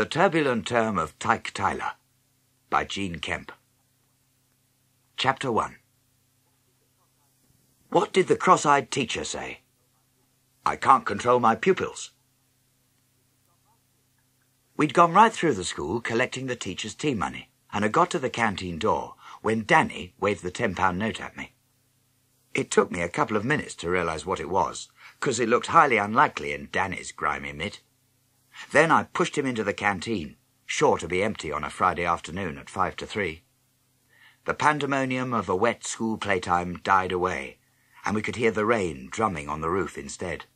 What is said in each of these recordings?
The Turbulent Term of Tyke Tiler by Gene Kemp. Chapter 1 What did the cross-eyed teacher say? I can't control my pupils. We'd gone right through the school collecting the teacher's tea money and had got to the canteen door when Danny waved the £10 note at me. It took me a couple of minutes to realize what it was, because it looked highly unlikely in Danny's grimy mitt. Then I pushed him into the canteen, sure to be empty on a Friday afternoon at five to three. The pandemonium of a wet school playtime died away, and we could hear the rain drumming on the roof instead.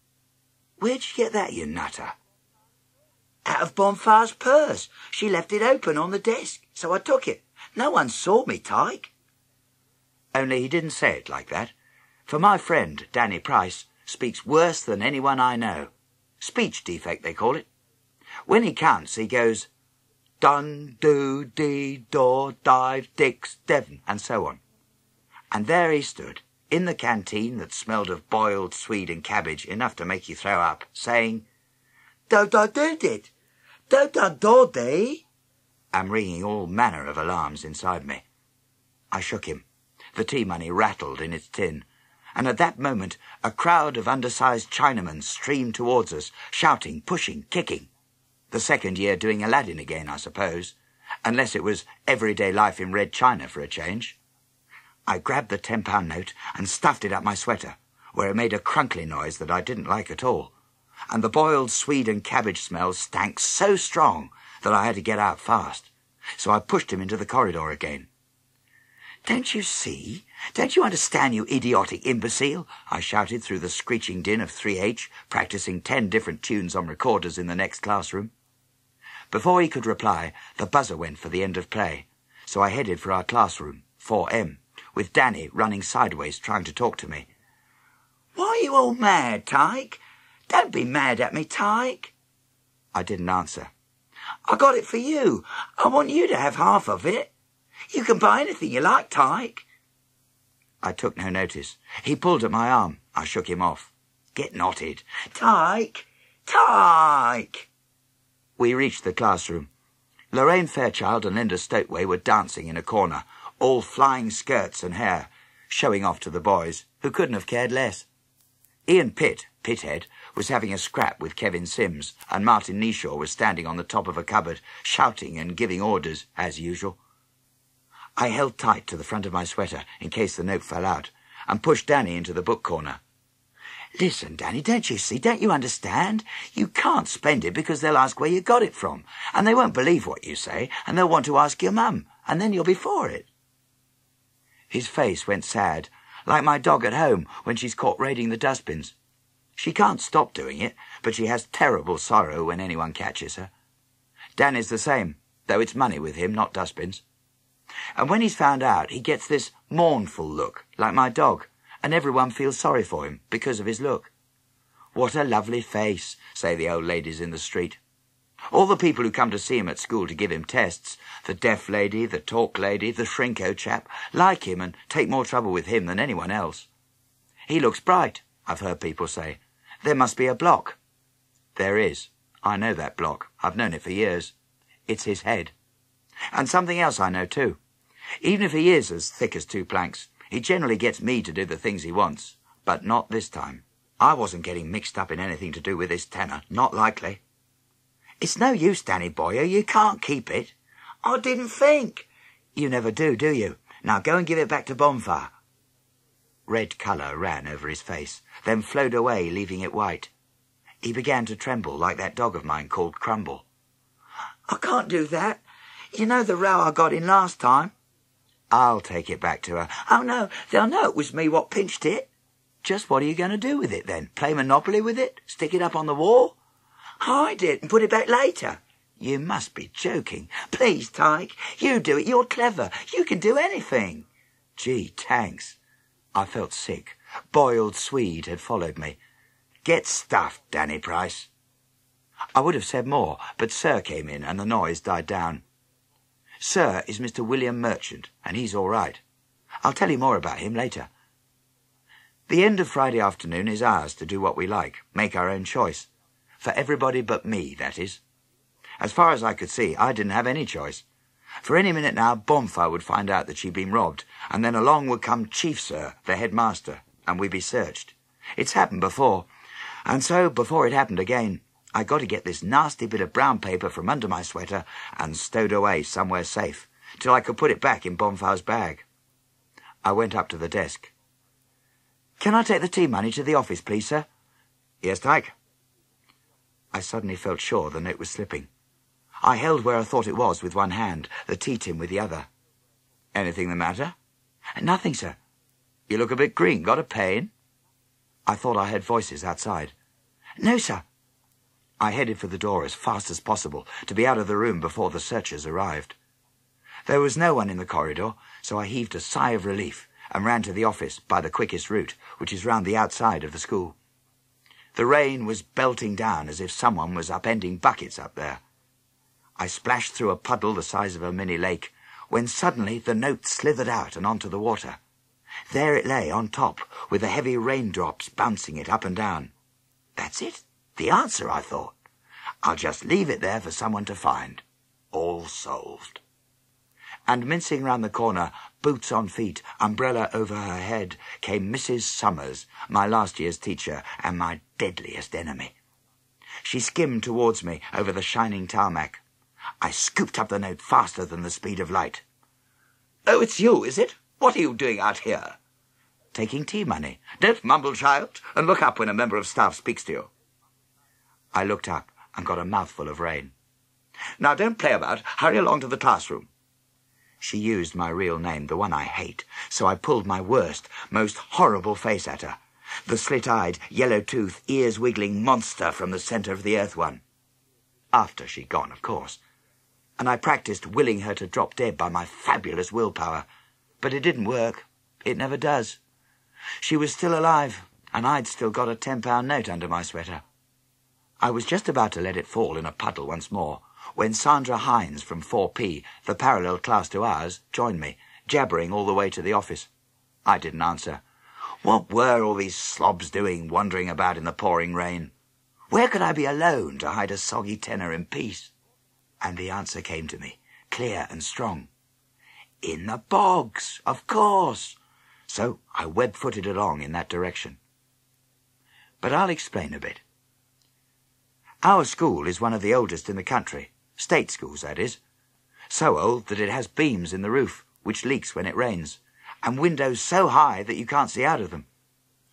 Where'd you get that, you nutter? Out of Bonfire's purse. She left it open on the desk, so I took it. No one saw me, Tyke. Only he didn't say it like that, for my friend, Danny Price, speaks worse than anyone I know. Speech defect, they call it. When he counts, he goes dun, do, dee, daw, dive, dix, devon, and so on. And there he stood, in the canteen that smelled of boiled swede and cabbage enough to make you throw up, saying, Do da did it, do da do dee, ringing all manner of alarms inside me. I shook him. The tea money rattled in its tin, and at that moment a crowd of undersized Chinamen streamed towards us, shouting, pushing, kicking. The second year doing Aladdin again, I suppose, unless it was everyday life in red china for a change. I grabbed the ten pound note and stuffed it up my sweater, where it made a crunkly noise that I didn't like at all, and the boiled swede and cabbage smell stank so strong that I had to get out fast. So I pushed him into the corridor again. Don't you see? Don't you understand, you idiotic imbecile? I shouted through the screeching din of 3H, practicing ten different tunes on recorders in the next classroom. Before he could reply, the buzzer went for the end of play, so I headed for our classroom, 4M, with Danny running sideways trying to talk to me. Why are you all mad, Tyke? Don't be mad at me, Tyke. I didn't answer. I got it for you. I want you to have half of it. You can buy anything you like, Tyke. I took no notice. He pulled at my arm. I shook him off. Get knotted. Tyke! Tyke! We reached the classroom. Lorraine Fairchild and Linda Stoteway were dancing in a corner, all flying skirts and hair, showing off to the boys, who couldn't have cared less. Ian Pitt, Pithead, was having a scrap with Kevin Sims, and Martin Neeshaw was standing on the top of a cupboard, shouting and giving orders, as usual. I held tight to the front of my sweater in case the note fell out, and pushed Danny into the book corner. Listen, Danny, don't you see? Don't you understand? You can't spend it because they'll ask where you got it from, and they won't believe what you say, and they'll want to ask your mum, and then you'll be for it. His face went sad, like my dog at home when she's caught raiding the dustbins. She can't stop doing it, but she has terrible sorrow when anyone catches her. Danny's the same, though it's money with him, not dustbins. And when he's found out, he gets this mournful look, like my dog and everyone feels sorry for him because of his look. What a lovely face, say the old ladies in the street. All the people who come to see him at school to give him tests, the deaf lady, the talk lady, the shrinko chap, like him and take more trouble with him than anyone else. He looks bright, I've heard people say. There must be a block. There is. I know that block. I've known it for years. It's his head. And something else I know too. Even if he is as thick as two planks, he generally gets me to do the things he wants, but not this time. I wasn't getting mixed up in anything to do with this tenner. Not likely. It's no use, Danny Boyer. You can't keep it. I didn't think. You never do, do you? Now go and give it back to Bonfire. Red colour ran over his face, then flowed away, leaving it white. He began to tremble like that dog of mine called Crumble. I can't do that. You know the row I got in last time. I'll take it back to her. Oh, no, they'll know it was me what pinched it. Just what are you going to do with it, then? Play Monopoly with it? Stick it up on the wall? Hide it and put it back later? You must be joking. Please, Tyke, you do it. You're clever. You can do anything. Gee, thanks. I felt sick. Boiled Swede had followed me. Get stuffed, Danny Price. I would have said more, but Sir came in and the noise died down. Sir is Mr. William Merchant, and he's all right. I'll tell you more about him later. The end of Friday afternoon is ours to do what we like, make our own choice. For everybody but me, that is. As far as I could see, I didn't have any choice. For any minute now, Bonfire would find out that she'd been robbed, and then along would come Chief Sir, the headmaster, and we'd be searched. It's happened before, and so, before it happened again, I got to get this nasty bit of brown paper from under my sweater and stowed away somewhere safe, till I could put it back in Bonfire's bag. I went up to the desk. Can I take the tea money to the office, please, sir? Yes, Tyke. I suddenly felt sure the note was slipping. I held where I thought it was with one hand, the tea tin with the other. Anything the matter? Nothing, sir. You look a bit green. Got a pain? I thought I heard voices outside. No, sir. I headed for the door as fast as possible to be out of the room before the searchers arrived. There was no one in the corridor, so I heaved a sigh of relief and ran to the office by the quickest route, which is round the outside of the school. The rain was belting down as if someone was upending buckets up there. I splashed through a puddle the size of a mini lake, when suddenly the note slithered out and onto the water. There it lay on top, with the heavy raindrops bouncing it up and down. That's it. The answer, I thought. I'll just leave it there for someone to find. All solved. And mincing round the corner, boots on feet, umbrella over her head, came Mrs. Summers, my last year's teacher and my deadliest enemy. She skimmed towards me over the shining tarmac. I scooped up the note faster than the speed of light. Oh, it's you, is it? What are you doing out here? Taking tea money. Don't mumble, child, and look up when a member of staff speaks to you. I looked up and got a mouthful of rain. Now don't play about. Hurry along to the classroom. She used my real name, the one I hate, so I pulled my worst, most horrible face at her. The slit-eyed, yellow-toothed, ears-wiggling monster from the centre of the earth one. After she'd gone, of course and I practiced willing her to drop dead by my fabulous willpower. But it didn't work. It never does. She was still alive, and I'd still got a ten-pound note under my sweater. I was just about to let it fall in a puddle once more, when Sandra Hines from 4P, the parallel class to ours, joined me, jabbering all the way to the office. I didn't answer. What were all these slobs doing, wandering about in the pouring rain? Where could I be alone to hide a soggy tenner in peace? And the answer came to me, clear and strong. In the bogs, of course. So I web-footed along in that direction. But I'll explain a bit. Our school is one of the oldest in the country. State schools, that is. So old that it has beams in the roof, which leaks when it rains, and windows so high that you can't see out of them.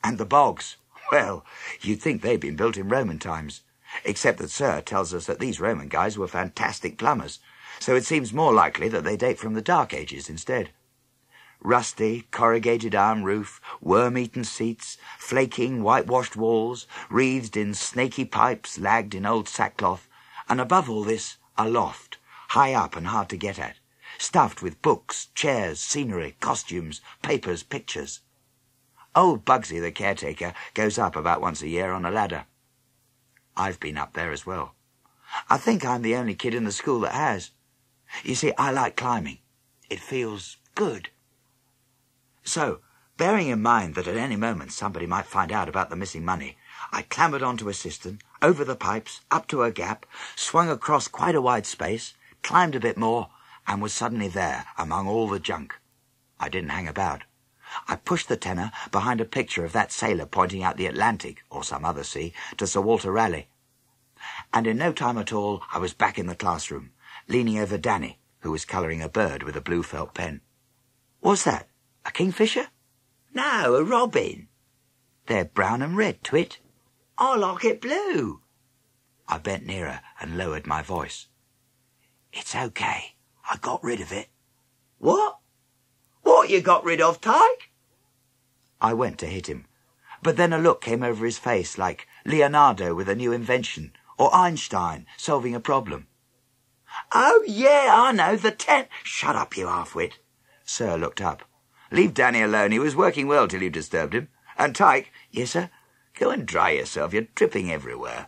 And the bogs. Well, you'd think they'd been built in Roman times except that Sir tells us that these Roman guys were fantastic plumbers, so it seems more likely that they date from the Dark Ages instead. Rusty, corrugated iron roof, worm-eaten seats, flaking, whitewashed walls, wreathed in snaky pipes lagged in old sackcloth, and above all this, a loft, high up and hard to get at, stuffed with books, chairs, scenery, costumes, papers, pictures. Old Bugsy, the caretaker, goes up about once a year on a ladder. I've been up there as well. I think I'm the only kid in the school that has. You see, I like climbing. It feels good. So, bearing in mind that at any moment somebody might find out about the missing money, I clambered onto a cistern, over the pipes, up to a gap, swung across quite a wide space, climbed a bit more, and was suddenly there among all the junk. I didn't hang about. I pushed the tenner behind a picture of that sailor pointing out the Atlantic, or some other sea, to Sir Walter Raleigh. And in no time at all, I was back in the classroom, leaning over Danny, who was colouring a bird with a blue felt pen. What's that? A kingfisher? No, a robin. They're brown and red, Twit. I like it blue. I bent nearer and lowered my voice. It's okay. I got rid of it. What? What you got rid of, Tyke? I went to hit him, but then a look came over his face like Leonardo with a new invention or Einstein solving a problem. Oh, yeah, I know, the ten... Shut up, you half-wit. Sir looked up. Leave Danny alone. He was working well till you disturbed him. And Tyke... Yes, sir? Go and dry yourself. You're dripping everywhere.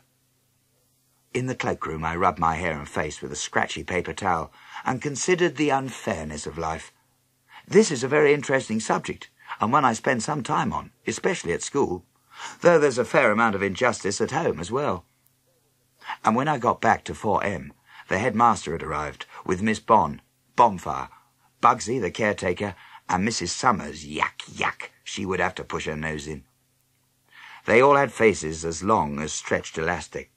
In the cloakroom, I rubbed my hair and face with a scratchy paper towel and considered the unfairness of life. This is a very interesting subject, and one I spend some time on, especially at school, though there's a fair amount of injustice at home as well. And when I got back to 4M, the headmaster had arrived, with Miss Bon, Bonfire, Bugsy, the caretaker, and Mrs. Summers, yak, yak, she would have to push her nose in. They all had faces as long as stretched elastic.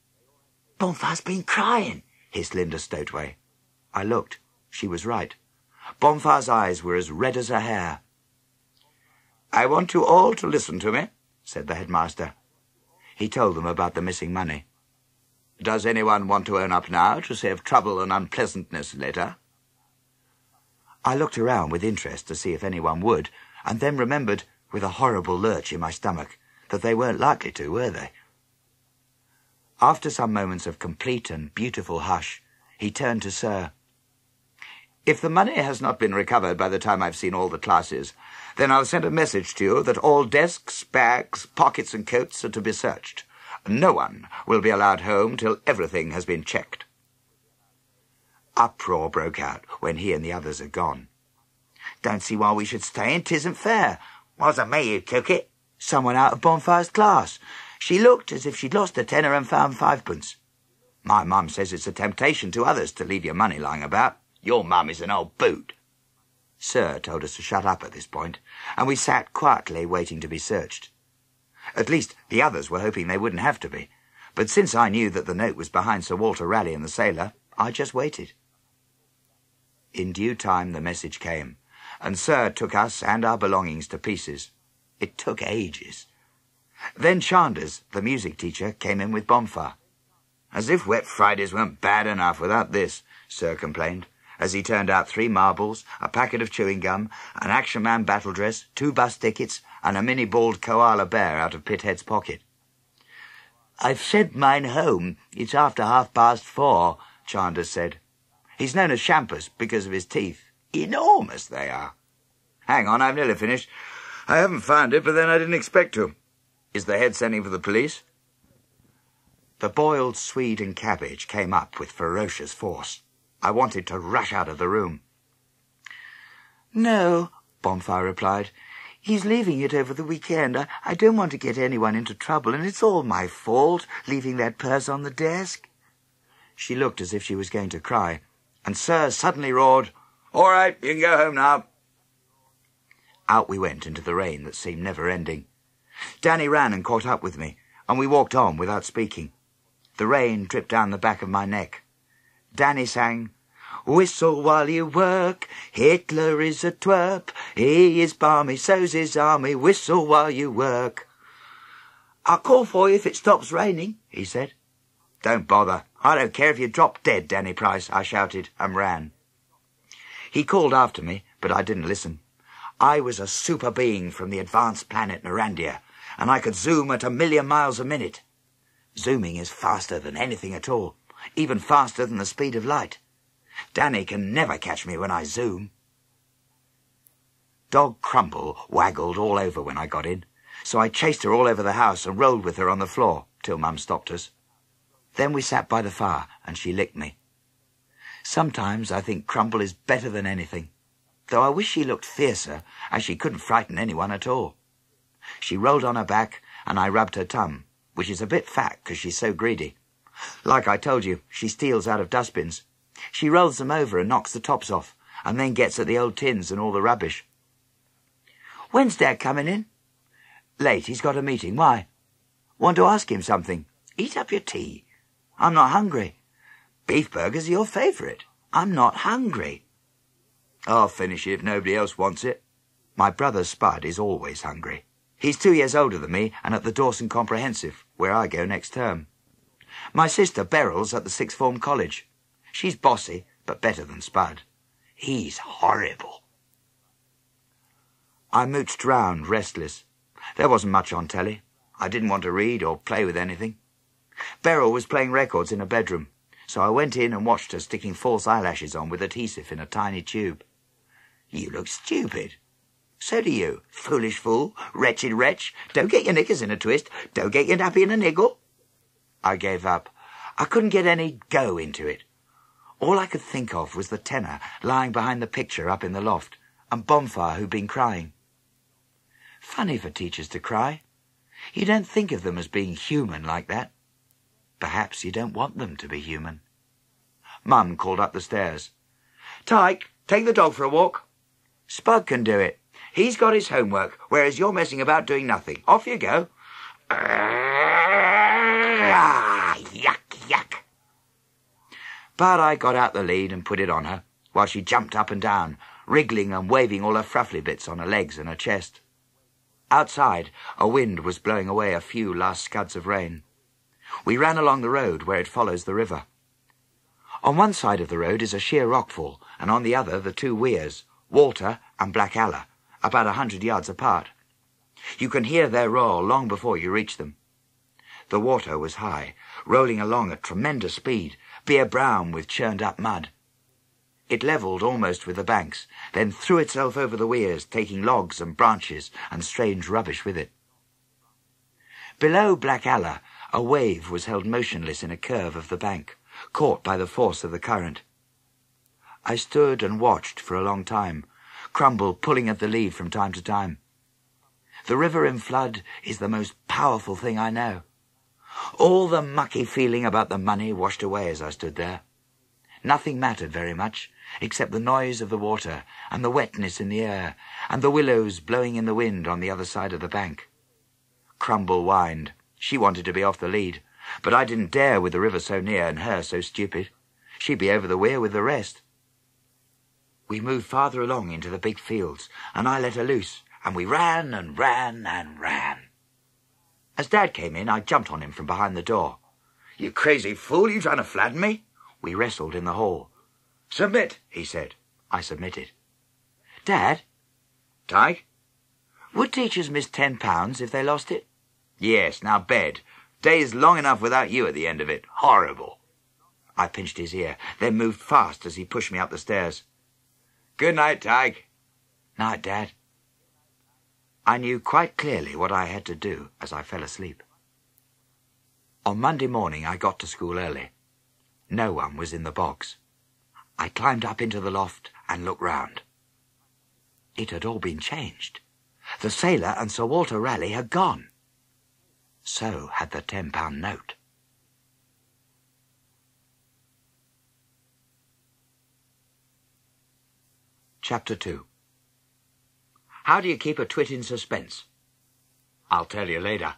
Bonfire's been crying, hissed Linda Stoteway. I looked. She was right. Bonfire's eyes were as red as her hair. I want you all to listen to me, said the headmaster. He told them about the missing money. Does anyone want to own up now to save trouble and unpleasantness later? I looked around with interest to see if anyone would, and then remembered, with a horrible lurch in my stomach, that they weren't likely to, were they? After some moments of complete and beautiful hush, he turned to Sir. If the money has not been recovered by the time I've seen all the classes, then I'll send a message to you that all desks, bags, pockets and coats are to be searched. No one will be allowed home till everything has been checked. Uproar broke out when he and the others had gone. Don't see why we should stay in. Tisn't fair. Wasn't me who took it. Someone out of Bonfire's class. She looked as if she'd lost a tenner and found fivepence. My mum says it's a temptation to others to leave your money lying about. Your mum is an old boot. Sir told us to shut up at this point, and we sat quietly waiting to be searched. At least the others were hoping they wouldn't have to be, but since I knew that the note was behind Sir Walter Raleigh and the sailor, I just waited. In due time the message came, and Sir took us and our belongings to pieces. It took ages. Then Chanders, the music teacher, came in with Bonfire. As if Wet Fridays weren't bad enough without this, Sir complained as he turned out three marbles, a packet of chewing gum, an Action Man battle dress, two bus tickets, and a mini bald koala bear out of Pithead's pocket. I've sent mine home. It's after half past four, Chanders said. He's known as Chompers because of his teeth. Enormous they are. Hang on, I've nearly finished. I haven't found it, but then I didn't expect to. Is the head sending for the police? The boiled swede and cabbage came up with ferocious force. I wanted to rush out of the room. No, Bonfire replied. He's leaving it over the weekend. I, I don't want to get anyone into trouble, and it's all my fault, leaving that purse on the desk. She looked as if she was going to cry, and Sir suddenly roared, All right, you can go home now. Out we went into the rain that seemed never ending. Danny ran and caught up with me, and we walked on without speaking. The rain dripped down the back of my neck. Danny sang, Whistle while you work, Hitler is a twerp, he is balmy, so's his army, whistle while you work. I'll call for you if it stops raining, he said. Don't bother. I don't care if you drop dead, Danny Price, I shouted and ran. He called after me, but I didn't listen. I was a super being from the advanced planet Narandia, and I could zoom at a million miles a minute. Zooming is faster than anything at all, even faster than the speed of light. Danny can never catch me when I zoom. Dog Crumble waggled all over when I got in, so I chased her all over the house and rolled with her on the floor till Mum stopped us. Then we sat by the fire and she licked me. Sometimes I think Crumble is better than anything, though I wish she looked fiercer, as she couldn't frighten anyone at all. She rolled on her back and I rubbed her tum, which is a bit fat because she's so greedy. Like I told you, she steals out of dustbins. She rolls them over and knocks the tops off, and then gets at the old tins and all the rubbish. When's Dad coming in? Late. He's got a meeting. Why? Want to ask him something? Eat up your tea. I'm not hungry. Beef burgers are your favourite. I'm not hungry. I'll finish it if nobody else wants it. My brother Spud is always hungry. He's two years older than me and at the Dawson Comprehensive, where I go next term. My sister Beryl's at the sixth form college. She's bossy, but better than Spud. He's horrible. I mooched round, restless. There wasn't much on telly. I didn't want to read or play with anything. Beryl was playing records in a bedroom, so I went in and watched her sticking false eyelashes on with adhesive in a tiny tube. You look stupid. So do you, foolish fool, wretched wretch. Don't get your knickers in a twist. Don't get your nappy in a niggle. I gave up. I couldn't get any go into it. All I could think of was the tenner lying behind the picture up in the loft, and Bonfire who'd been crying. Funny for teachers to cry. You don't think of them as being human like that. Perhaps you don't want them to be human. Mum called up the stairs. Tyke, take the dog for a walk. Spud can do it. He's got his homework, whereas you're messing about doing nothing. Off you go. Ah, yuck, yuck. But I got out the lead and put it on her, while she jumped up and down, wriggling and waving all her fruffly bits on her legs and her chest. Outside, a wind was blowing away a few last scuds of rain. We ran along the road where it follows the river. On one side of the road is a sheer rockfall, and on the other the two weirs, Walter and Black Allah, about a hundred yards apart. You can hear their roar long before you reach them. The water was high, rolling along at tremendous speed, beer brown with churned up mud. It levelled almost with the banks, then threw itself over the weirs, taking logs and branches and strange rubbish with it. Below Black Allah, a wave was held motionless in a curve of the bank, caught by the force of the current. I stood and watched for a long time, Crumble pulling at the lead from time to time. The river in flood is the most powerful thing I know. All the mucky feeling about the money washed away as I stood there. Nothing mattered very much, except the noise of the water, and the wetness in the air, and the willows blowing in the wind on the other side of the bank. Crumble whined. She wanted to be off the lead, but I didn't dare with the river so near and her so stupid. She'd be over the weir with the rest. We moved farther along into the big fields, and I let her loose, and we ran and ran and ran. As Dad came in, I jumped on him from behind the door. You crazy fool, you trying to flatten me? We wrestled in the hall. Submit, he said. I submitted. Dad? Tyke? Would teachers miss ten pounds if they lost it? Yes, now bed. Day's long enough without you at the end of it. Horrible. I pinched his ear, then moved fast as he pushed me up the stairs. Good night, Tyke. Night, Dad. I knew quite clearly what I had to do as I fell asleep. On Monday morning I got to school early. No one was in the box. I climbed up into the loft and looked round. It had all been changed. The sailor and Sir Walter Raleigh had gone. So had the ten-pound note. Chapter 2 How do you keep a twit in suspense? I'll tell you later.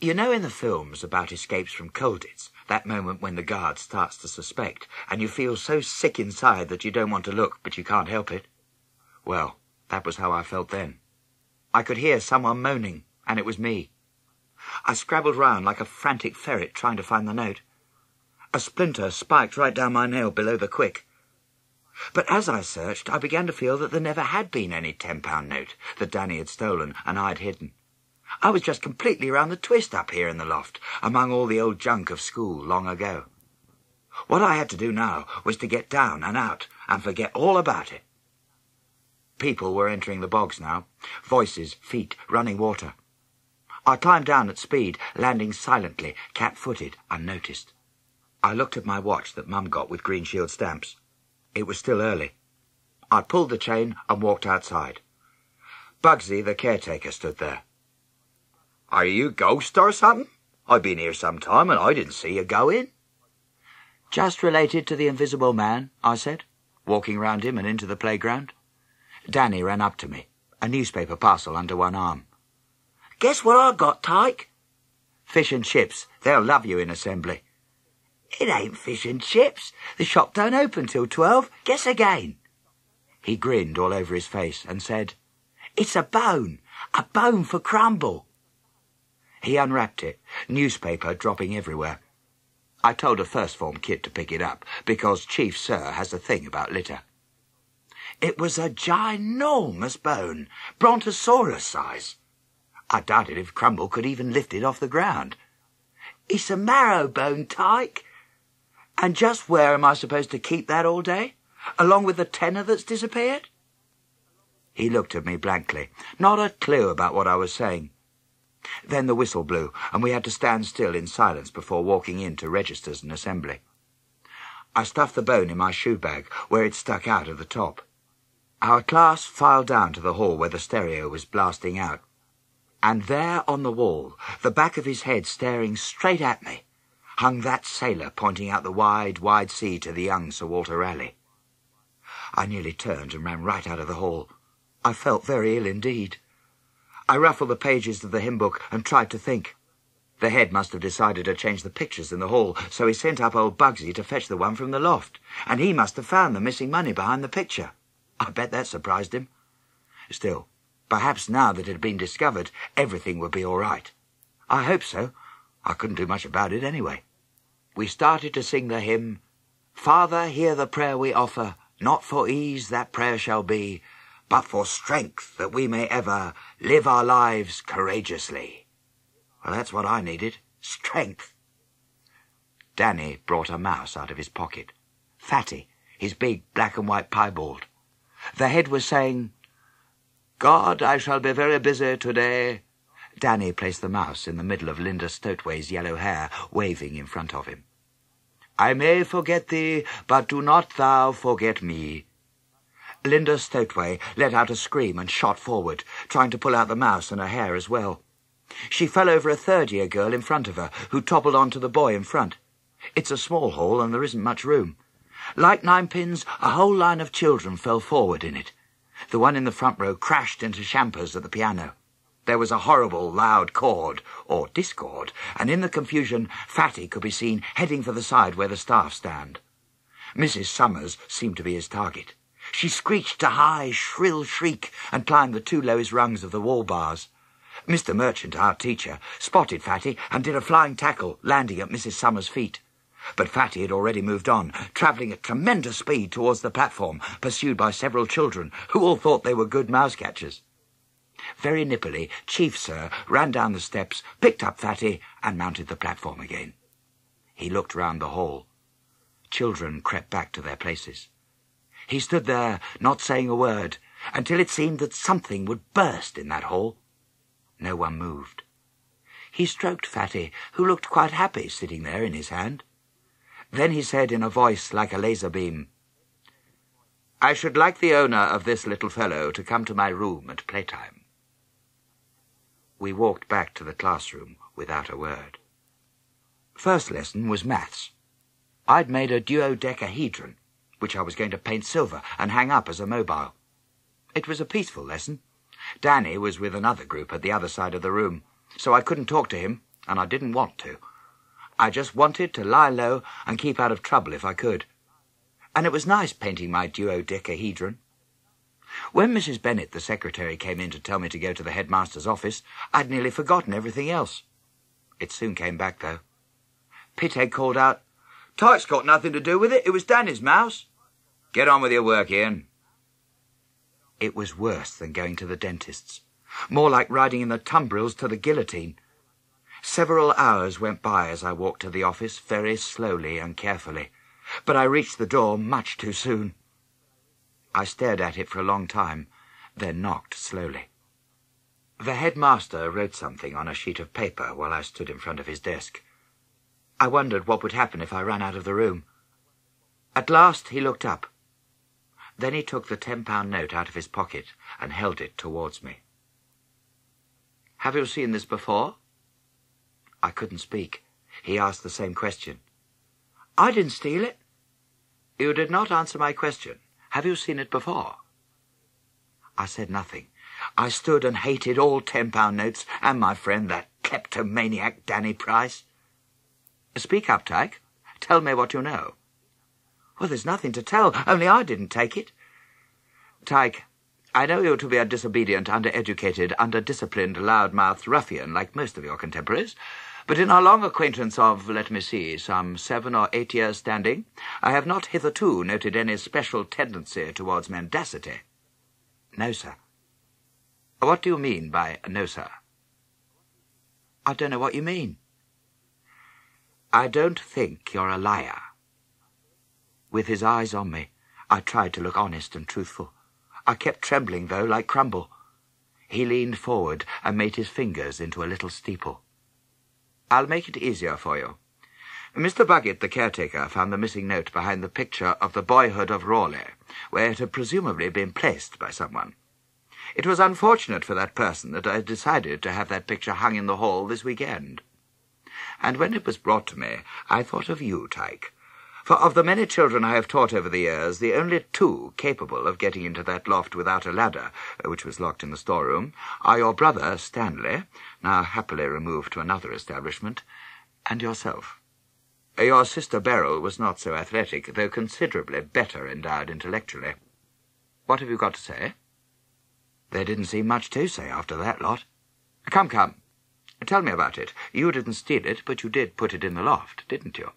You know in the films about escapes from Colditz, that moment when the guard starts to suspect, and you feel so sick inside that you don't want to look, but you can't help it? Well, that was how I felt then. I could hear someone moaning, and it was me. I scrabbled round like a frantic ferret trying to find the note. A splinter spiked right down my nail below the quick. But as I searched, I began to feel that there never had been any ten-pound note that Danny had stolen and I'd hidden. I was just completely round the twist up here in the loft, among all the old junk of school long ago. What I had to do now was to get down and out and forget all about it. People were entering the bogs now. Voices, feet, running water. I climbed down at speed, landing silently, cat-footed, unnoticed. I looked at my watch that Mum got with Green Shield stamps. It was still early. I pulled the chain and walked outside. Bugsy, the caretaker, stood there. Are you a ghost or something? I've been here some time and I didn't see you go in. Just related to the invisible man, I said, walking round him and into the playground. Danny ran up to me, a newspaper parcel under one arm. Guess what I got, Tyke? Fish and chips. They'll love you in assembly. It ain't fish and chips. The shop don't open till twelve. Guess again. He grinned all over his face and said, It's a bone. A bone for Crumble. He unwrapped it, newspaper dropping everywhere. I told a first form kid to pick it up, because Chief Sir has a thing about litter. It was a ginormous bone, brontosaurus size. I doubted if Crumble could even lift it off the ground. It's a marrow bone, Tyke. And just where am I supposed to keep that all day? Along with the tenner that's disappeared? He looked at me blankly, not a clue about what I was saying. Then the whistle blew, and we had to stand still in silence before walking in to registers and assembly. I stuffed the bone in my shoe bag, where it stuck out at the top. Our class filed down to the hall where the stereo was blasting out and there on the wall, the back of his head staring straight at me, hung that sailor pointing out the wide, wide sea to the young Sir Walter Raleigh. I nearly turned and ran right out of the hall. I felt very ill indeed. I ruffled the pages of the hymn book and tried to think. The head must have decided to change the pictures in the hall, so he sent up old Bugsy to fetch the one from the loft, and he must have found the missing money behind the picture. I bet that surprised him. Still, perhaps now that it had been discovered, everything would be all right. I hope so. I couldn't do much about it anyway. We started to sing the hymn, Father, hear the prayer we offer, not for ease that prayer shall be, but for strength that we may ever live our lives courageously. Well, that's what I needed. Strength. Danny brought a mouse out of his pocket. Fatty, his big black and white piebald. The head was saying, God, I shall be very busy today. Danny placed the mouse in the middle of Linda Stotway's yellow hair, waving in front of him. I may forget thee, but do not thou forget me. Linda Stotway let out a scream and shot forward, trying to pull out the mouse and her hair as well. She fell over a third-year girl in front of her, who toppled on to the boy in front. It's a small hall, and there isn't much room. Like ninepins, a whole line of children fell forward in it. The one in the front row crashed into Chompers at the piano. There was a horrible, loud chord, or discord, and in the confusion, Fatty could be seen heading for the side where the staff stand. Mrs. Summers seemed to be his target. She screeched a high, shrill shriek and climbed the two lowest rungs of the wall bars. Mr. Merchant, our teacher, spotted Fatty and did a flying tackle, landing at Mrs. Summers' feet. But Fatty had already moved on, travelling at tremendous speed towards the platform, pursued by several children, who all thought they were good mouse catchers. Very nippily, Chief Sir ran down the steps, picked up Fatty, and mounted the platform again. He looked round the hall. Children crept back to their places. He stood there, not saying a word, until it seemed that something would burst in that hall. No one moved. He stroked Fatty, who looked quite happy sitting there in his hand. Then he said in a voice like a laser beam, I should like the owner of this little fellow to come to my room at playtime. We walked back to the classroom without a word. First lesson was maths. I'd made a duodecahedron, which I was going to paint silver and hang up as a mobile. It was a peaceful lesson. Danny was with another group at the other side of the room, so I couldn't talk to him, and I didn't want to. I just wanted to lie low and keep out of trouble if I could. And it was nice painting my duodecahedron. When Mrs. Bennet, the secretary, came in to tell me to go to the headmaster's office, I'd nearly forgotten everything else. It soon came back, though. Pithead called out, Tyke's got nothing to do with it. It was Danny's mouse. Get on with your work, Ian. It was worse than going to the dentist's. More like riding in the tumbrils to the guillotine. Several hours went by as I walked to the office very slowly and carefully, but I reached the door much too soon. I stared at it for a long time, then knocked slowly. The headmaster wrote something on a sheet of paper while I stood in front of his desk. I wondered what would happen if I ran out of the room. At last he looked up. Then he took the ten-pound note out of his pocket and held it towards me. Have you seen this before? I couldn't speak. He asked the same question. I didn't steal it. You did not answer my question. Have you seen it before? I said nothing. I stood and hated all ten-pound notes and my friend, that kleptomaniac Danny Price. Speak up, Tyke. Tell me what you know. Well, there's nothing to tell, only I didn't take it. Tyke, I know you to be a disobedient, undereducated, underdisciplined, loud-mouthed ruffian like most of your contemporaries, but in our long acquaintance of, let me see, some seven or eight years standing, I have not hitherto noted any special tendency towards mendacity. No, sir. What do you mean by no, sir? I don't know what you mean. I don't think you're a liar. With his eyes on me, I tried to look honest and truthful. I kept trembling, though, like Crumble. He leaned forward and made his fingers into a little steeple. I'll make it easier for you. Mr. Buggett, the caretaker, found the missing note behind the picture of the boyhood of Raleigh, where it had presumably been placed by someone. It was unfortunate for that person that I decided to have that picture hung in the hall this weekend. And when it was brought to me, I thought of you, Tyke. For of the many children I have taught over the years, the only two capable of getting into that loft without a ladder, which was locked in the storeroom, are your brother, Stanley, now happily removed to another establishment, and yourself. Your sister Beryl was not so athletic, though considerably better endowed intellectually. What have you got to say? There didn't seem much to say after that lot. Come, come. Tell me about it. You didn't steal it, but you did put it in the loft, didn't you?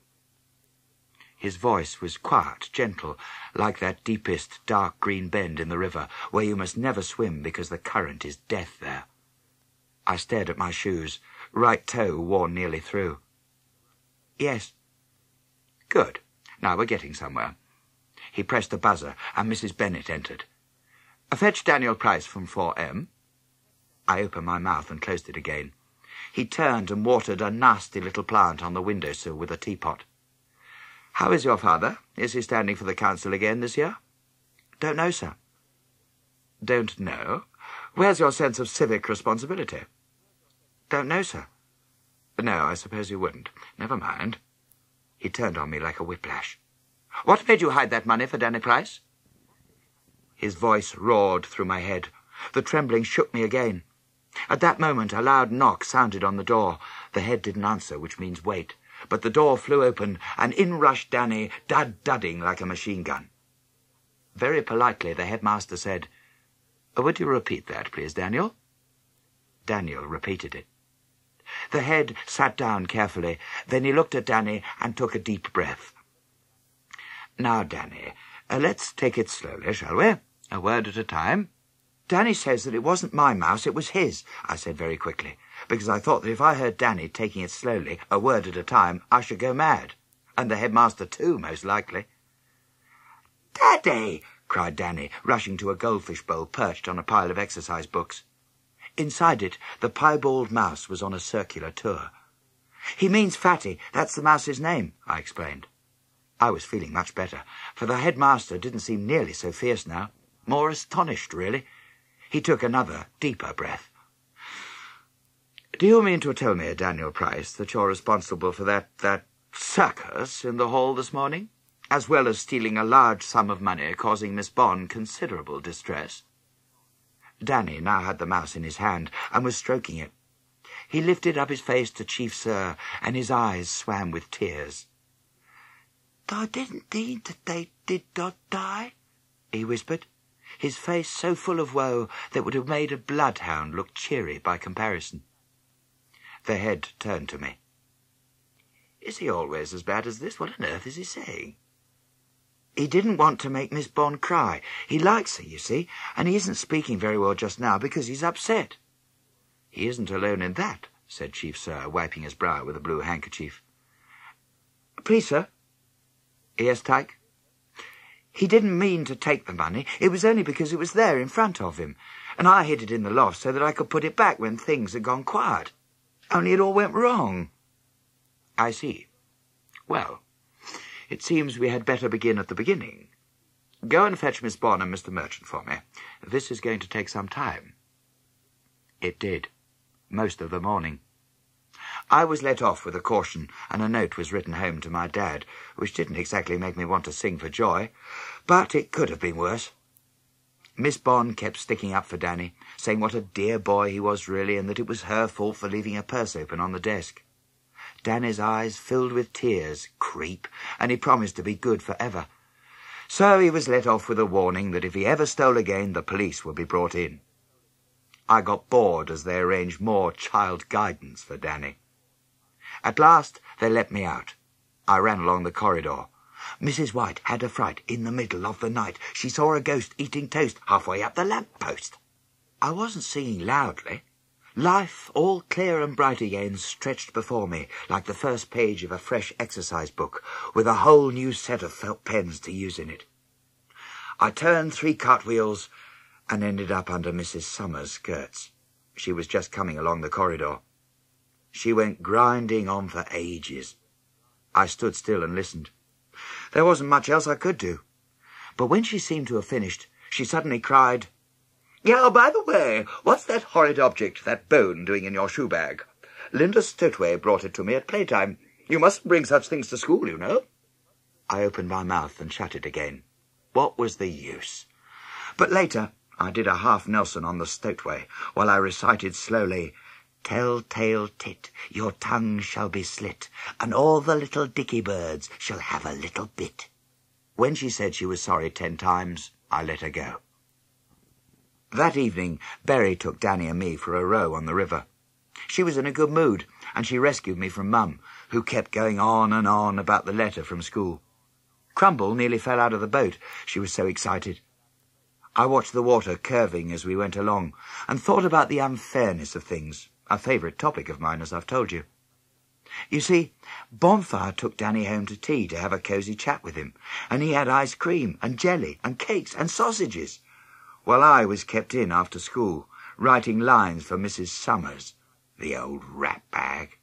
His voice was quiet, gentle, like that deepest dark green bend in the river, where you must never swim because the current is death there. I stared at my shoes, right toe worn nearly through. Yes. Good. Now we're getting somewhere. He pressed the buzzer, and Mrs. Bennet entered. Fetch Daniel Price from 4M. I opened my mouth and closed it again. He turned and watered a nasty little plant on the window sill with a teapot. How is your father? Is he standing for the council again this year? Don't know, sir. Don't know? Where's your sense of civic responsibility? Don't know, sir. But no, I suppose you wouldn't. Never mind. He turned on me like a whiplash. What made you hide that money for Danny Price? His voice roared through my head. The trembling shook me again. At that moment, a loud knock sounded on the door. The head didn't answer, which means wait but the door flew open, and in rushed Danny, dud-dudding like a machine gun. Very politely, the headmaster said, Would you repeat that, please, Daniel? Daniel repeated it. The head sat down carefully. Then he looked at Danny and took a deep breath. Now, Danny, uh, let's take it slowly, shall we? A word at a time. Danny says that it wasn't my mouse, it was his, I said very quickly because I thought that if I heard Danny taking it slowly, a word at a time, I should go mad. And the headmaster too, most likely. Daddy! cried Danny, rushing to a goldfish bowl perched on a pile of exercise books. Inside it, the piebald mouse was on a circular tour. He means Fatty. That's the mouse's name, I explained. I was feeling much better, for the headmaster didn't seem nearly so fierce now. More astonished, really. He took another, deeper breath. Do you mean to tell me, Daniel Price, that you're responsible for that, that circus in the hall this morning, as well as stealing a large sum of money, causing Miss Bond considerable distress? Danny now had the mouse in his hand, and was stroking it. He lifted up his face to Chief Sir, and his eyes swam with tears. I didn't mean that they did not die, he whispered, his face so full of woe that would have made a bloodhound look cheery by comparison. The head turned to me. Is he always as bad as this? What on earth is he saying? He didn't want to make Miss Bond cry. He likes her, you see, and he isn't speaking very well just now because he's upset. He isn't alone in that, said Chief Sir, wiping his brow with a blue handkerchief. Please, sir. Yes, Tyke? He didn't mean to take the money. It was only because it was there in front of him, and I hid it in the loft so that I could put it back when things had gone quiet. Only it all went wrong. I see. Well, it seems we had better begin at the beginning. Go and fetch Miss Bond and Mr. Merchant for me. This is going to take some time. It did. Most of the morning. I was let off with a caution, and a note was written home to my dad, which didn't exactly make me want to sing for joy, but it could have been worse. Miss Bond kept sticking up for Danny, saying what a dear boy he was really, and that it was her fault for leaving a purse open on the desk. Danny's eyes filled with tears, creep, and he promised to be good for ever. So he was let off with a warning that if he ever stole again, the police would be brought in. I got bored as they arranged more child guidance for Danny. At last they let me out. I ran along the corridor. Mrs. White had a fright in the middle of the night. She saw a ghost eating toast halfway up the lamp post. I wasn't singing loudly. Life, all clear and bright again, stretched before me like the first page of a fresh exercise book, with a whole new set of felt pens to use in it. I turned three cartwheels and ended up under Mrs. Summers' skirts. She was just coming along the corridor. She went grinding on for ages. I stood still and listened. There wasn't much else I could do. But when she seemed to have finished, she suddenly cried, Yeah, by the way, what's that horrid object, that bone, doing in your shoe bag? Linda Stotway brought it to me at playtime. You mustn't bring such things to school, you know. I opened my mouth and shut it again. What was the use? But later I did a half Nelson on the Stotway, while I recited slowly, Tell-tale tit, your tongue shall be slit, and all the little dicky birds shall have a little bit. When she said she was sorry ten times, I let her go. That evening, Berry took Danny and me for a row on the river. She was in a good mood, and she rescued me from Mum, who kept going on and on about the letter from school. Crumble nearly fell out of the boat, she was so excited. I watched the water curving as we went along, and thought about the unfairness of things a favourite topic of mine, as I've told you. You see, Bonfire took Danny home to tea to have a cosy chat with him, and he had ice cream and jelly and cakes and sausages, while I was kept in after school, writing lines for Mrs. Summers, the old rat bag.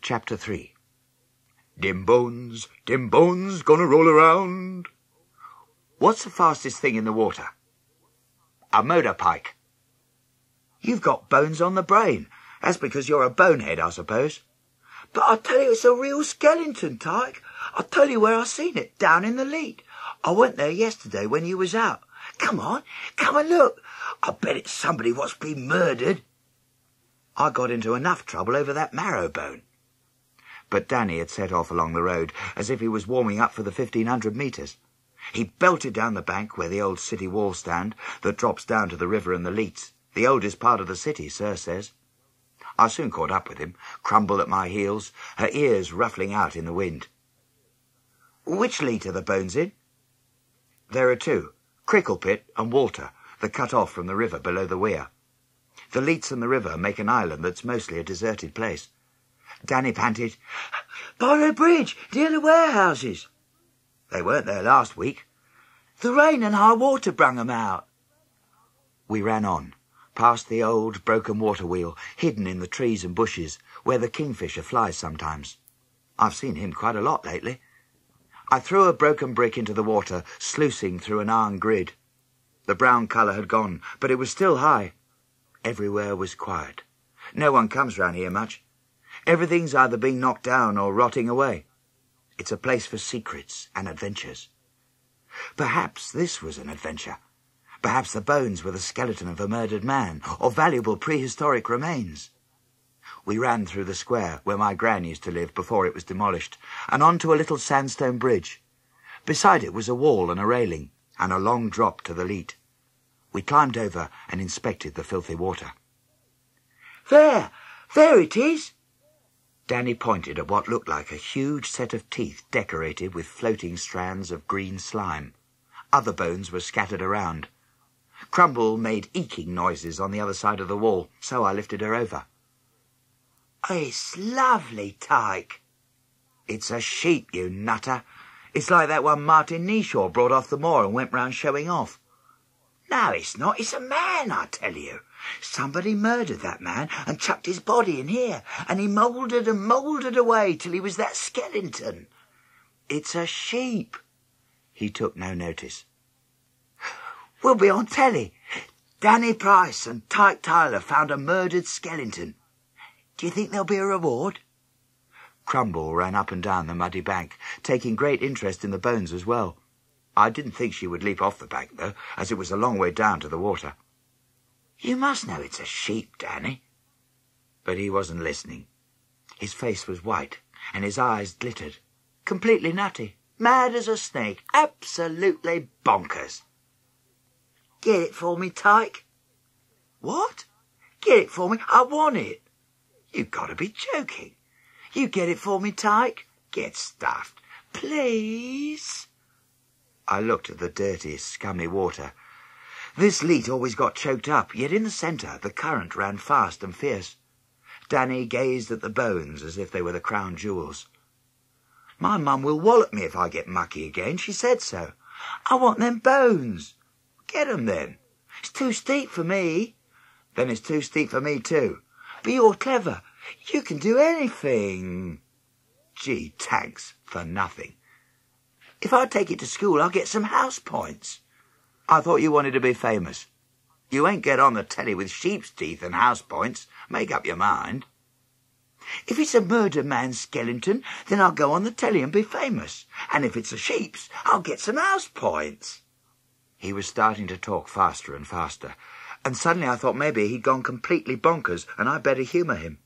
Chapter 3 Dim bones, dim bones, gonna roll around. What's the fastest thing in the water? A motor pike. You've got bones on the brain. That's because you're a bonehead, I suppose. But I tell you, it's a real skeleton, Tyke. I'll tell you where I seen it, down in the leat. I went there yesterday when you was out. Come on, come and look. I bet it's somebody what's been murdered. I got into enough trouble over that marrow bone. But Danny had set off along the road as if he was warming up for the fifteen hundred metres. He belted down the bank where the old city walls stand, that drops down to the river and the Leats, the oldest part of the city, Sir says. I soon caught up with him, Crumble at my heels, her ears ruffling out in the wind. Which Leat are the bones in? There are two, Cricklepit and Walter, that cut off from the river below the weir. The Leats and the river make an island that's mostly a deserted place. Danny panted, By the bridge, near the warehouses. They weren't there last week. The rain and high water brung 'em out. We ran on, past the old broken water wheel, hidden in the trees and bushes, where the kingfisher flies sometimes. I've seen him quite a lot lately. I threw a broken brick into the water, sluicing through an iron grid. The brown colour had gone, but it was still high. Everywhere was quiet. No one comes round here much. Everything's either being knocked down or rotting away. It's a place for secrets and adventures. Perhaps this was an adventure. Perhaps the bones were the skeleton of a murdered man, or valuable prehistoric remains. We ran through the square where my gran used to live before it was demolished, and on to a little sandstone bridge. Beside it was a wall and a railing, and a long drop to the leat. We climbed over and inspected the filthy water. There! There it is! Danny pointed at what looked like a huge set of teeth decorated with floating strands of green slime. Other bones were scattered around. Crumble made eeking noises on the other side of the wall, so I lifted her over. It's lovely, Tyke. It's a sheep, you nutter. It's like that one Martin Neeshaw brought off the moor and went round showing off. No, it's not. It's a man, I tell you. Somebody murdered that man and chucked his body in here, and he mouldered and mouldered away till he was that skeleton. It's a sheep. He took no notice. We'll be on telly. Danny Price and Tyke Tiler found a murdered skeleton. Do you think there'll be a reward? Crumble ran up and down the muddy bank, taking great interest in the bones as well. I didn't think she would leap off the bank, though, as it was a long way down to the water. You must know it's a sheep, Danny. But he wasn't listening. His face was white, and his eyes glittered. Completely nutty. Mad as a snake. Absolutely bonkers. Get it for me, Tyke. What? Get it for me. I want it. You've got to be joking. You get it for me, Tyke. Get stuffed. Please. I looked at the dirty, scummy water this leat always got choked up, yet in the centre the current ran fast and fierce. Danny gazed at the bones as if they were the crown jewels. My mum will wallop me if I get mucky again. She said so. I want them bones. Get 'em then. It's too steep for me. Then it's too steep for me too. But you're clever. You can do anything. Gee, thanks for nothing. If I take it to school, I'll get some house points. I thought you wanted to be famous. You ain't get on the telly with sheep's teeth and house points. Make up your mind. If it's a murder man skeleton, then I'll go on the telly and be famous. And if it's a sheep's, I'll get some house points. He was starting to talk faster and faster, and suddenly I thought maybe he'd gone completely bonkers and I'd better humour him.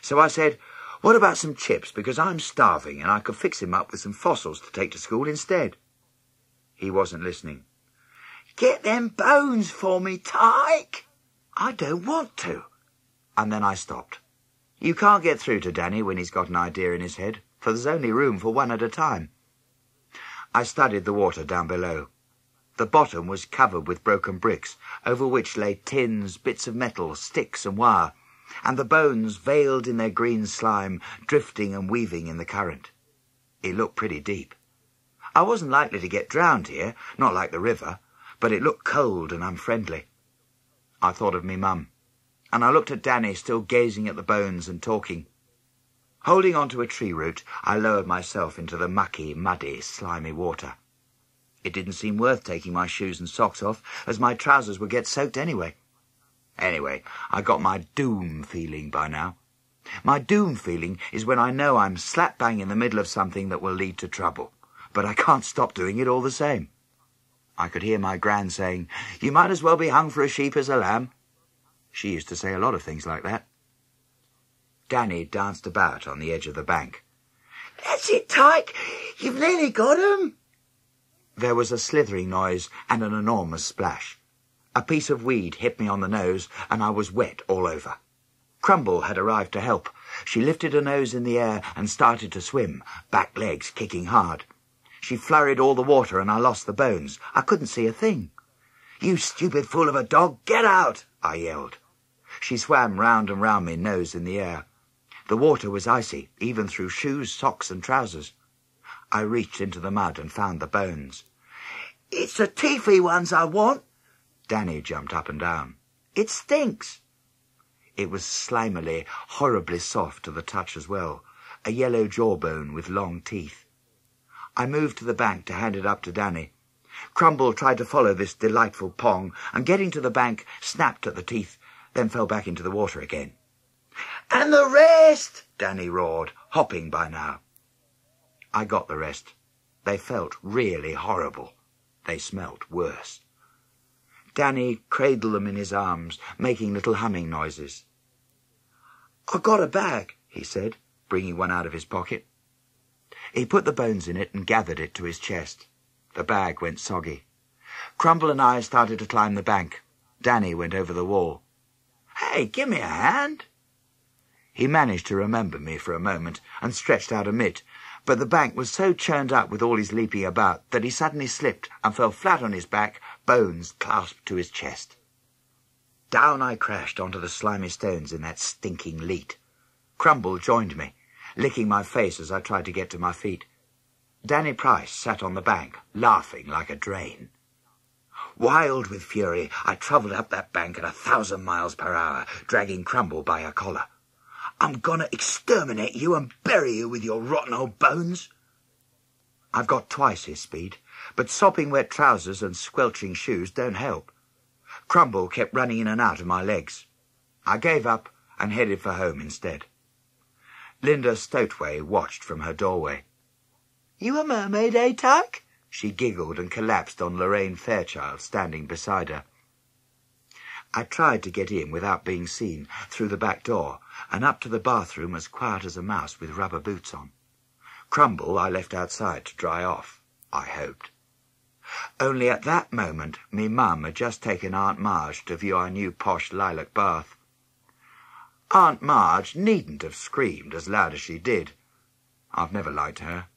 So I said, what about some chips, because I'm starving and I could fix him up with some fossils to take to school instead. He wasn't listening. Get them bones for me, Tyke. I don't want to. And then I stopped. You can't get through to Danny when he's got an idea in his head, for there's only room for one at a time. I studied the water down below. The bottom was covered with broken bricks, over which lay tins, bits of metal, sticks and wire, and the bones veiled in their green slime, drifting and weaving in the current. It looked pretty deep. I wasn't likely to get drowned here, not like the river, but it looked cold and unfriendly. I thought of me mum, and I looked at Danny still gazing at the bones and talking. Holding on to a tree root, I lowered myself into the mucky, muddy, slimy water. It didn't seem worth taking my shoes and socks off, as my trousers would get soaked anyway. Anyway, I got my doom feeling by now. My doom feeling is when I know I'm slap bang in the middle of something that will lead to trouble, but I can't stop doing it all the same. I could hear my gran saying, You might as well be hung for a sheep as a lamb. She used to say a lot of things like that. Danny danced about on the edge of the bank. That's it, Tyke. You've nearly got him. There was a slithering noise and an enormous splash. A piece of weed hit me on the nose, and I was wet all over. Crumble had arrived to help. She lifted her nose in the air and started to swim, back legs kicking hard. She flurried all the water, and I lost the bones. I couldn't see a thing. You stupid fool of a dog, get out! I yelled. She swam round and round me, nose in the air. The water was icy, even through shoes, socks, and trousers. I reached into the mud and found the bones. It's the teethy ones I want. Danny jumped up and down. It stinks. It was slimily, horribly soft to the touch as well, a yellow jawbone with long teeth. I moved to the bank to hand it up to Danny. Crumble tried to follow this delightful pong, and getting to the bank, snapped at the teeth, then fell back into the water again. And the rest! Danny roared, hopping by now. I got the rest. They felt really horrible. They smelt worse. Danny cradled them in his arms, making little humming noises. I got a bag, he said, bringing one out of his pocket. He put the bones in it and gathered it to his chest. The bag went soggy. Crumble and I started to climb the bank. Danny went over the wall. Hey, give me a hand. He managed to remember me for a moment and stretched out a mitt, but the bank was so churned up with all his leaping about that he suddenly slipped and fell flat on his back, bones clasped to his chest. Down I crashed onto the slimy stones in that stinking leat. Crumble joined me, licking my face as I tried to get to my feet. Danny Price sat on the bank, laughing like a drain. Wild with fury, I travelled up that bank at a thousand miles per hour, dragging Crumble by a collar. I'm gonna exterminate you and bury you with your rotten old bones. I've got twice his speed, but sopping wet trousers and squelching shoes don't help. Crumble kept running in and out of my legs. I gave up and headed for home instead. Linda Stoteway watched from her doorway. You a mermaid, eh, Tuck? She giggled and collapsed on Lorraine Fairchild standing beside her. I tried to get in without being seen through the back door and up to the bathroom as quiet as a mouse with rubber boots on. Crumble I left outside to dry off, I hoped. Only at that moment me mum had just taken Aunt Marge to view our new posh lilac bath. Aunt Marge needn't have screamed as loud as she did. I've never liked her.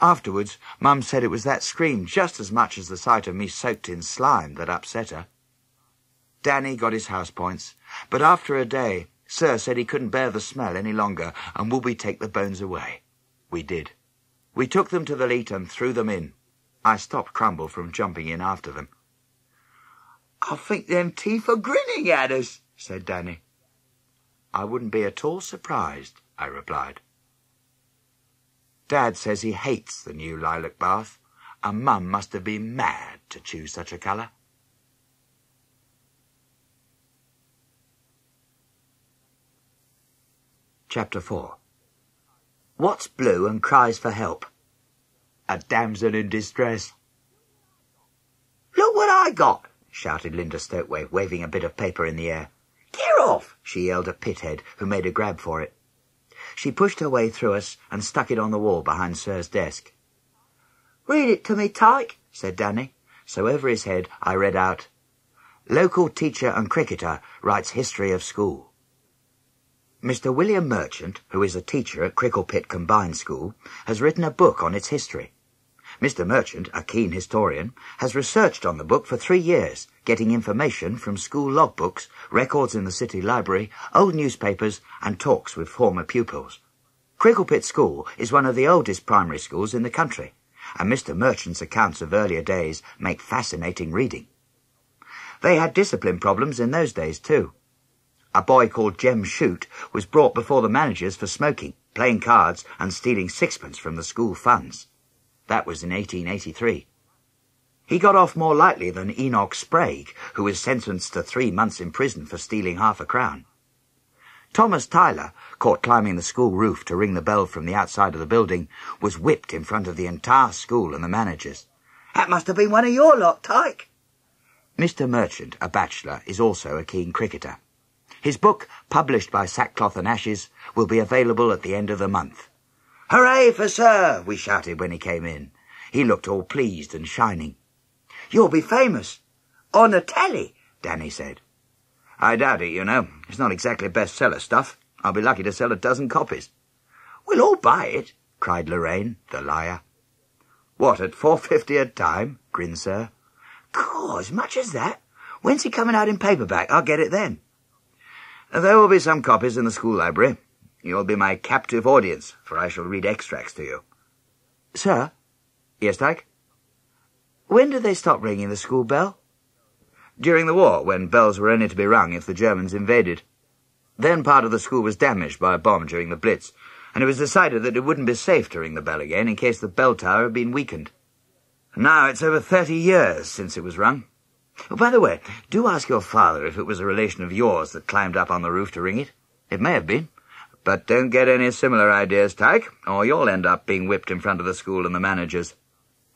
Afterwards, Mum said it was that scream just as much as the sight of me soaked in slime that upset her. Danny got his house points, but after a day, Sir said he couldn't bear the smell any longer and would we take the bones away. We did. We took them to the leat and threw them in. I stopped Crumble from jumping in after them. I think them teeth are grinning at us, said Danny. I wouldn't be at all surprised, I replied. Dad says he hates the new lilac bath. and Mum must have been mad to choose such a colour. Chapter 4 What's blue and cries for help? A damsel in distress. Look what I got, shouted Linda Stoteway, waving a bit of paper in the air. Get off, she yelled at Pithead, who made a grab for it. She pushed her way through us and stuck it on the wall behind Sir's desk. Read it to me, Tyke, said Danny. So over his head I read out, Local teacher and cricketer writes history of school. Mr. William Merchant, who is a teacher at Cricklepit Combined School, has written a book on its history. Mr. Merchant, a keen historian, has researched on the book for three years, getting information from school logbooks, records in the city library, old newspapers, and talks with former pupils. Cricklepit School is one of the oldest primary schools in the country, and Mr. Merchant's accounts of earlier days make fascinating reading. They had discipline problems in those days, too. A boy called Jem Shoot was brought before the managers for smoking, playing cards, and stealing sixpence from the school funds. That was in 1883. He got off more lightly than Enoch Sprague, who was sentenced to three months in prison for stealing half a crown. Thomas Tiler, caught climbing the school roof to ring the bell from the outside of the building, was whipped in front of the entire school and the managers. That must have been one of your lot, Tyke. Mr. Merchant, a bachelor, is also a keen cricketer. His book, published by Sackcloth and Ashes, will be available at the end of the month. Hooray for Sir! we shouted when he came in. He looked all pleased and shining. You'll be famous. On the telly, Danny said. I doubt it, you know. It's not exactly bestseller stuff. I'll be lucky to sell a dozen copies. We'll all buy it, cried Lorraine, the liar. What, at four fifty a time? grinned Sir. Caw, as much as that? When's he coming out in paperback? I'll get it then. There will be some copies in the school library. You'll be my captive audience, for I shall read extracts to you. Sir? Yes, Tyke? When did they stop ringing the school bell? During the war, when bells were only to be rung if the Germans invaded. Then part of the school was damaged by a bomb during the Blitz, and it was decided that it wouldn't be safe to ring the bell again in case the bell tower had been weakened. Now it's over thirty years since it was rung. Oh, by the way, do ask your father if it was a relation of yours that climbed up on the roof to ring it. It may have been. But don't get any similar ideas, Tyke, or you'll end up being whipped in front of the school and the managers.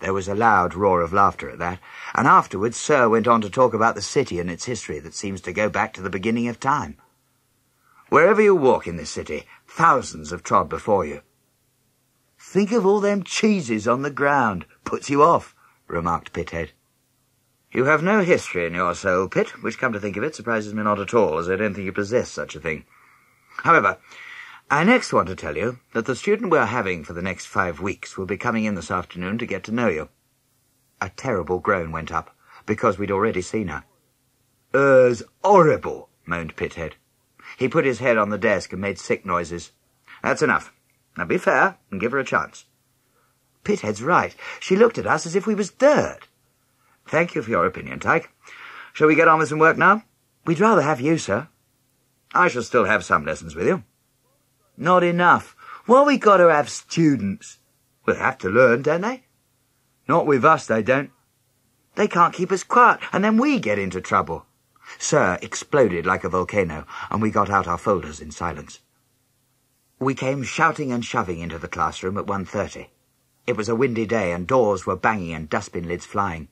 There was a loud roar of laughter at that, and afterwards Sir went on to talk about the city and its history that seems to go back to the beginning of time. Wherever you walk in this city, thousands have trod before you. Think of all them cheeses on the ground. Puts you off, remarked Pithead. You have no history in your soul, Pitt, which, come to think of it, surprises me not at all, as I don't think you possess such a thing. However, I next want to tell you that the student we're having for the next five weeks will be coming in this afternoon to get to know you. A terrible groan went up, because we'd already seen her. Er's horrible, moaned Pithead. He put his head on the desk and made sick noises. That's enough. Now be fair and give her a chance. Pithead's right. She looked at us as if we was dirt. Thank you for your opinion, Tyke. Shall we get on with some work now? We'd rather have you, sir. I shall still have some lessons with you. Not enough. Well, we got to have students. We'll have to learn, don't they? Not with us, they don't. They can't keep us quiet, and then we get into trouble. Sir exploded like a volcano, and we got out our folders in silence. We came shouting and shoving into the classroom at 1.30. It was a windy day, and doors were banging and dustbin lids flying.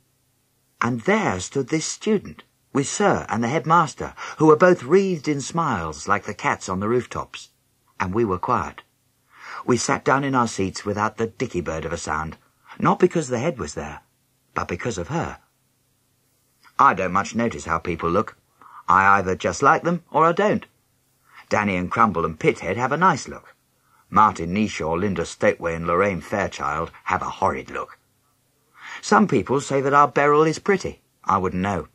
And there stood this student, with Sir and the headmaster, who were both wreathed in smiles like the cats on the rooftops. And we were quiet. We sat down in our seats without the dicky bird of a sound, not because the head was there, but because of her. I don't much notice how people look. I either just like them or I don't. Danny and Crumble and Pithead have a nice look. Martin Neeshaw, Linda Stoteway and Lorraine Fairchild have a horrid look. Some people say that our Beryl is pretty. I wouldn't know.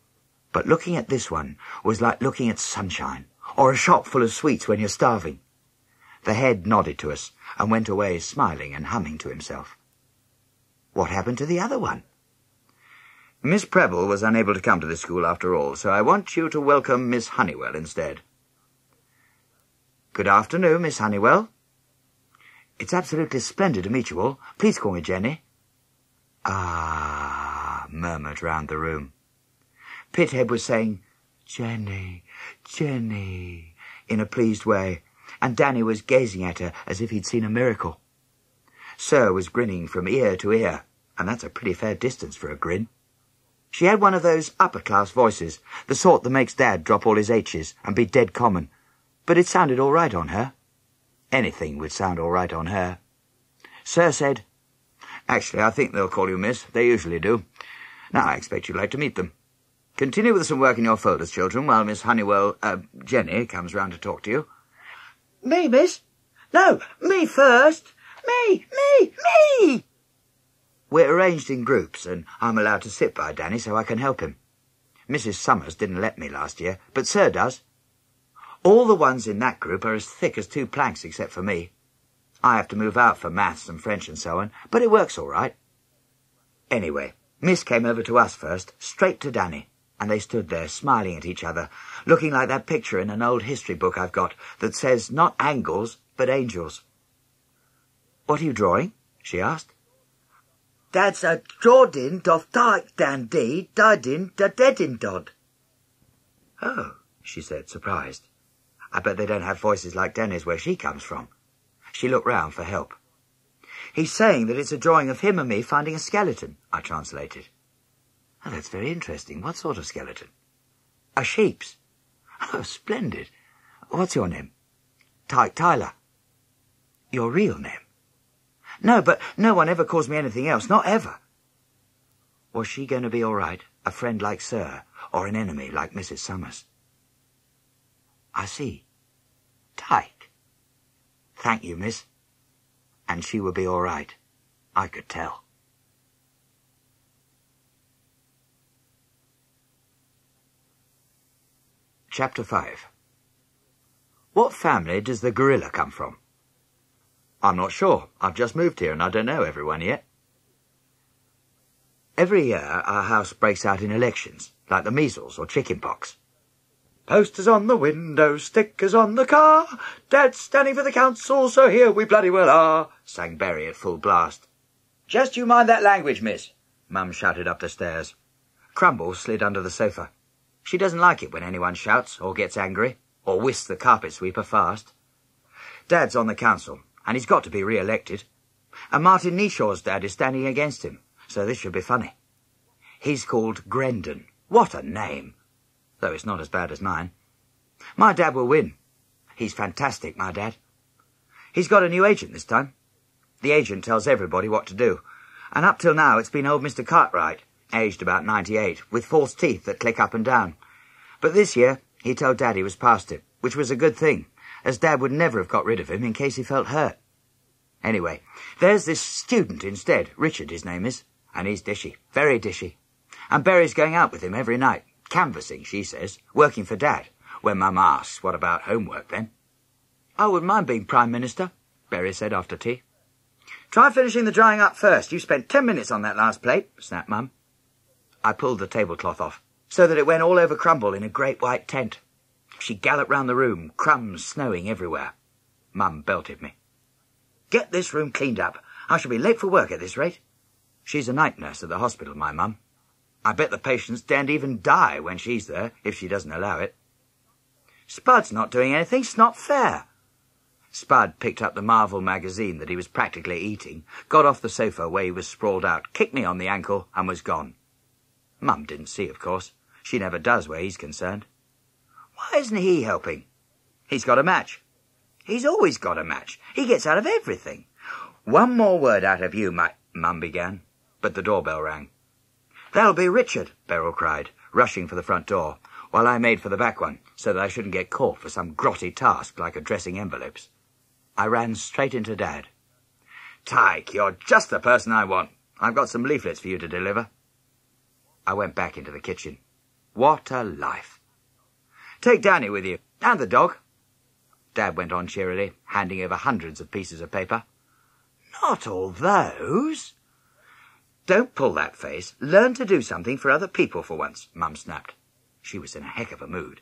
But looking at this one was like looking at sunshine, or a shop full of sweets when you're starving. The head nodded to us and went away smiling and humming to himself. What happened to the other one? Miss Preble was unable to come to the school after all, so I want you to welcome Miss Honeywell instead. Good afternoon, Miss Honeywell. It's absolutely splendid to meet you all. Please call me Jenny. Ah, murmured round the room. Pithead was saying, Jenny, Jenny, in a pleased way, and Danny was gazing at her as if he'd seen a miracle. Sir was grinning from ear to ear, and that's a pretty fair distance for a grin. She had one of those upper-class voices, the sort that makes Dad drop all his H's and be dead common, but it sounded all right on her. Anything would sound all right on her. Sir said, Actually, I think they'll call you Miss. They usually do. Now, I expect you'd like to meet them. Continue with some work in your folders, children, while Miss Honeywell, uh, Jenny, comes round to talk to you. Me, miss? No, me first. Me, me, me! We're arranged in groups, and I'm allowed to sit by Danny so I can help him. Mrs. Summers didn't let me last year, but Sir does. All the ones in that group are as thick as two planks except for me. I have to move out for maths and French and so on, but it works all right. Anyway, Miss came over to us first, straight to Danny, and they stood there smiling at each other, looking like that picture in an old history book I've got that says not angles, but angels. What are you drawing? she asked. That's a Jordan doth dyke dan dee, didin da deadin dod. Oh, she said, surprised. I bet they don't have voices like Denny's where she comes from. She looked round for help. He's saying that it's a drawing of him and me finding a skeleton, I translated. Oh, that's very interesting. What sort of skeleton? A sheep's. Oh, splendid. What's your name? Tyke Tiler. Your real name? No, but no one ever calls me anything else, not ever. Was she going to be all right, a friend like Sir, or an enemy like Mrs. Summers? I see. Tyke. Thank you, miss. And she would be all right. I could tell. Chapter 5 What family does the gorilla come from? I'm not sure. I've just moved here and I don't know everyone yet. Every year our house breaks out in elections, like the measles or chicken pox. Posters on the window, stickers on the car. Dad's standing for the council, so here we bloody well are, sang Berry at full blast. Just you mind that language, miss, Mum shouted up the stairs. Crumble slid under the sofa. She doesn't like it when anyone shouts or gets angry or whisks the carpet sweeper fast. Dad's on the council, and he's got to be re-elected. And Martin Neeshaw's dad is standing against him, so this should be funny. He's called Grendon. What a name! Though it's not as bad as mine. My dad will win. He's fantastic, my dad. He's got a new agent this time. The agent tells everybody what to do. And up till now it's been old Mr. Cartwright, aged about 98, with false teeth that click up and down. But this year he told Dad he was past it, which was a good thing, as Dad would never have got rid of him in case he felt hurt. Anyway, there's this student instead, Richard his name is, and he's dishy, very dishy. And Berry's going out with him every night, canvassing, she says, working for Dad, when Mum asks what about homework then. I wouldn't mind being Prime Minister, Berry said after tea. Try finishing the drying up first. You spent ten minutes on that last plate, snapped Mum. I pulled the tablecloth off, so that it went all over Crumble in a great white tent. She galloped round the room, crumbs snowing everywhere. Mum belted me. Get this room cleaned up. I shall be late for work at this rate. She's a night nurse at the hospital, my mum. I bet the patients daren't even die when she's there, if she doesn't allow it. Spud's not doing anything. It's not fair. Spud picked up the Marvel magazine that he was practically eating, got off the sofa where he was sprawled out, kicked me on the ankle, and was gone. Mum didn't see, of course. She never does where he's concerned. Why isn't he helping? He's got a match. He's always got a match. He gets out of everything. One more word out of you, my... Mum began, but the doorbell rang. That'll be Richard, Beryl cried, rushing for the front door, while I made for the back one, so that I shouldn't get caught for some grotty task like addressing envelopes. I ran straight into Dad. Tyke, you're just the person I want. I've got some leaflets for you to deliver. I went back into the kitchen. What a life! Take Danny with you, and the dog. Dad went on cheerily, handing over hundreds of pieces of paper. Not all those. Don't pull that face. Learn to do something for other people for once, Mum snapped. She was in a heck of a mood.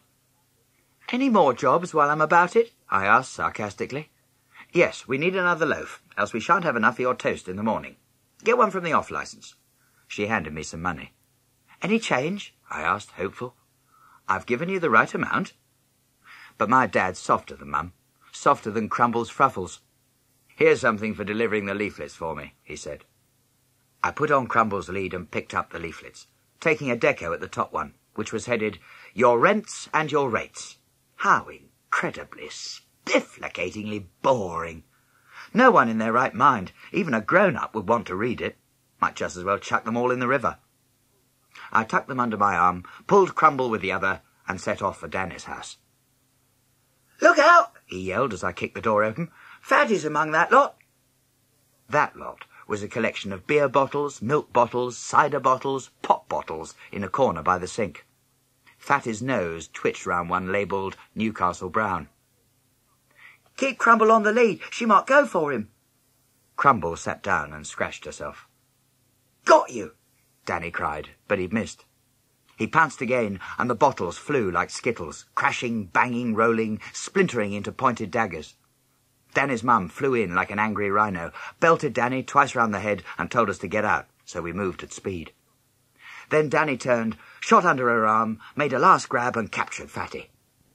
Any more jobs while I'm about it? I asked sarcastically. Yes, we need another loaf, else we shan't have enough for your toast in the morning. Get one from the off licence. She handed me some money. Any change? I asked, hopeful. I've given you the right amount. But my dad's softer than Mum, softer than Crumble's fruffles. Here's something for delivering the leaflets for me, he said. I put on Crumble's lead and picked up the leaflets, taking a deco at the top one, which was headed, Your Rents and Your Rates. How incredibly, spifflicatingly boring. No one in their right mind, even a grown-up, would want to read it. Might just as well chuck them all in the river. I tucked them under my arm, pulled Crumble with the other, and set off for Danny's house. Look out! he yelled as I kicked the door open. Fatty's among that lot. That lot was a collection of beer bottles, milk bottles, cider bottles, pop bottles in a corner by the sink. Fatty's nose twitched round one labelled Newcastle Brown. Keep Crumble on the lead. She might go for him. Crumble sat down and scratched herself. Got you! Danny cried, but he'd missed. He pounced again, and the bottles flew like skittles, crashing, banging, rolling, splintering into pointed daggers. Danny's mum flew in like an angry rhino, belted Danny twice round the head, and told us to get out, so we moved at speed. Then Danny turned, shot under her arm, made a last grab, and captured Fatty.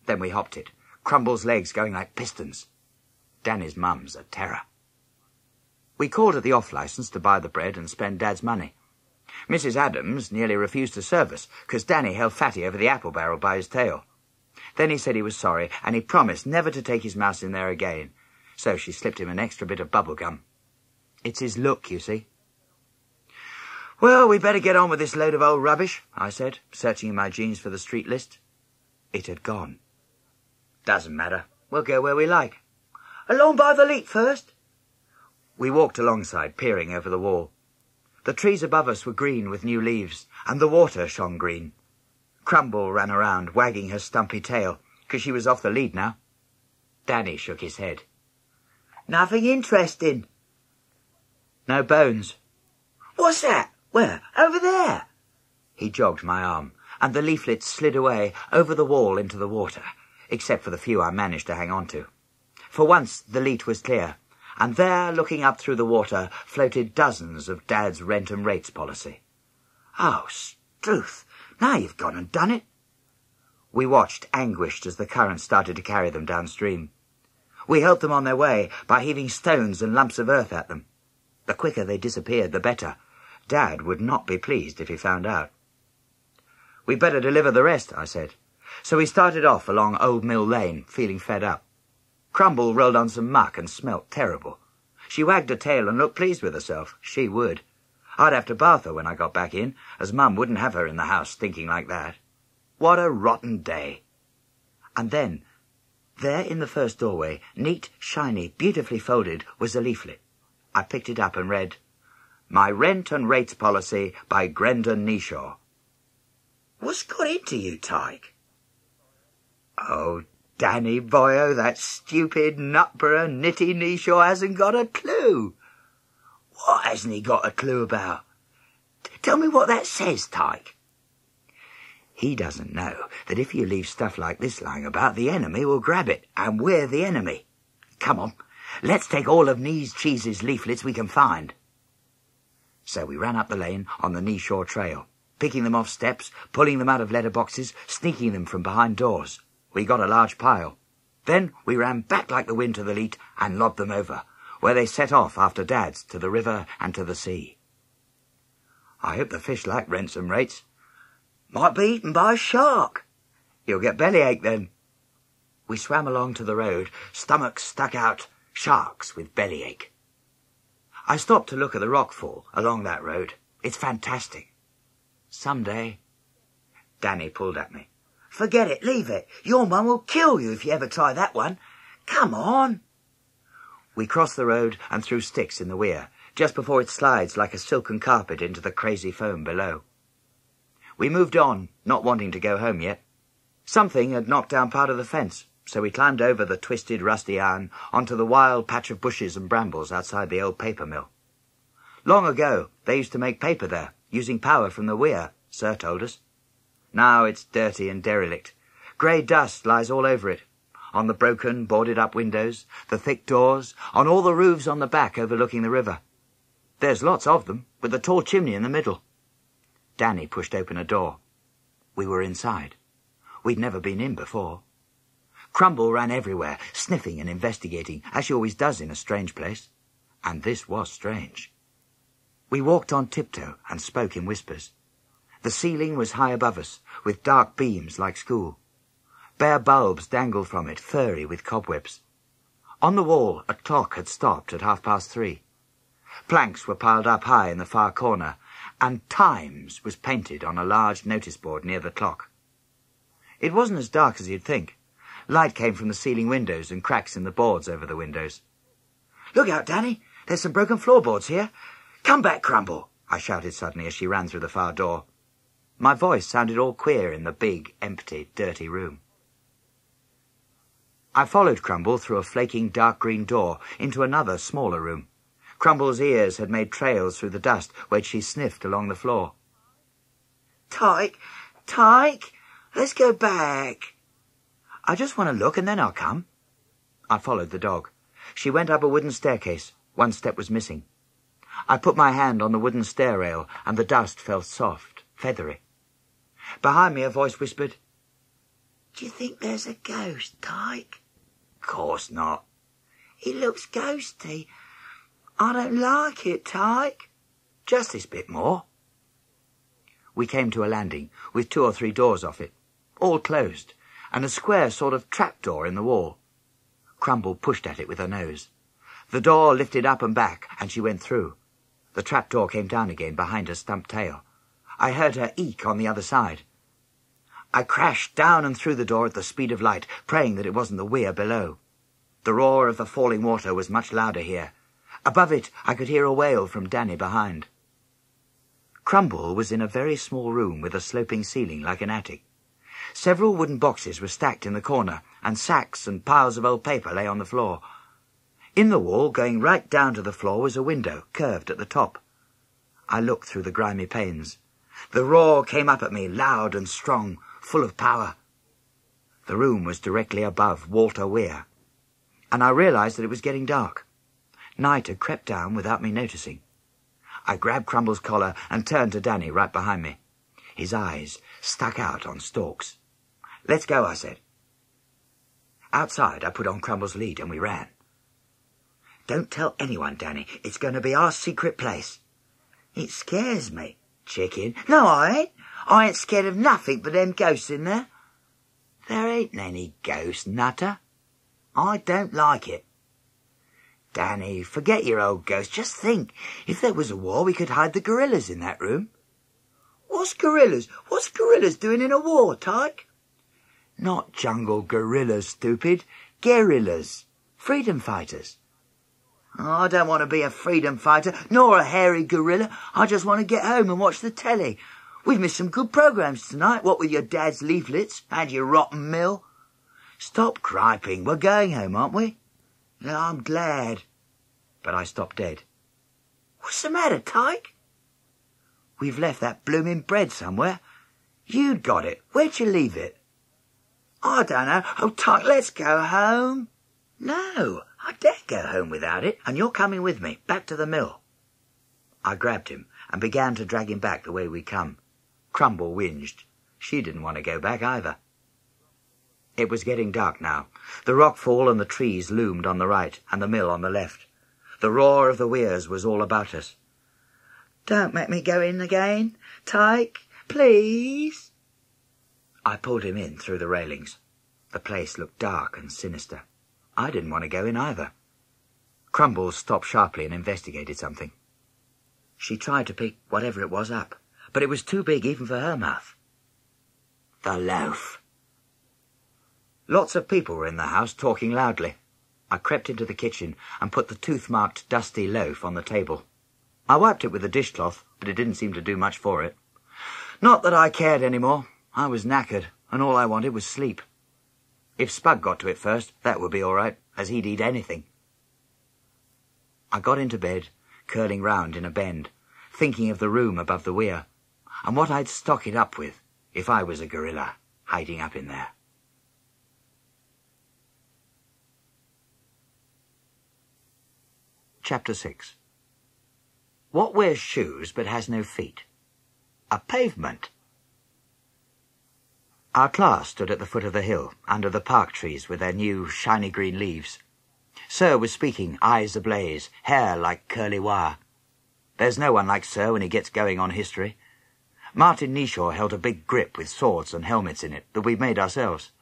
Then we hopped it, Crumble's legs going like pistons. Danny's mum's a terror. We called at the off licence to buy the bread and spend Dad's money. Mrs. Adams nearly refused to serve us, because Danny held Fatty over the apple barrel by his tail. Then he said he was sorry, and he promised never to take his mouse in there again, so she slipped him an extra bit of bubble gum. It's his look, you see. Well, we better get on with this load of old rubbish, I said, searching in my jeans for the street list. It had gone. Doesn't matter. We'll go where we like. Along by the leat first. We walked alongside, peering over the wall. The trees above us were green with new leaves, and the water shone green. Crumble ran around, wagging her stumpy tail, because she was off the lead now. Danny shook his head. Nothing interesting. No bones. What's that? Where? Over there. He jogged my arm, and the leaflets slid away over the wall into the water, except for the few I managed to hang on to. For once the leat was clear, and there, looking up through the water, floated dozens of Dad's rent and rates policy. Oh, Struth, now you've gone and done it. We watched, anguished, as the current started to carry them downstream. We helped them on their way by heaving stones and lumps of earth at them. The quicker they disappeared, the better. Dad would not be pleased if he found out. We'd better deliver the rest, I said. So we started off along Old Mill Lane, feeling fed up. Crumble rolled on some muck and smelt terrible. She wagged her tail and looked pleased with herself. She would. I'd have to bath her when I got back in, as Mum wouldn't have her in the house thinking like that. What a rotten day. And then, there in the first doorway, neat, shiny, beautifully folded, was a leaflet. I picked it up and read, My Rent and Rates Policy by Grendon Neeshaw. What's got into you, Tyke? Oh, Danny boyo, that stupid Nutborough Nitty Neeshaw hasn't got a clue. What hasn't he got a clue about? Tell me what that says, Tyke. He doesn't know that if you leave stuff like this lying about, the enemy will grab it, and we're the enemy. Come on, let's take all of Nee's Cheese's leaflets we can find. So we ran up the lane on the Neeshaw Trail, picking them off steps, pulling them out of letterboxes, sneaking them from behind doors. We got a large pile. Then we ran back like the wind to the leat and lobbed them over, where they set off after Dad's to the river and to the sea. I hope the fish like and rates. Might be eaten by a shark. You'll get bellyache then. We swam along to the road, stomachs stuck out, sharks with bellyache. I stopped to look at the rockfall along that road. It's fantastic. Some day. Danny pulled at me. Forget it, leave it. Your mum will kill you if you ever try that one. Come on. We crossed the road and threw sticks in the weir, just before it slides like a silken carpet into the crazy foam below. We moved on, not wanting to go home yet. Something had knocked down part of the fence, so we climbed over the twisted, rusty iron onto the wild patch of bushes and brambles outside the old paper mill. Long ago, they used to make paper there, using power from the weir, Sir told us. Now it's dirty and derelict. Grey dust lies all over it, on the broken, boarded-up windows, the thick doors, on all the roofs on the back overlooking the river. There's lots of them, with a tall chimney in the middle. Danny pushed open a door. We were inside. We'd never been in before. Crumble ran everywhere, sniffing and investigating, as she always does in a strange place. And this was strange. We walked on tiptoe and spoke in whispers. The ceiling was high above us, with dark beams like school. Bare bulbs dangled from it, furry with cobwebs. On the wall, a clock had stopped at half past three. Planks were piled up high in the far corner, and Times was painted on a large notice board near the clock. It wasn't as dark as you'd think. Light came from the ceiling windows and cracks in the boards over the windows. Look out, Danny! There's some broken floorboards here. Come back, Crumble! I shouted suddenly as she ran through the far door. My voice sounded all queer in the big, empty, dirty room. I followed Crumble through a flaking dark green door into another, smaller room. Crumble's ears had made trails through the dust which she sniffed along the floor. Tyke, Tyke, let's go back. I just want to look and then I'll come. I followed the dog. She went up a wooden staircase. One step was missing. I put my hand on the wooden stair rail and the dust felt soft, feathery. Behind me a voice whispered, Do you think there's a ghost, Tyke? Course not. He looks ghosty. I don't like it, Tyke. Just this bit more. We came to a landing with two or three doors off it, all closed, and a square sort of trapdoor in the wall. Crumble pushed at it with her nose. The door lifted up and back, and she went through. The trapdoor came down again behind her stump tail. I heard her eek on the other side. I crashed down and through the door at the speed of light, praying that it wasn't the weir below. The roar of the falling water was much louder here. Above it, I could hear a wail from Danny behind. Crumble was in a very small room with a sloping ceiling like an attic. Several wooden boxes were stacked in the corner, and sacks and piles of old paper lay on the floor. In the wall, going right down to the floor, was a window, curved at the top. I looked through the grimy panes. The roar came up at me, loud and strong, full of power. The room was directly above Walter Weir, and I realized that it was getting dark. Night had crept down without me noticing. I grabbed Crumble's collar and turned to Danny right behind me. His eyes stuck out on stalks. Let's go, I said. Outside, I put on Crumble's lead and we ran. Don't tell anyone, Danny. It's going to be our secret place. It scares me, chicken. No, I ain't. I ain't scared of nothing but them ghosts in there. There ain't any ghosts, Nutter. I don't like it. Danny, forget your old ghost. Just think, if there was a war, we could hide the gorillas in that room. What's gorillas? What's gorillas doing in a war, Tyke? Not jungle gorillas, stupid. Guerrillas. Freedom fighters. Oh, I don't want to be a freedom fighter, nor a hairy gorilla. I just want to get home and watch the telly. We've missed some good programs tonight, what with your dad's leaflets and your rotten mill. Stop griping. We're going home, aren't we? I'm glad. But I stopped dead. What's the matter, Tyke? We've left that blooming bread somewhere. You'd got it. Where'd you leave it? I don't know. Oh, Tyke, let's go home. No, I daren't go home without it, and you're coming with me, back to the mill. I grabbed him and began to drag him back the way we'd come. Crumble whinged. She didn't want to go back either. It was getting dark now. The rockfall and the trees loomed on the right, and the mill on the left. The roar of the weirs was all about us. Don't make me go in again, Tyke, please. I pulled him in through the railings. The place looked dark and sinister. I didn't want to go in either. Crumbles stopped sharply and investigated something. She tried to pick whatever it was up but it was too big even for her mouth. The loaf. Lots of people were in the house talking loudly. I crept into the kitchen and put the tooth-marked dusty loaf on the table. I wiped it with a dishcloth, but it didn't seem to do much for it. Not that I cared any more. I was knackered, and all I wanted was sleep. If Spug got to it first, that would be all right, as he'd eat anything. I got into bed, curling round in a bend, thinking of the room above the weir and what I'd stock it up with if I was a gorilla hiding up in there. Chapter 6 What wears shoes but has no feet? A pavement. Our class stood at the foot of the hill, under the park trees with their new, shiny green leaves. Sir was speaking, eyes ablaze, hair like curly wire. There's no one like Sir when he gets going on history. Martin Neeshaw held a big grip with swords and helmets in it that we made ourselves.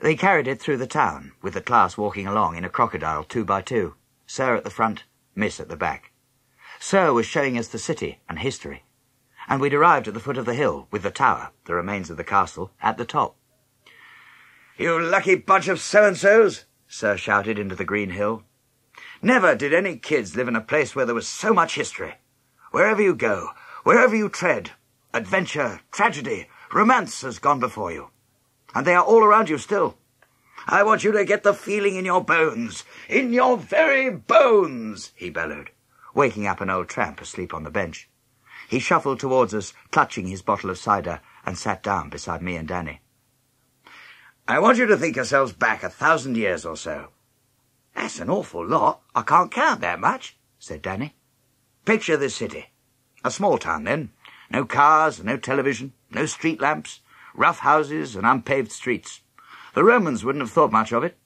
They carried it through the town, with the class walking along in a crocodile two by two, Sir at the front, Miss at the back. Sir was showing us the city and history, and we'd arrived at the foot of the hill, with the tower, the remains of the castle, at the top. You lucky bunch of so-and-sos, Sir shouted into the green hill. Never did any kids live in a place where there was so much history. Wherever you go, wherever you tread, adventure, tragedy, romance has gone before you. And they are all around you still. I want you to get the feeling in your bones, in your very bones, he bellowed, waking up an old tramp asleep on the bench. He shuffled towards us, clutching his bottle of cider, and sat down beside me and Danny. I want you to think yourselves back a thousand years or so. That's an awful lot. I can't count that much, said Danny. Picture this city. A small town, then. No cars, no television, no street lamps, rough houses and unpaved streets. The Romans wouldn't have thought much of it.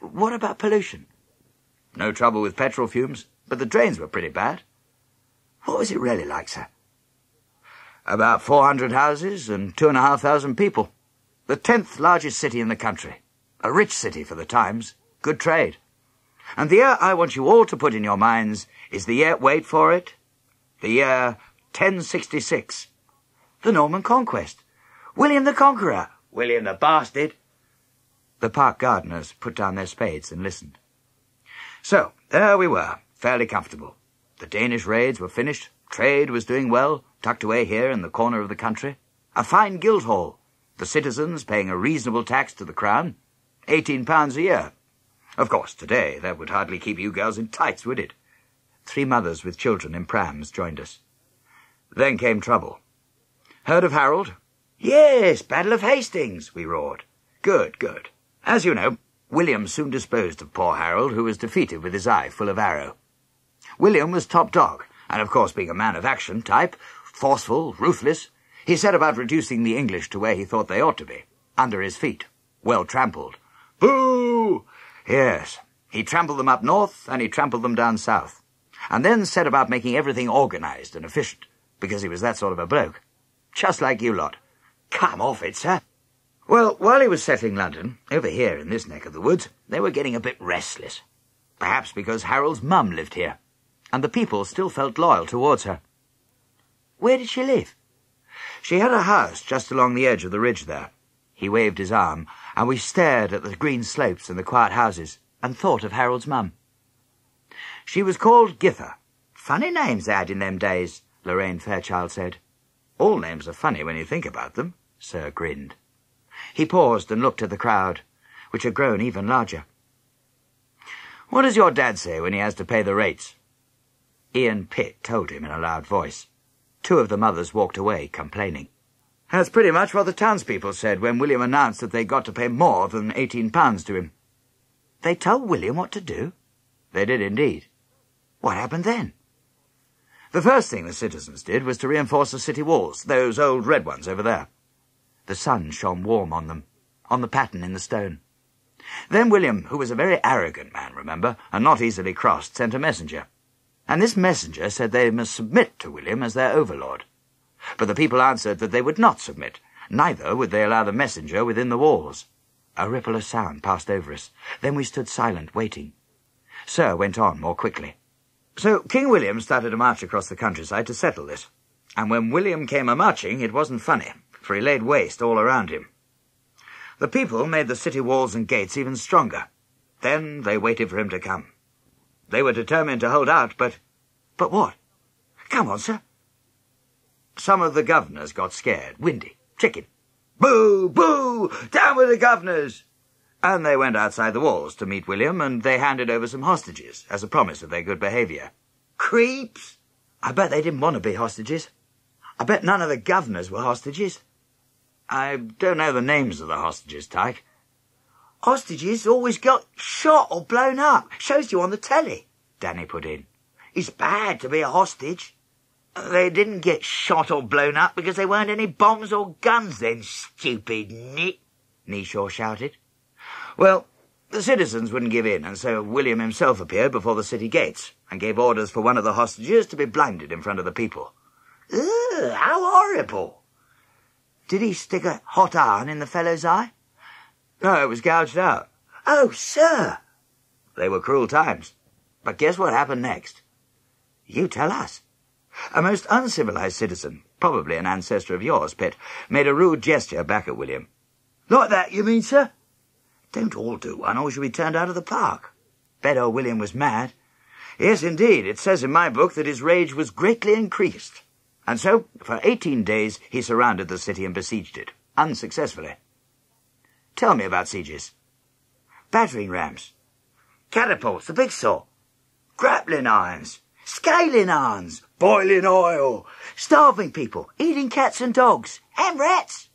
What about pollution? No trouble with petrol fumes, but the drains were pretty bad. What was it really like, sir? About 400 houses and two and a half thousand people. The tenth largest city in the country. A rich city for the times. Good trade. And the year I want you all to put in your minds is the year, wait for it, the year 1066. The Norman Conquest. William the Conqueror. William the Bastard. The park gardeners put down their spades and listened. So, there we were, fairly comfortable. The Danish raids were finished, trade was doing well, tucked away here in the corner of the country. A fine guild hall, the citizens paying a reasonable tax to the crown, eighteen pounds a year. Of course, today that would hardly keep you girls in tights, would it? Three mothers with children in prams joined us. Then came trouble. Heard of Harold? Yes, Battle of Hastings, we roared. Good, good. As you know, William soon disposed of poor Harold, who was defeated with his eye full of arrow. William was top dog, and of course being a man of action type, forceful, ruthless, he set about reducing the English to where he thought they ought to be, under his feet, well trampled. Boo! Yes, he trampled them up north, and he trampled them down south, and then set about making everything organized and efficient, because he was that sort of a bloke. Just like you lot. Come off it, sir. Well, while he was settling London, over here in this neck of the woods, they were getting a bit restless. Perhaps because Harold's mum lived here and the people still felt loyal towards her. Where did she live? She had a house just along the edge of the ridge there. He waved his arm, and we stared at the green slopes and the quiet houses, and thought of Harold's mum. She was called Githa. Funny names they had in them days, Lorraine Fairchild said. All names are funny when you think about them, Sir grinned. He paused and looked at the crowd, which had grown even larger. What does your dad say when he has to pay the rates? Ian Pitt told him in a loud voice. Two of the mothers walked away, complaining. That's pretty much what the townspeople said when William announced that they got to pay more than eighteen pounds to him. They told William what to do? They did indeed. What happened then? The first thing the citizens did was to reinforce the city walls, those old red ones over there. The sun shone warm on them, on the pattern in the stone. Then William, who was a very arrogant man, remember, and not easily crossed, sent a messenger and this messenger said they must submit to William as their overlord. But the people answered that they would not submit, neither would they allow the messenger within the walls. A ripple of sound passed over us. Then we stood silent, waiting. Sir went on more quickly. So King William started a march across the countryside to settle this. And when William came a marching, it wasn't funny, for he laid waste all around him. The people made the city walls and gates even stronger. Then they waited for him to come. They were determined to hold out, but... But what? Come on, sir. Some of the governors got scared, windy, chicken. Boo! Boo! Down with the governors! And they went outside the walls to meet William, and they handed over some hostages as a promise of their good behaviour. Creeps! I bet they didn't want to be hostages. I bet none of the governors were hostages. I don't know the names of the hostages, Tyke. Hostages always got shot or blown up. Shows you on the telly, Danny put in. It's bad to be a hostage. They didn't get shot or blown up because there weren't any bombs or guns then, stupid nit, Neeshaw shouted. Well, the citizens wouldn't give in, and so William himself appeared before the city gates and gave orders for one of the hostages to be blinded in front of the people. Ugh, how horrible! Did he stick a hot iron in the fellow's eye? No, it was gouged out. Oh, sir! They were cruel times. But guess what happened next? You tell us. A most uncivilized citizen, probably an ancestor of yours, Pitt, made a rude gesture back at William. Like that, you mean, sir? Don't all do one, or you'll be turned out of the park. Bet old William was mad. Yes, indeed, it says in my book that his rage was greatly increased. And so, for eighteen days, he surrounded the city and besieged it, unsuccessfully. Tell me about sieges. Battering rams. Catapults, the big saw. Grappling irons. Scaling irons. Boiling oil. Starving people. Eating cats and dogs. And rats.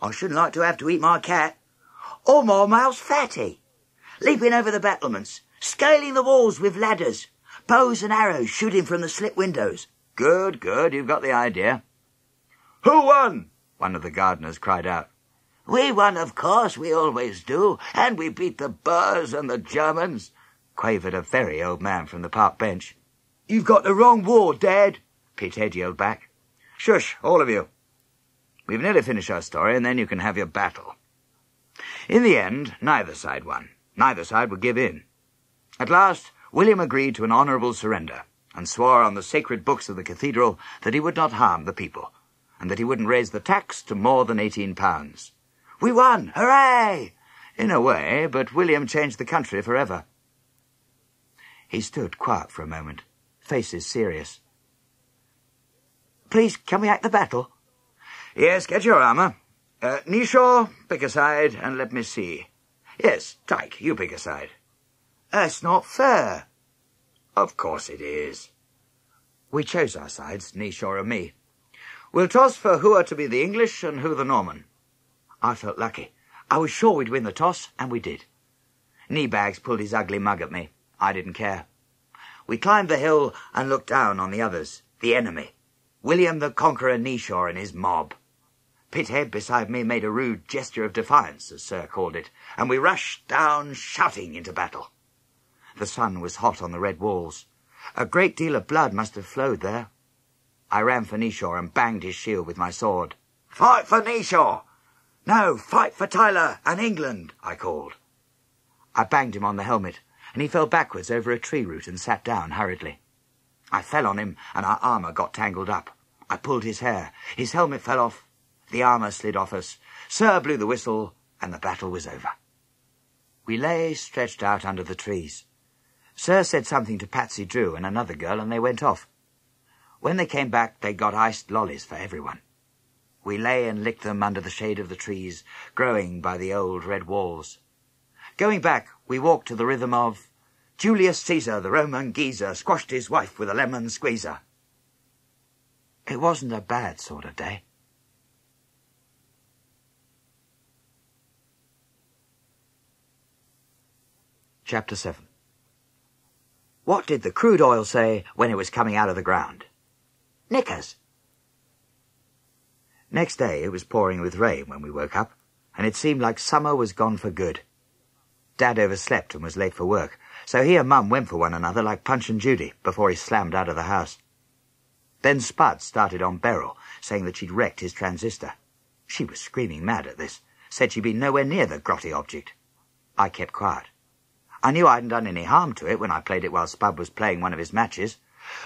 I shouldn't like to have to eat my cat. Or my mouse fatty. Leaping over the battlements. Scaling the walls with ladders. Bows and arrows shooting from the slit windows. Good, good, you've got the idea. Who won? One of the gardeners cried out. We won, of course, we always do, and we beat the Boers and the Germans, quavered a very old man from the park bench. You've got the wrong war, Dad, Pithead yelled back. Shush, all of you. We've nearly finished our story, and then you can have your battle. In the end, neither side won. Neither side would give in. At last, William agreed to an honourable surrender, and swore on the sacred books of the cathedral that he would not harm the people, and that he wouldn't raise the tax to more than eighteen pounds. We won! Hooray! In a way, but William changed the country forever. He stood quiet for a moment, faces serious. Please, can we act the battle? Yes, get your armour. Uh, Neeshaw, pick a side, and let me see. Yes, Tyke, you pick a side. That's not fair. Of course it is. We chose our sides, Neeshaw and me. We'll toss for who are to be the English and who the Norman. I felt lucky. I was sure we'd win the toss, and we did. Kneebags pulled his ugly mug at me. I didn't care. We climbed the hill and looked down on the others, the enemy. William the Conqueror Neeshaw and his mob. Pithead beside me made a rude gesture of defiance, as Sir called it, and we rushed down shouting into battle. The sun was hot on the red walls. A great deal of blood must have flowed there. I ran for Neeshaw and banged his shield with my sword. Fight for Neeshaw! No, fight for Tiler and England, I called. I banged him on the helmet, and he fell backwards over a tree root and sat down hurriedly. I fell on him, and our armour got tangled up. I pulled his hair. His helmet fell off. The armour slid off us. Sir blew the whistle, and the battle was over. We lay stretched out under the trees. Sir said something to Patsy Drew and another girl, and they went off. When they came back, they got iced lollies for everyone. We lay and licked them under the shade of the trees, growing by the old red walls. Going back, we walked to the rhythm of Julius Caesar, the Roman geezer, squashed his wife with a lemon squeezer. It wasn't a bad sort of day. Chapter 7 What did the crude oil say when it was coming out of the ground? Knickers. Next day it was pouring with rain when we woke up, and it seemed like summer was gone for good. Dad overslept and was late for work, so he and Mum went for one another like Punch and Judy before he slammed out of the house. Then Spud started on Beryl, saying that she'd wrecked his transistor. She was screaming mad at this, said she'd been nowhere near the grotty object. I kept quiet. I knew I hadn't done any harm to it when I played it while Spud was playing one of his matches,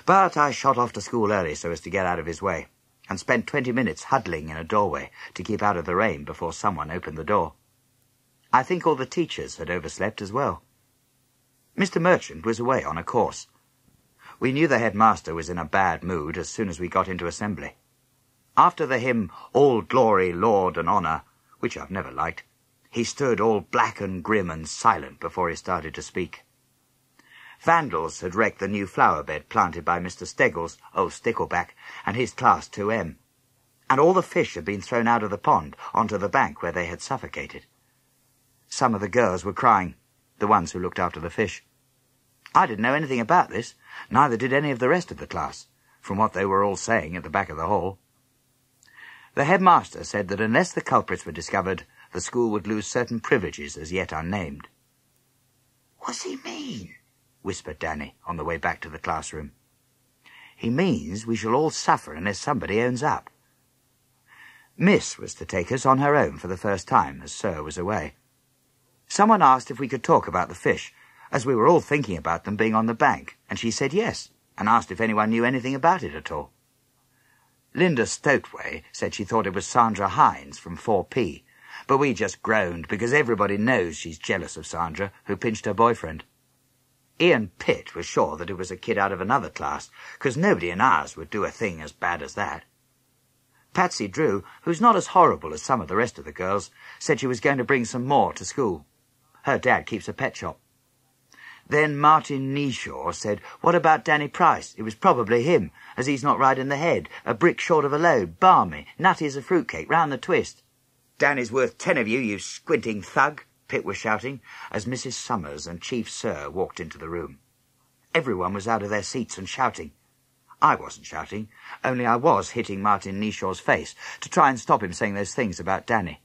but I shot off to school early so as to get out of his way and spent twenty minutes huddling in a doorway to keep out of the rain before someone opened the door. I think all the teachers had overslept as well. Mr. Merchant was away on a course. We knew the headmaster was in a bad mood as soon as we got into assembly. After the hymn, All Glory, Lord and Honour, which I've never liked, he stood all black and grim and silent before he started to speak. Vandals had wrecked the new flower bed planted by Mr. Steggles, old Stickleback, and his class 2M. And all the fish had been thrown out of the pond onto the bank where they had suffocated. Some of the girls were crying, the ones who looked after the fish. I didn't know anything about this, neither did any of the rest of the class, from what they were all saying at the back of the hall. The headmaster said that unless the culprits were discovered, the school would lose certain privileges as yet unnamed. What's he mean? whispered Danny on the way back to the classroom. He means we shall all suffer unless somebody owns up. Miss was to take us on her own for the first time, as Sir was away. Someone asked if we could talk about the fish, as we were all thinking about them being on the bank, and she said yes, and asked if anyone knew anything about it at all. Linda Stoteway said she thought it was Sandra Hines from 4P, but we just groaned because everybody knows she's jealous of Sandra, who pinched her boyfriend. Ian Pitt was sure that it was a kid out of another class, because nobody in ours would do a thing as bad as that. Patsy Drew, who's not as horrible as some of the rest of the girls, said she was going to bring some more to school. Her dad keeps a pet shop. Then Martin Neeshaw said, What about Danny Price? It was probably him, as he's not right in the head, a brick short of a load, balmy, nutty as a fruitcake, round the twist. Danny's worth ten of you, you squinting thug, Pitt was shouting, as Mrs. Summers and Chief Sir walked into the room. Everyone was out of their seats and shouting. I wasn't shouting, only I was hitting Martin Neeshaw's face to try and stop him saying those things about Danny.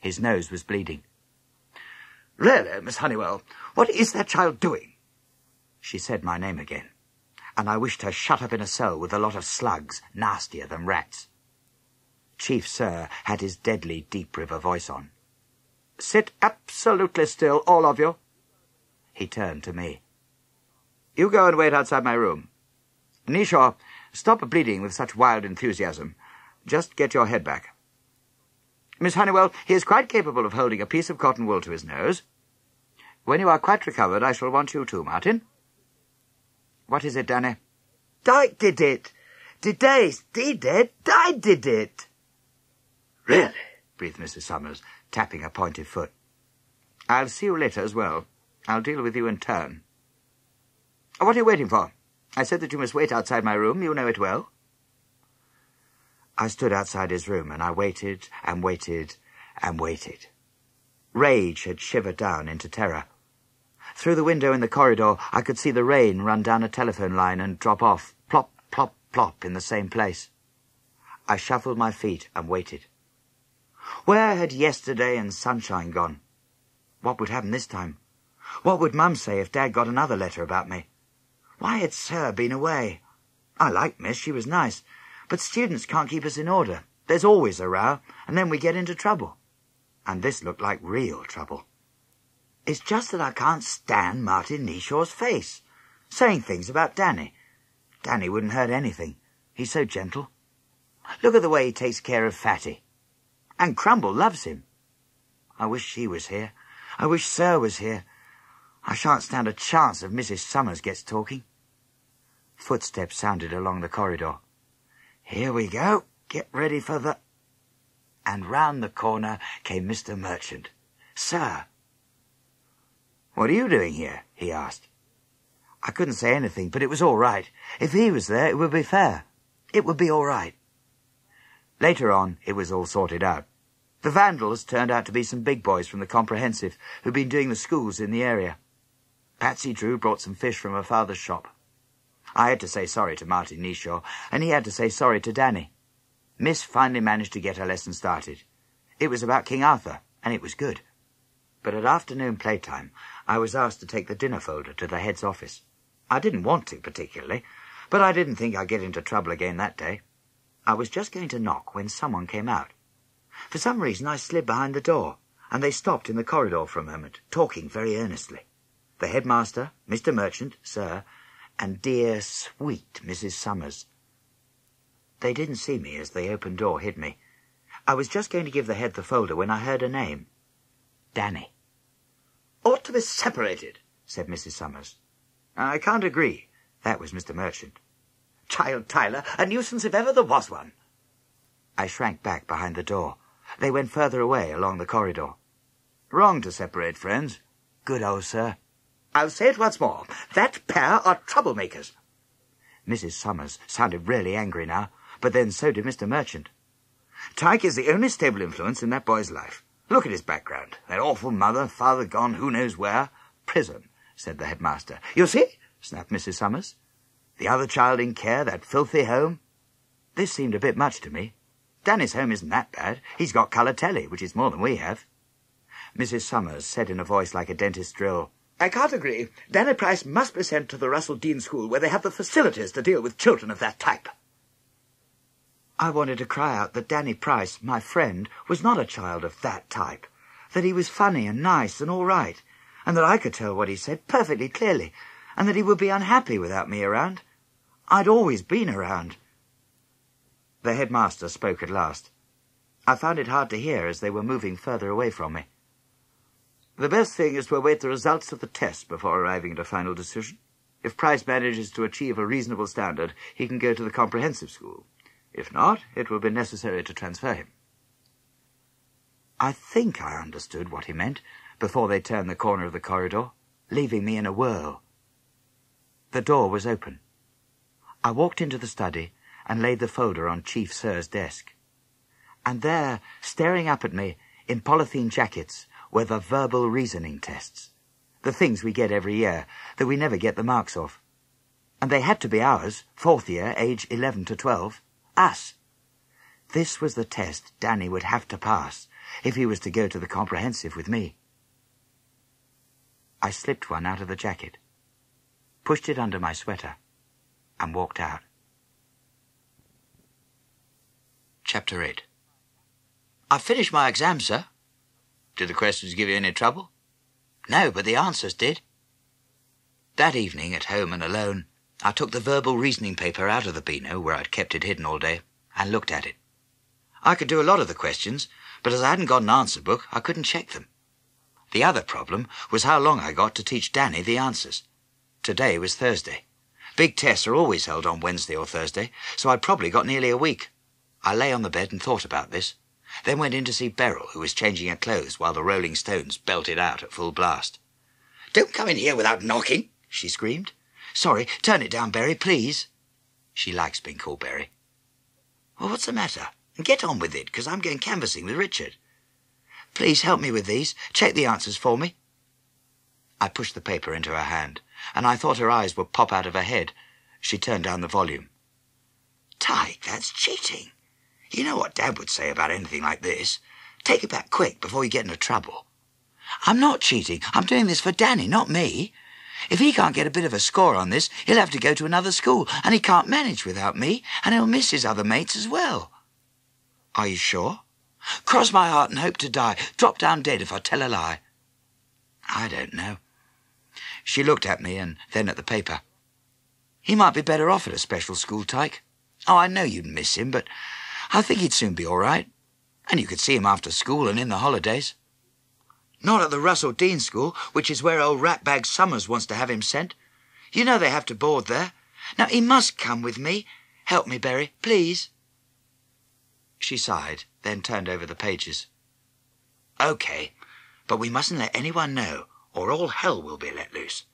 His nose was bleeding. Really, Miss Honeywell, what is that child doing? She said my name again, and I wished her shut up in a cell with a lot of slugs, nastier than rats. Chief Sir had his deadly Deep River voice on. Sit absolutely still, all of you. He turned to me. You go and wait outside my room. Neeshaw, stop bleeding with such wild enthusiasm. Just get your head back. Miss Honeywell, he is quite capable of holding a piece of cotton wool to his nose. When you are quite recovered, I shall want you too, Martin. What is it, Danny? I did it. Did I? Did it? I did it. Really? breathed Mrs. Summers, tapping a pointed foot. I'll see you later as well. I'll deal with you in turn. Oh, what are you waiting for? I said that you must wait outside my room. You know it well. I stood outside his room, and I waited and waited and waited. Rage had shivered down into terror. Through the window in the corridor, I could see the rain run down a telephone line and drop off, plop, plop, plop, in the same place. I shuffled my feet and waited. Where had yesterday and sunshine gone? What would happen this time? What would Mum say if Dad got another letter about me? Why had Sir been away? I liked Miss, she was nice, but students can't keep us in order. There's always a row, and then we get into trouble. And this looked like real trouble. It's just that I can't stand Martin Neeshaw's face, saying things about Danny. Danny wouldn't hurt anything. He's so gentle. Look at the way he takes care of Fatty. And Crumble loves him. I wish she was here. I wish Sir was here. I shan't stand a chance if Mrs. Summers gets talking. Footsteps sounded along the corridor. Here we go. Get ready for the... And round the corner came Mr. Merchant. Sir. What are you doing here? he asked. I couldn't say anything, but it was all right. If he was there, it would be fair. It would be all right. Later on, it was all sorted out. The vandals turned out to be some big boys from the comprehensive who'd been doing the schools in the area. Patsy Drew brought some fish from her father's shop. I had to say sorry to Martin Neeshaw, and he had to say sorry to Danny. Miss finally managed to get her lesson started. It was about King Arthur, and it was good. But at afternoon playtime, I was asked to take the dinner folder to the head's office. I didn't want to particularly, but I didn't think I'd get into trouble again that day. I was just going to knock when someone came out. For some reason, I slid behind the door, and they stopped in the corridor for a moment, talking very earnestly. The headmaster, Mr. Merchant, sir, and dear, sweet Mrs. Summers. They didn't see me as the open door hid me. I was just going to give the head the folder when I heard a name. Danny. Ought to be separated, said Mrs. Summers. I can't agree. That was Mr. Merchant. Child Tiler, a nuisance if ever there was one. I shrank back behind the door. They went further away along the corridor. Wrong to separate friends. Good old sir. I'll say it once more. That pair are troublemakers. Mrs. Summers sounded really angry now, but then so did Mr. Merchant. Tyke is the only stable influence in that boy's life. Look at his background. That awful mother, father gone who knows where. Prison, said the headmaster. You see? snapped Mrs. Summers. The other child in care, that filthy home? This seemed a bit much to me. Danny's home isn't that bad. He's got colour telly, which is more than we have. Mrs. Summers said in a voice like a dentist's drill, I can't agree. Danny Price must be sent to the Russell Dean School where they have the facilities to deal with children of that type. I wanted to cry out that Danny Price, my friend, was not a child of that type, that he was funny and nice and all right, and that I could tell what he said perfectly clearly, and that he would be unhappy without me around. I'd always been around. The headmaster spoke at last. I found it hard to hear as they were moving further away from me. The best thing is to await the results of the test before arriving at a final decision. If Price manages to achieve a reasonable standard, he can go to the comprehensive school. If not, it will be necessary to transfer him. I think I understood what he meant before they turned the corner of the corridor, leaving me in a whirl. The door was open. I walked into the study and laid the folder on Chief Sir's desk. And there, staring up at me, in polythene jackets, were the verbal reasoning tests. The things we get every year, that we never get the marks of. And they had to be ours, fourth year, age 11 to 12. Us. This was the test Danny would have to pass if he was to go to the comprehensive with me. I slipped one out of the jacket, pushed it under my sweater, and walked out. Chapter 8 I've finished my exam, sir. Did the questions give you any trouble? No, but the answers did. That evening, at home and alone, I took the verbal reasoning paper out of the Beano, where I'd kept it hidden all day, and looked at it. I could do a lot of the questions, but as I hadn't got an answer book, I couldn't check them. The other problem was how long I got to teach Danny the answers. Today was Thursday. Big tests are always held on Wednesday or Thursday, so I'd probably got nearly a week. I lay on the bed and thought about this, then went in to see Beryl, who was changing her clothes while the Rolling Stones belted out at full blast. Don't come in here without knocking, she screamed. Sorry, turn it down, Berry, please. She likes being called Berry. Well, what's the matter? Get on with it, because I'm going canvassing with Richard. Please help me with these. Check the answers for me. I pushed the paper into her hand, and I thought her eyes would pop out of her head. She turned down the volume. Tyke, that's cheating. You know what Dad would say about anything like this. Take it back quick before you get into trouble. I'm not cheating. I'm doing this for Danny, not me. If he can't get a bit of a score on this, he'll have to go to another school, and he can't manage without me, and he'll miss his other mates as well. Are you sure? Cross my heart and hope to die. Drop down dead if I tell a lie. I don't know. She looked at me and then at the paper. He might be better off at a special school, Tyke. Oh, I know you'd miss him, but I think he'd soon be all right. And you could see him after school and in the holidays. Not at the Russell Dean School, which is where old Ratbag Summers wants to have him sent. You know they have to board there. Now, he must come with me. Help me, Berry, please. She sighed, then turned over the pages. OK, but we mustn't let anyone know, or all hell will be let loose.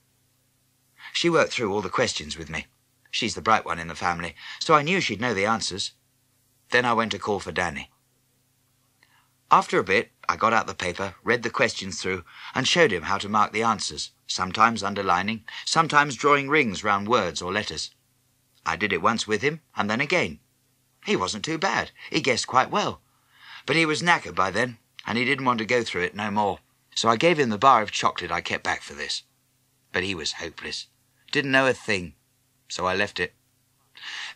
She worked through all the questions with me. She's the bright one in the family, so I knew she'd know the answers. Then I went to call for Danny. After a bit, I got out the paper, read the questions through, and showed him how to mark the answers, sometimes underlining, sometimes drawing rings round words or letters. I did it once with him, and then again. He wasn't too bad. He guessed quite well. But he was knackered by then, and he didn't want to go through it no more. So I gave him the bar of chocolate I kept back for this. But he was hopeless. Didn't know a thing. So I left it.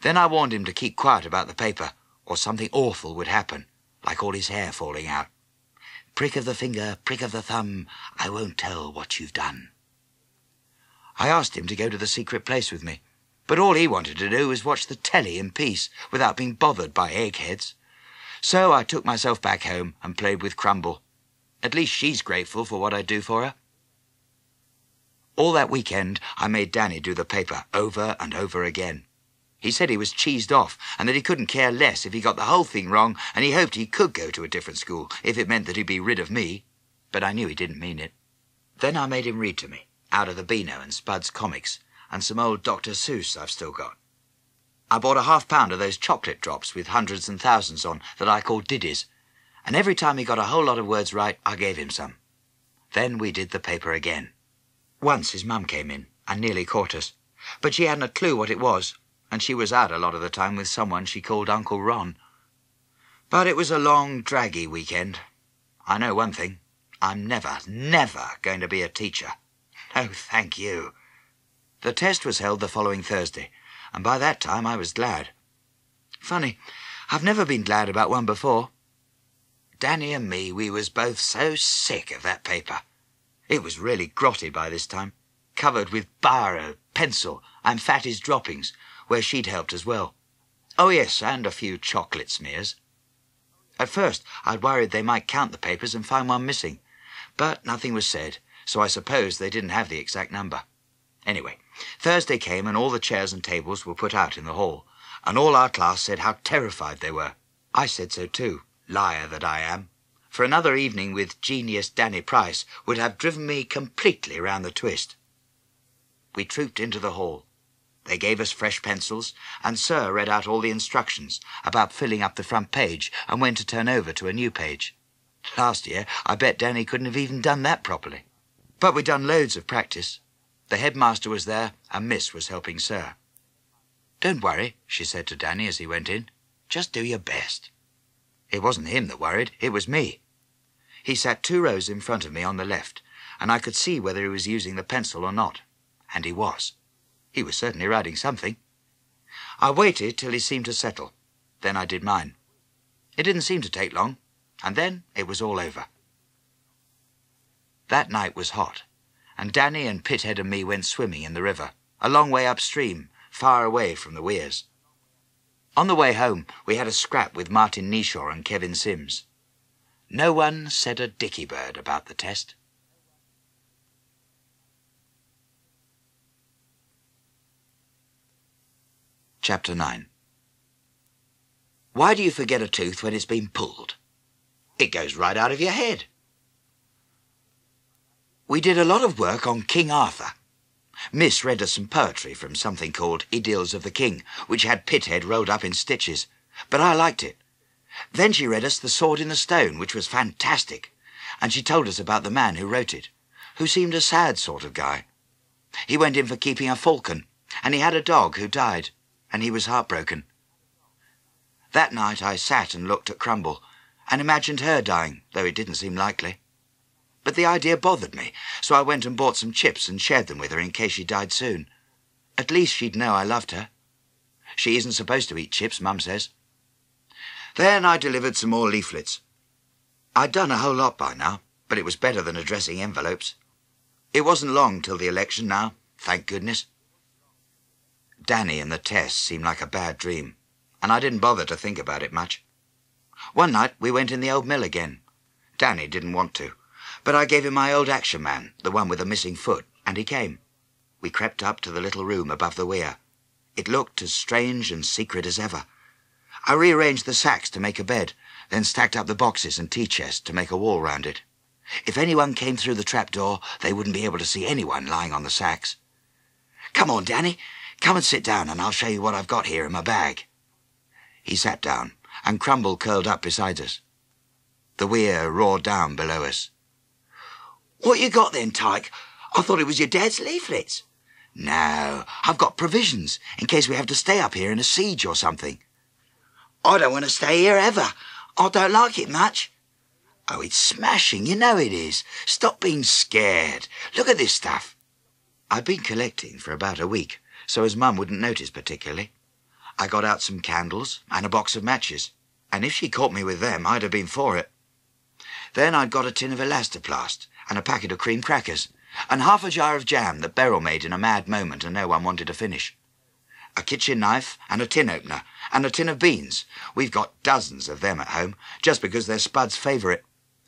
Then I warned him to keep quiet about the paper, or something awful would happen like all his hair falling out. Prick of the finger, prick of the thumb, I won't tell what you've done. I asked him to go to the secret place with me, but all he wanted to do was watch the telly in peace without being bothered by eggheads. So I took myself back home and played with Crumble. At least she's grateful for what I do for her. All that weekend, I made Danny do the paper over and over again. He said he was cheesed off and that he couldn't care less if he got the whole thing wrong and he hoped he could go to a different school if it meant that he'd be rid of me. But I knew he didn't mean it. Then I made him read to me, out of the Beano and Spud's comics, and some old Dr. Seuss I've still got. I bought a half pound of those chocolate drops with hundreds and thousands on that I call ditties, and every time he got a whole lot of words right, I gave him some. Then we did the paper again. Once his mum came in and nearly caught us. but she hadn't a clue what it was, and she was out a lot of the time with someone she called Uncle Ron. But it was a long, draggy weekend. I know one thing. I'm never, never going to be a teacher. No, thank you. The test was held the following Thursday, and by that time I was glad. Funny, I've never been glad about one before. Danny and me, we was both so sick of that paper. It was really grotty by this time, covered with biro, pencil, and Fatty's droppings, where she'd helped as well. Oh, yes, and a few chocolate smears. At first, I'd worried they might count the papers and find one missing, but nothing was said, so I supposed they didn't have the exact number. Anyway, Thursday came and all the chairs and tables were put out in the hall, and all our class said how terrified they were. I said so too, liar that I am, for another evening with genius Danny Price would have driven me completely round the twist. We trooped into the hall. They gave us fresh pencils, and Sir read out all the instructions about filling up the front page and when to turn over to a new page. Last year, I bet Danny couldn't have even done that properly. But we'd done loads of practice. The headmaster was there, and Miss was helping Sir. Don't worry, she said to Danny as he went in. Just do your best. It wasn't him that worried, it was me. He sat two rows in front of me on the left, and I could see whether he was using the pencil or not. And he was. He was certainly riding something. I waited till he seemed to settle. Then I did mine. It didn't seem to take long, and then it was all over. That night was hot, and Danny and Pithead and me went swimming in the river, a long way upstream, far away from the weirs. On the way home, we had a scrap with Martin Neeshaw and Kevin Sims. No one said a dicky bird about the test. Chapter 9 Why do you forget a tooth when it's been pulled? It goes right out of your head. We did a lot of work on King Arthur. Miss read us some poetry from something called Idylls of the King, which had Pithead rolled up in stitches, but I liked it. Then she read us The Sword in the Stone, which was fantastic, and she told us about the man who wrote it, who seemed a sad sort of guy. He went in for keeping a falcon, and he had a dog who died and he was heartbroken. That night I sat and looked at Crumble, and imagined her dying, though it didn't seem likely. But the idea bothered me, so I went and bought some chips and shared them with her in case she died soon. At least she'd know I loved her. She isn't supposed to eat chips, Mum says. Then I delivered some more leaflets. I'd done a whole lot by now, but it was better than addressing envelopes. It wasn't long till the election now, thank goodness. Danny and the test seemed like a bad dream, and I didn't bother to think about it much. One night we went in the old mill again. Danny didn't want to, but I gave him my old action man, the one with the missing foot, and he came. We crept up to the little room above the weir. It looked as strange and secret as ever. I rearranged the sacks to make a bed, then stacked up the boxes and tea chest to make a wall round it. If anyone came through the trapdoor, they wouldn't be able to see anyone lying on the sacks. Come on, Danny, Come and sit down and I'll show you what I've got here in my bag. He sat down, and Crumble curled up beside us. The weir roared down below us. What you got then, Tyke? I thought it was your dad's leaflets. No, I've got provisions, in case we have to stay up here in a siege or something. I don't want to stay here ever. I don't like it much. Oh, it's smashing, you know it is. Stop being scared. Look at this stuff. I've been collecting for about a week so his Mum wouldn't notice particularly. I got out some candles and a box of matches, and if she caught me with them, I'd have been for it. Then I'd got a tin of elastoplast and a packet of cream crackers, and half a jar of jam that Beryl made in a mad moment and no one wanted to finish. A kitchen knife and a tin opener and a tin of beans. We've got dozens of them at home, just because they're Spud's favourite.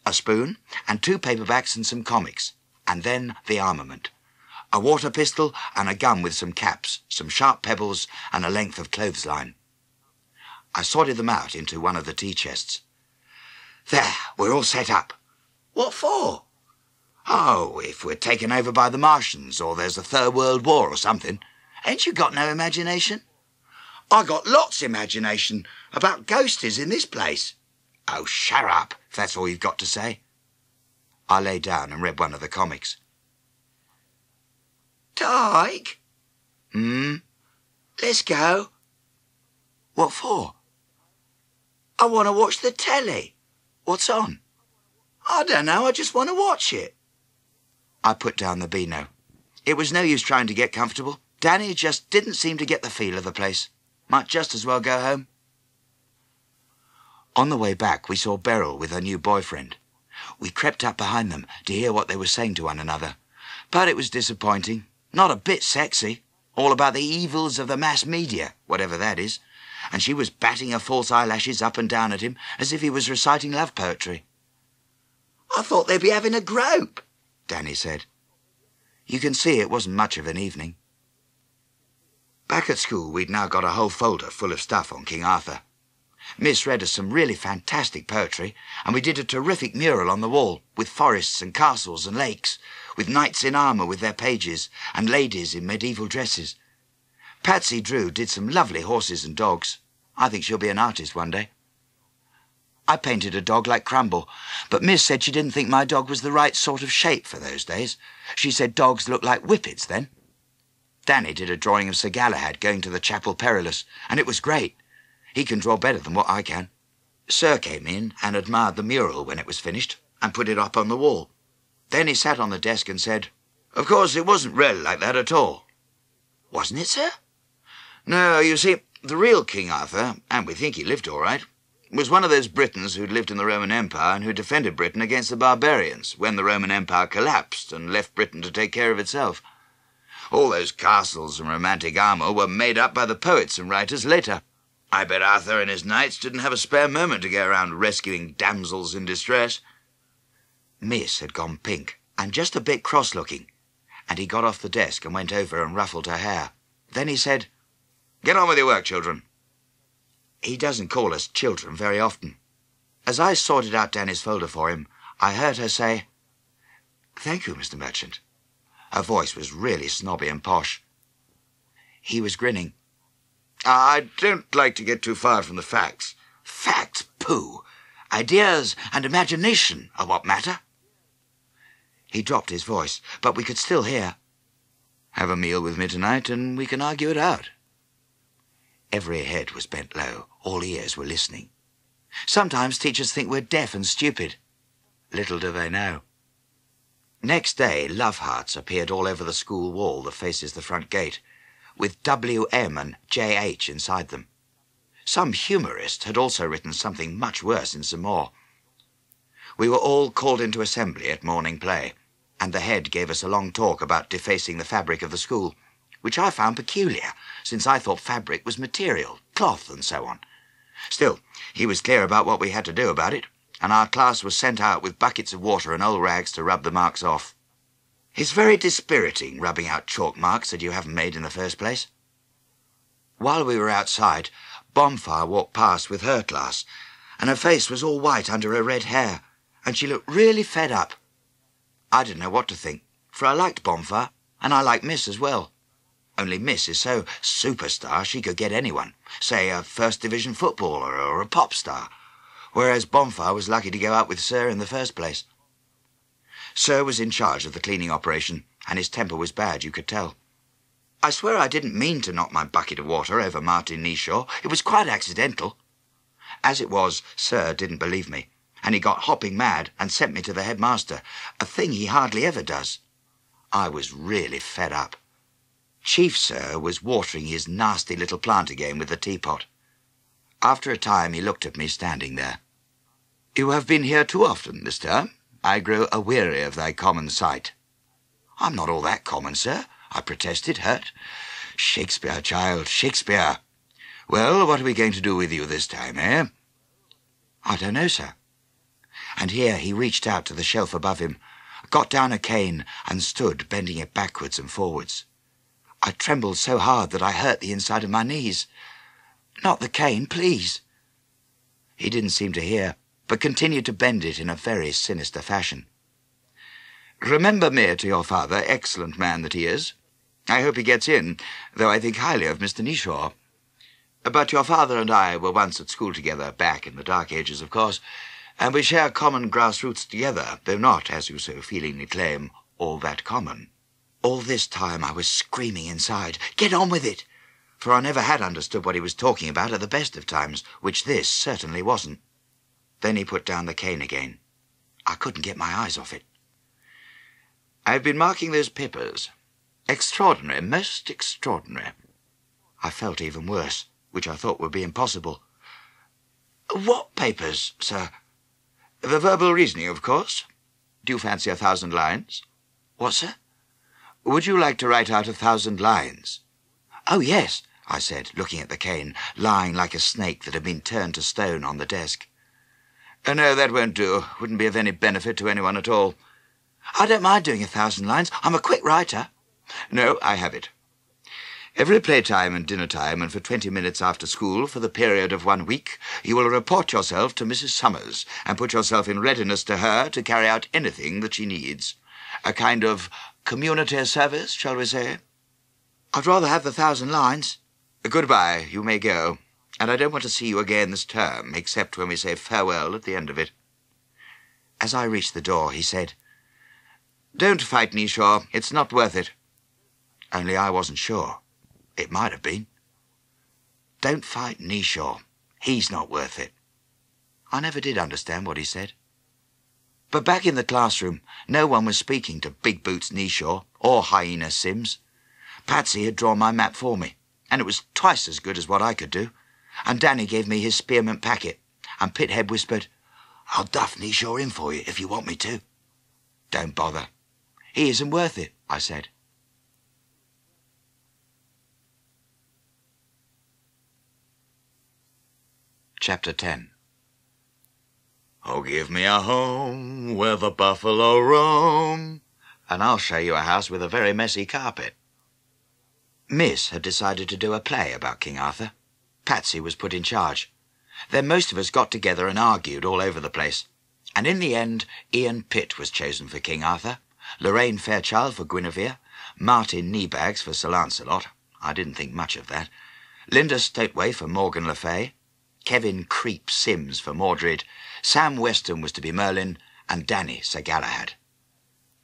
A spoon and two paperbacks and some comics, and then the armament a water pistol, and a gun with some caps, some sharp pebbles, and a length of clothesline. I sorted them out into one of the tea chests. There, we're all set up. What for? Oh, if we're taken over by the Martians, or there's a Third World War or something. Ain't you got no imagination? I got lots imagination about ghosties in this place. Oh, shut up, if that's all you've got to say. I lay down and read one of the comics. Tyke? Hmm? Let's go. What for? I want to watch the telly. What's on? I don't know, I just want to watch it. I put down the Beano. It was no use trying to get comfortable. Danny just didn't seem to get the feel of the place. Might just as well go home. On the way back, we saw Beryl with her new boyfriend. We crept up behind them to hear what they were saying to one another. But it was disappointing. Not a bit sexy. All about the evils of the mass media, whatever that is. And she was batting her false eyelashes up and down at him as if he was reciting love poetry. I thought they'd be having a grope, Danny said. You can see it wasn't much of an evening. Back at school, we'd now got a whole folder full of stuff on King Arthur. Miss read us some really fantastic poetry, and we did a terrific mural on the wall, with forests and castles and lakes, with knights in armour with their pages, and ladies in medieval dresses. Patsy Drew did some lovely horses and dogs. I think she'll be an artist one day. I painted a dog like Crumble, but Miss said she didn't think my dog was the right sort of shape for those days. She said dogs looked like whippets then. Danny did a drawing of Sir Galahad going to the Chapel Perilous, and it was great. He can draw better than what I can. Sir came in and admired the mural when it was finished and put it up on the wall. Then he sat on the desk and said, Of course, it wasn't really like that at all. Wasn't it, sir? No, you see, the real King Arthur, and we think he lived all right, was one of those Britons who'd lived in the Roman Empire and who defended Britain against the barbarians when the Roman Empire collapsed and left Britain to take care of itself. All those castles and romantic armour were made up by the poets and writers later. I bet Arthur and his knights didn't have a spare moment to go around rescuing damsels in distress. Miss had gone pink and just a bit cross-looking, and he got off the desk and went over and ruffled her hair. Then he said, Get on with your work, children. He doesn't call us children very often. As I sorted out Danny's folder for him, I heard her say, Thank you, Mr. Merchant. Her voice was really snobby and posh. He was grinning. I don't like to get too far from the facts. Facts? Pooh! Ideas and imagination are what matter. He dropped his voice, but we could still hear. Have a meal with me tonight and we can argue it out. Every head was bent low. All ears were listening. Sometimes teachers think we're deaf and stupid. Little do they know. Next day, love hearts appeared all over the school wall that faces the front gate, with WM and JH inside them. Some humorist had also written something much worse in some more. We were all called into assembly at morning play, and the head gave us a long talk about defacing the fabric of the school, which I found peculiar, since I thought fabric was material, cloth, and so on. Still, he was clear about what we had to do about it and our class was sent out with buckets of water and old rags to rub the marks off. It's very dispiriting rubbing out chalk marks that you haven't made in the first place. While we were outside, Bonfire walked past with her class, and her face was all white under her red hair, and she looked really fed up. I didn't know what to think, for I liked Bonfire, and I liked Miss as well. Only Miss is so superstar she could get anyone, say a first division footballer or a pop star, whereas Bonfire was lucky to go out with Sir in the first place. Sir was in charge of the cleaning operation, and his temper was bad, you could tell. I swear I didn't mean to knock my bucket of water over Martin Neeshaw. It was quite accidental. As it was, Sir didn't believe me, and he got hopping mad and sent me to the headmaster, a thing he hardly ever does. I was really fed up. Chief Sir was watering his nasty little plant again with the teapot. After a time he looked at me standing there. You have been here too often this term. I grow aweary of thy common sight. I'm not all that common, sir, I protested, hurt. Shakespeare, child, Shakespeare. Well, what are we going to do with you this time, eh? I don't know, sir. And here he reached out to the shelf above him, got down a cane, and stood bending it backwards and forwards. I trembled so hard that I hurt the inside of my knees. Not the cane, please. He didn't seem to hear, but continued to bend it in a very sinister fashion. Remember me to your father, excellent man that he is. I hope he gets in, though I think highly of Mr. Neeshaw. But your father and I were once at school together, back in the dark ages, of course, and we share common grassroots together, though not, as you so feelingly claim, all that common. All this time I was screaming inside, Get on with it! For I never had understood what he was talking about at the best of times, which this certainly wasn't. Then he put down the cane again. I couldn't get my eyes off it. I've been marking those papers. Extraordinary, most extraordinary. I felt even worse, which I thought would be impossible. What papers, sir? The verbal reasoning, of course. Do you fancy a thousand lines? What, sir? Would you like to write out a thousand lines? Oh, yes, I said, looking at the cane, lying like a snake that had been turned to stone on the desk. Oh, no, that won't do. Wouldn't be of any benefit to anyone at all. I don't mind doing a thousand lines. I'm a quick writer. No, I have it. Every playtime and dinner time, and for twenty minutes after school, for the period of one week, you will report yourself to Mrs. Summers, and put yourself in readiness to her to carry out anything that she needs. A kind of community service, shall we say? I'd rather have the thousand lines. Goodbye, you may go and I don't want to see you again this term, except when we say farewell at the end of it. As I reached the door, he said, Don't fight Neeshaw. It's not worth it. Only I wasn't sure. It might have been. Don't fight Neeshaw. He's not worth it. I never did understand what he said. But back in the classroom, no one was speaking to Big Boots Neeshaw or Hyena Sims. Patsy had drawn my map for me, and it was twice as good as what I could do and Danny gave me his spearmint packet, and Pithead whispered, I'll duff Neeshaw in for you if you want me to. Don't bother. He isn't worth it, I said. Chapter 10 Oh, give me a home where the buffalo roam, and I'll show you a house with a very messy carpet. Miss had decided to do a play about King Arthur. Patsy was put in charge. Then most of us got together and argued all over the place. And in the end, Ian Pitt was chosen for King Arthur, Lorraine Fairchild for Guinevere, Martin Kneebags for Sir Lancelot. I didn't think much of that. Linda Stoteway for Morgan Le Fay, Kevin Creep Sims for Mordred, Sam Weston was to be Merlin, and Danny Sir Galahad.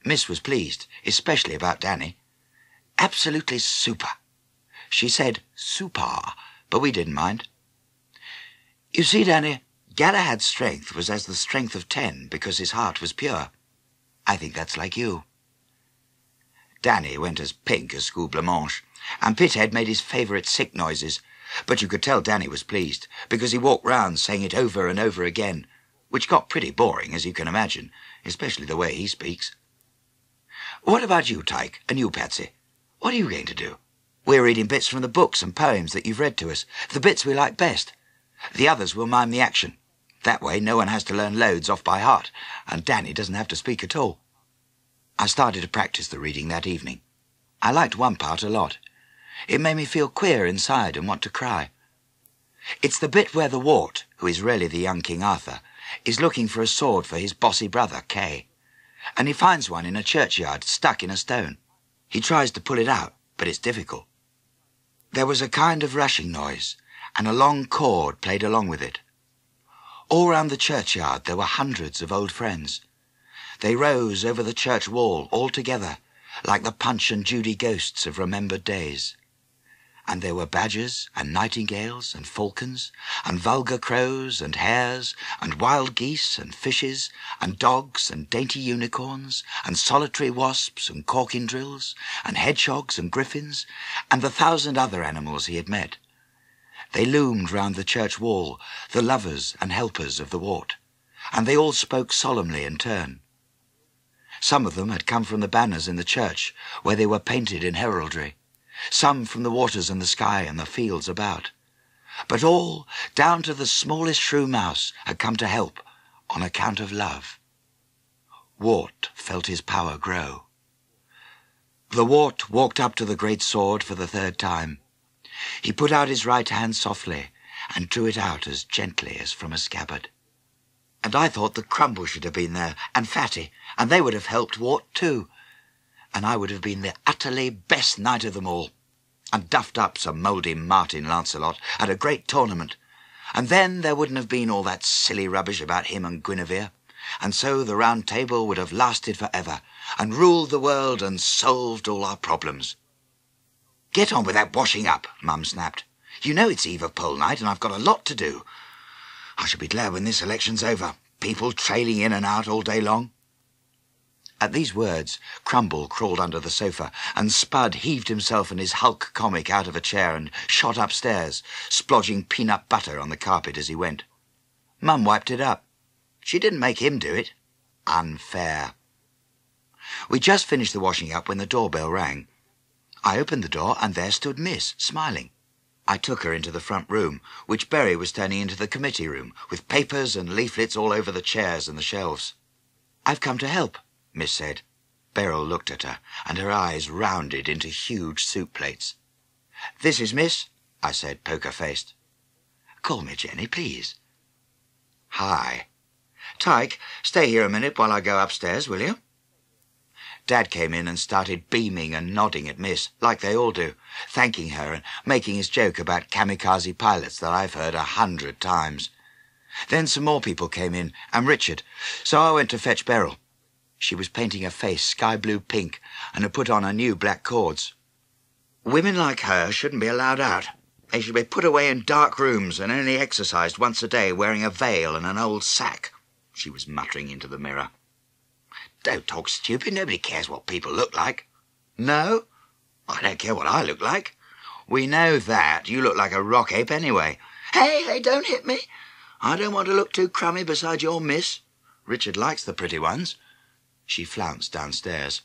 Miss was pleased, especially about Danny. Absolutely super. She said super but we didn't mind. You see, Danny, Galahad's strength was as the strength of ten because his heart was pure. I think that's like you. Danny went as pink as School Blancmange, and Pithead made his favourite sick noises, but you could tell Danny was pleased, because he walked round saying it over and over again, which got pretty boring, as you can imagine, especially the way he speaks. What about you, Tyke, and you, Patsy? What are you going to do? We're reading bits from the books and poems that you've read to us, the bits we like best. The others will mime the action. That way no one has to learn loads off by heart, and Danny doesn't have to speak at all. I started to practice the reading that evening. I liked one part a lot. It made me feel queer inside and want to cry. It's the bit where the wart, who is really the young King Arthur, is looking for a sword for his bossy brother, Kay. And he finds one in a churchyard, stuck in a stone. He tries to pull it out, but it's difficult. There was a kind of rushing noise, and a long chord played along with it. All round the churchyard there were hundreds of old friends. They rose over the church wall all together, like the Punch and Judy ghosts of remembered days and there were badgers and nightingales and falcons and vulgar crows and hares and wild geese and fishes and dogs and dainty unicorns and solitary wasps and corkindrills and hedgehogs and griffins and the thousand other animals he had met. They loomed round the church wall, the lovers and helpers of the wart, and they all spoke solemnly in turn. Some of them had come from the banners in the church, where they were painted in heraldry some from the waters and the sky and the fields about. But all, down to the smallest shrew mouse, had come to help on account of love. Wart felt his power grow. The wart walked up to the great sword for the third time. He put out his right hand softly and drew it out as gently as from a scabbard. And I thought the Crumble should have been there, and Fatty, and they would have helped Wart too and I would have been the utterly best knight of them all, and duffed up some mouldy Martin Lancelot at a great tournament, and then there wouldn't have been all that silly rubbish about him and Guinevere, and so the round table would have lasted for ever, and ruled the world and solved all our problems. Get on with that washing up, Mum snapped. You know it's eve of poll night and I've got a lot to do. I shall be glad when this election's over. People trailing in and out all day long. At these words, Crumble crawled under the sofa, and Spud heaved himself and his Hulk comic out of a chair and shot upstairs, splodging peanut butter on the carpet as he went. Mum wiped it up. She didn't make him do it. Unfair. We just finished the washing up when the doorbell rang. I opened the door, and there stood Miss, smiling. I took her into the front room, which Berry was turning into the committee room, with papers and leaflets all over the chairs and the shelves. I've come to help, Miss said. Beryl looked at her, and her eyes rounded into huge soup plates. This is Miss, I said, poker-faced. Call me Jenny, please. Hi. Tyke, stay here a minute while I go upstairs, will you? Dad came in and started beaming and nodding at Miss, like they all do, thanking her and making his joke about kamikaze pilots that I've heard a hundred times. Then some more people came in, and Richard, so I went to fetch Beryl. She was painting her face sky blue pink and had put on her new black cords. Women like her shouldn't be allowed out. They should be put away in dark rooms and only exercised once a day wearing a veil and an old sack, she was muttering into the mirror. Don't talk stupid. Nobody cares what people look like. No? I don't care what I look like. We know that. You look like a rock ape anyway. Hey, hey, don't hit me. I don't want to look too crummy beside your miss. Richard likes the pretty ones. She flounced downstairs.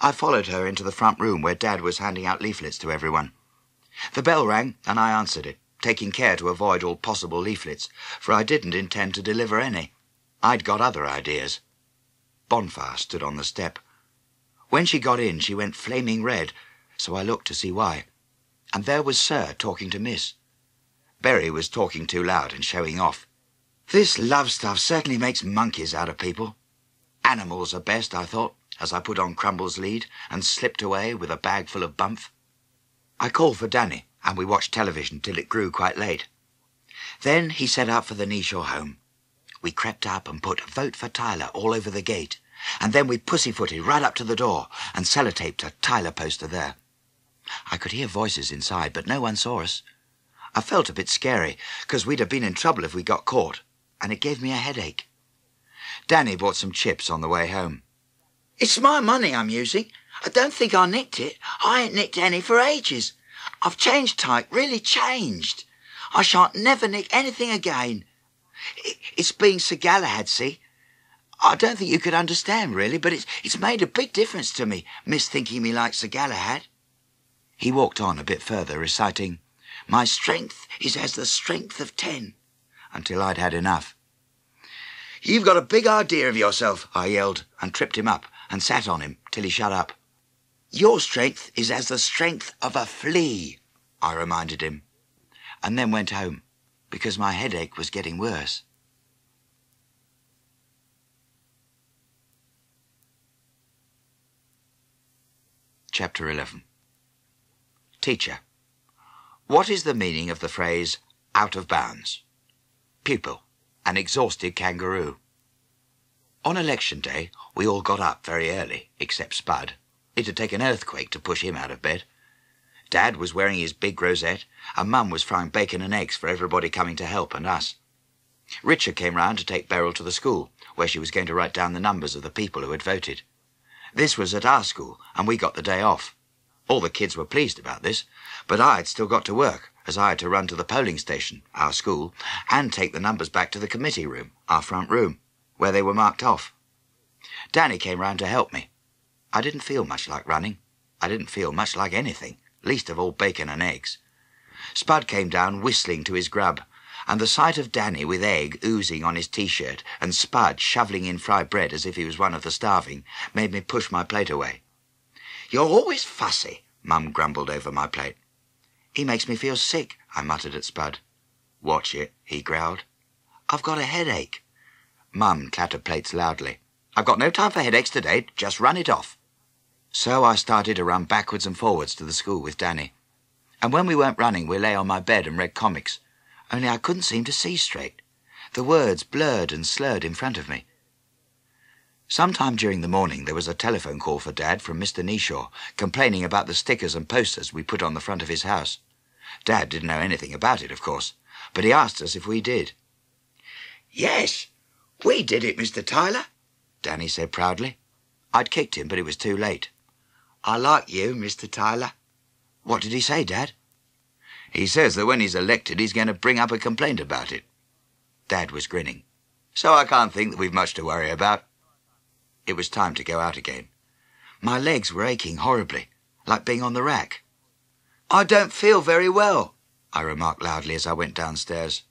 I followed her into the front room where Dad was handing out leaflets to everyone. The bell rang, and I answered it, taking care to avoid all possible leaflets, for I didn't intend to deliver any. I'd got other ideas. Bonfire stood on the step. When she got in, she went flaming red, so I looked to see why. And there was Sir talking to Miss. Berry was talking too loud and showing off. This love stuff certainly makes monkeys out of people. Animals are best, I thought, as I put on Crumble's lead and slipped away with a bag full of bump. I called for Danny, and we watched television till it grew quite late. Then he set out for the Neeshaw home. We crept up and put Vote for Tiler all over the gate, and then we pussyfooted right up to the door and sellotaped a Tiler poster there. I could hear voices inside, but no one saw us. I felt a bit scary, because we'd have been in trouble if we got caught, and it gave me a headache. Danny bought some chips on the way home. It's my money I'm using. I don't think I nicked it. I ain't nicked any for ages. I've changed type, really changed. I shan't never nick anything again. It's being Sir Galahad, see? I don't think you could understand, really, but it's, it's made a big difference to me, Miss thinking me like Sir Galahad. He walked on a bit further, reciting, My strength is as the strength of ten, until I'd had enough. You've got a big idea of yourself, I yelled, and tripped him up and sat on him till he shut up. Your strength is as the strength of a flea, I reminded him, and then went home, because my headache was getting worse. Chapter 11 Teacher, what is the meaning of the phrase out of bounds? Pupil, an exhausted kangaroo. On election day, we all got up very early, except Spud. It had taken an earthquake to push him out of bed. Dad was wearing his big rosette, and Mum was frying bacon and eggs for everybody coming to help and us. Richard came round to take Beryl to the school, where she was going to write down the numbers of the people who had voted. This was at our school, and we got the day off. All the kids were pleased about this, but I had still got to work, as I had to run to the polling station, our school, and take the numbers back to the committee room, our front room, where they were marked off. Danny came round to help me. I didn't feel much like running. I didn't feel much like anything, least of all bacon and eggs. Spud came down whistling to his grub, and the sight of Danny with egg oozing on his t-shirt and Spud shoveling in fried bread as if he was one of the starving made me push my plate away. You're always fussy, Mum grumbled over my plate. He makes me feel sick, I muttered at Spud. Watch it, he growled. I've got a headache. Mum clattered plates loudly. I've got no time for headaches today. Just run it off. So I started to run backwards and forwards to the school with Danny. And when we weren't running, we lay on my bed and read comics. Only I couldn't seem to see straight. The words blurred and slurred in front of me. Sometime during the morning there was a telephone call for Dad from Mr. Neeshaw, complaining about the stickers and posters we put on the front of his house. Dad didn't know anything about it, of course, but he asked us if we did. Yes, we did it, Mr. Tiler, Danny said proudly. I'd kicked him, but it was too late. I like you, Mr. Tiler. What did he say, Dad? He says that when he's elected, he's going to bring up a complaint about it. Dad was grinning. So I can't think that we've much to worry about. It was time to go out again. My legs were aching horribly, like being on the rack. I don't feel very well, I remarked loudly as I went downstairs.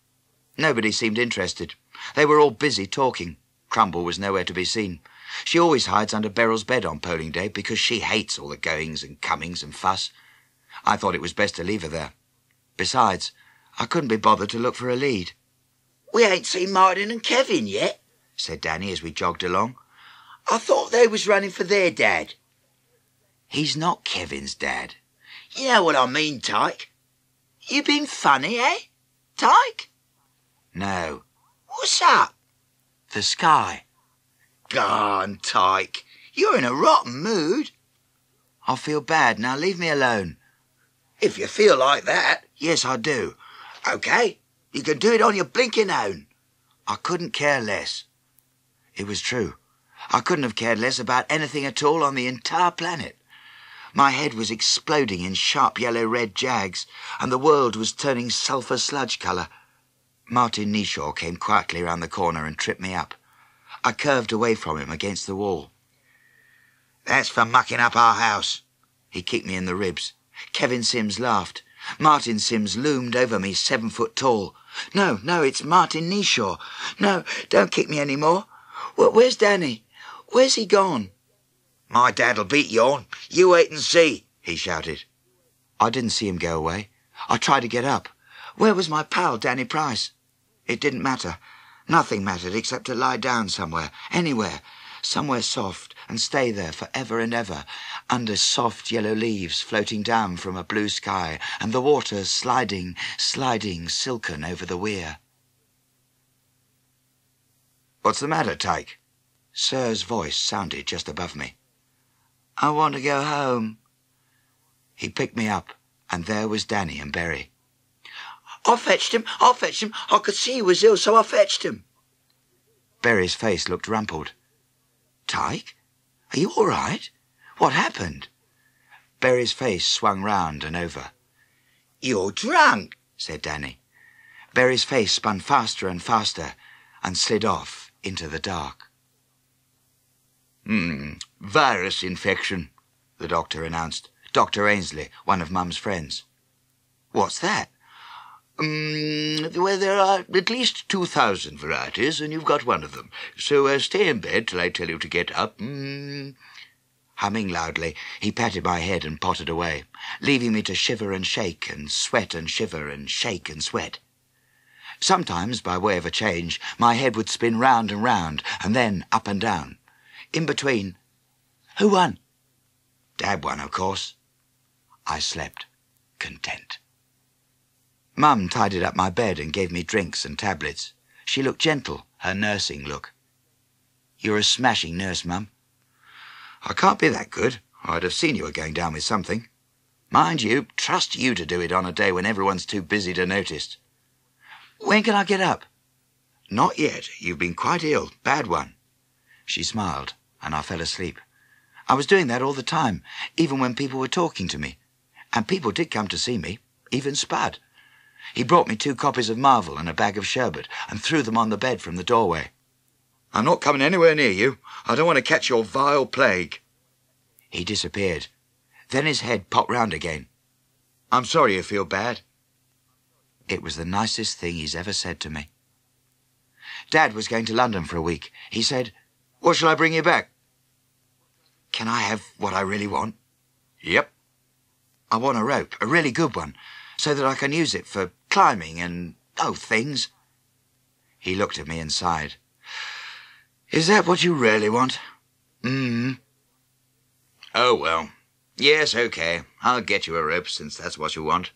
Nobody seemed interested. They were all busy talking. Crumble was nowhere to be seen. She always hides under Beryl's bed on polling day because she hates all the goings and comings and fuss. I thought it was best to leave her there. Besides, I couldn't be bothered to look for a lead. We ain't seen Martin and Kevin yet, said Danny as we jogged along. I thought they was running for their dad. He's not Kevin's dad. You know what I mean, Tyke. You been funny, eh, Tyke? No. What's up? The sky. Gone, Tyke. You're in a rotten mood. I feel bad. Now leave me alone. If you feel like that. Yes, I do. Okay. You can do it on your blinking own. I couldn't care less. It was true. I couldn't have cared less about anything at all on the entire planet. My head was exploding in sharp yellow-red jags, and the world was turning sulphur sludge colour. Martin Neeshaw came quietly round the corner and tripped me up. I curved away from him against the wall. That's for mucking up our house. He kicked me in the ribs. Kevin Sims laughed. Martin Sims loomed over me, seven foot tall. No, no, it's Martin Neeshaw. No, don't kick me any more. Where's Danny? Where's he gone? My dad'll beat you on. You wait and see, he shouted. I didn't see him go away. I tried to get up. Where was my pal, Danny Price? It didn't matter. Nothing mattered except to lie down somewhere, anywhere, somewhere soft, and stay there for ever and ever, under soft yellow leaves floating down from a blue sky, and the water sliding, sliding silken over the weir. What's the matter, Tyke? Sir's voice sounded just above me. I want to go home. He picked me up, and there was Danny and Berry. I fetched him, I fetched him. I could see he was ill, so I fetched him. Berry's face looked rumpled. Tyke, are you all right? What happened? Berry's face swung round and over. You're drunk, said Danny. Berry's face spun faster and faster and slid off into the dark. Hmm, virus infection, the doctor announced. Dr. Ainsley, one of Mum's friends. What's that? Um, well, there are at least 2,000 varieties, and you've got one of them. So uh, stay in bed till I tell you to get up. Mm. Humming loudly, he patted my head and pottered away, leaving me to shiver and shake and sweat and shiver and shake and sweat. Sometimes, by way of a change, my head would spin round and round, and then up and down. In between, who won? Dad won, of course. I slept, content. Mum tidied up my bed and gave me drinks and tablets. She looked gentle, her nursing look. You're a smashing nurse, Mum. I can't be that good. I'd have seen you were going down with something. Mind you, trust you to do it on a day when everyone's too busy to notice. When can I get up? Not yet. You've been quite ill. Bad one. She smiled, and I fell asleep. I was doing that all the time, even when people were talking to me. And people did come to see me, even Spud. He brought me two copies of Marvel and a bag of sherbet and threw them on the bed from the doorway. I'm not coming anywhere near you. I don't want to catch your vile plague. He disappeared. Then his head popped round again. I'm sorry you feel bad. It was the nicest thing he's ever said to me. Dad was going to London for a week. He said, What shall I bring you back? Can I have what I really want? Yep. I want a rope, a really good one, so that I can use it for climbing and, oh, things. He looked at me and sighed. Is that what you really want? Mm. Oh, well. Yes, okay. I'll get you a rope since that's what you want.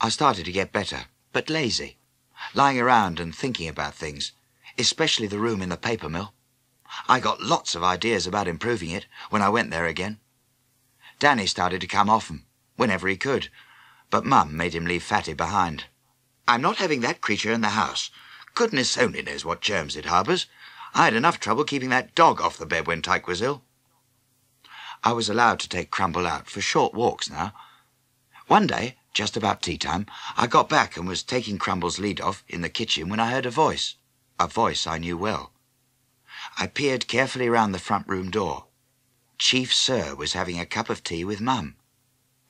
I started to get better, but lazy, lying around and thinking about things, especially the room in the paper mill. I got lots of ideas about improving it when I went there again. Danny started to come often, whenever he could, but Mum made him leave Fatty behind. I'm not having that creature in the house. Goodness only knows what germs it harbours. I had enough trouble keeping that dog off the bed when Tyke was ill. I was allowed to take Crumble out for short walks now. One day, just about tea time, I got back and was taking Crumble's lead off in the kitchen when I heard a voice, a voice I knew well. I peered carefully round the front room door. Chief Sir was having a cup of tea with Mum.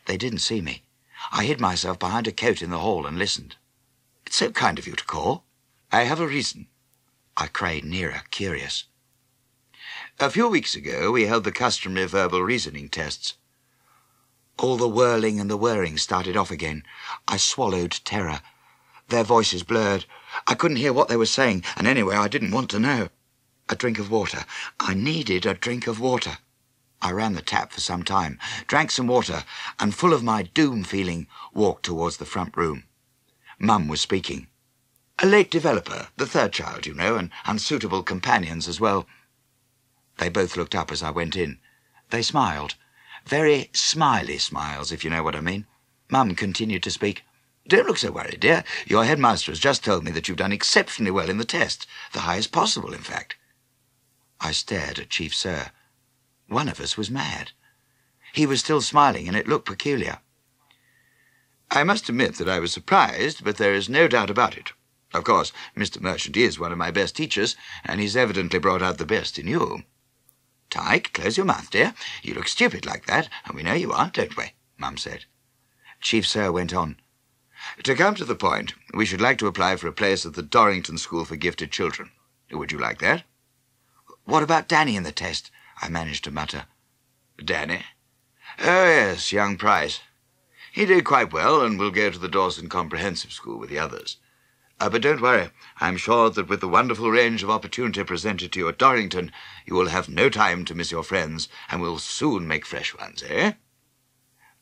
They didn't see me. I hid myself behind a coat in the hall and listened. It's so kind of you to call. I have a reason. I crayed nearer, curious. A few weeks ago, we held the customary verbal reasoning tests. All the whirling and the whirring started off again. I swallowed terror. Their voices blurred. I couldn't hear what they were saying, and anyway, I didn't want to know. A drink of water. I needed a drink of water. I ran the tap for some time, drank some water, and full of my doom feeling, walked towards the front room. Mum was speaking. A late developer, the third child, you know, and unsuitable companions as well. They both looked up as I went in. They smiled. Very smiley smiles, if you know what I mean. Mum continued to speak. Don't look so worried, dear. Your headmaster has just told me that you've done exceptionally well in the test. The highest possible, in fact. I stared at Chief Sir. One of us was mad. He was still smiling, and it looked peculiar. I must admit that I was surprised, but there is no doubt about it. Of course, Mr. Merchant is one of my best teachers, and he's evidently brought out the best in you. Tyke, close your mouth, dear. You look stupid like that, and we know you are, don't we? Mum said. Chief Sir went on. To come to the point, we should like to apply for a place at the Dorrington School for Gifted Children. Would you like that? What about Danny in the test? I managed to mutter. Danny? Oh, yes, young Price. He did quite well and will go to the Dawson Comprehensive School with the others. Uh, but don't worry. I'm sure that with the wonderful range of opportunity presented to you at Dorrington, you will have no time to miss your friends and will soon make fresh ones, eh?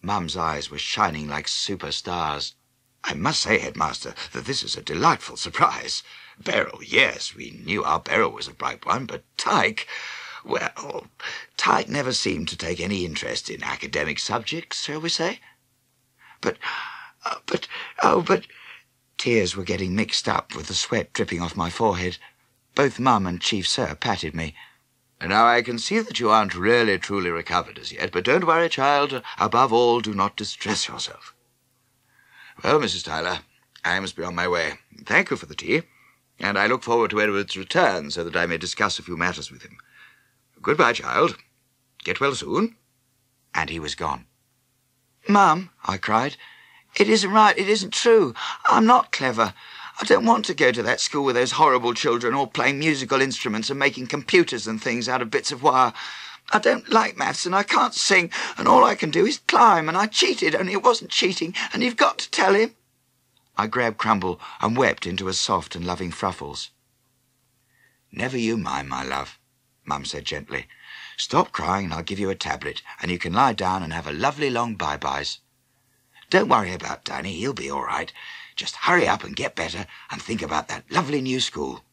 Mum's eyes were shining like superstars. I must say, Headmaster, that this is a delightful surprise. Beryl, yes, we knew our Beryl was a bright one, but Tyke, well, Tyke never seemed to take any interest in academic subjects, shall we say? But, uh, but, oh, but... Tears were getting mixed up with the sweat dripping off my forehead. Both Mum and Chief Sir patted me. Now I can see that you aren't really truly recovered as yet, but don't worry, child. Above all, do not distress yourself. Well, Mrs. Tiler, I must be on my way. Thank you for the tea, and I look forward to Edward's return so that I may discuss a few matters with him. Goodbye, child. Get well soon. And he was gone. Mum, I cried, it isn't right. It isn't true. I'm not clever. I don't want to go to that school with those horrible children all playing musical instruments and making computers and things out of bits of wire. I don't like maths and I can't sing and all I can do is climb and I cheated only it wasn't cheating and you've got to tell him. I grabbed Crumble and wept into a soft and loving Fruffles. Never you mind, my love, Mum said gently. Stop crying and I'll give you a tablet and you can lie down and have a lovely long bye-byes. Don't worry about Danny, he'll be all right. Just hurry up and get better and think about that lovely new school.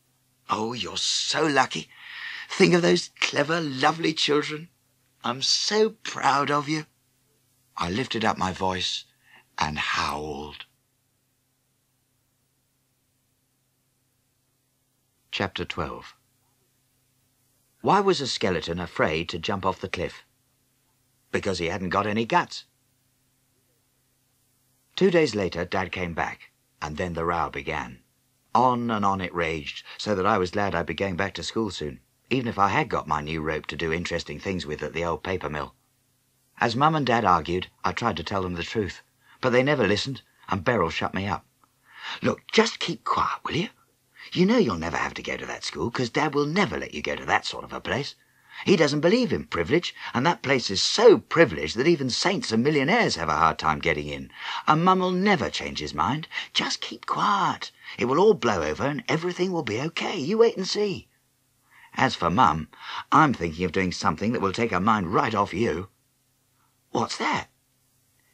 Oh, you're so lucky. Think of those clever, lovely children. I'm so proud of you. I lifted up my voice and howled. Chapter 12 Why was a skeleton afraid to jump off the cliff? Because he hadn't got any guts. Two days later, Dad came back, and then the row began. On and on it raged, so that I was glad I'd be going back to school soon, even if I had got my new rope to do interesting things with at the old paper mill. As Mum and Dad argued, I tried to tell them the truth, but they never listened, and Beryl shut me up. Look, just keep quiet, will you? You know you'll never have to go to that school, because Dad will never let you go to that sort of a place. He doesn't believe in privilege, and that place is so privileged that even saints and millionaires have a hard time getting in. And Mum'll never change his mind. Just keep quiet. It will all blow over and everything will be okay. You wait and see. As for Mum, I'm thinking of doing something that will take her mind right off you. What's that?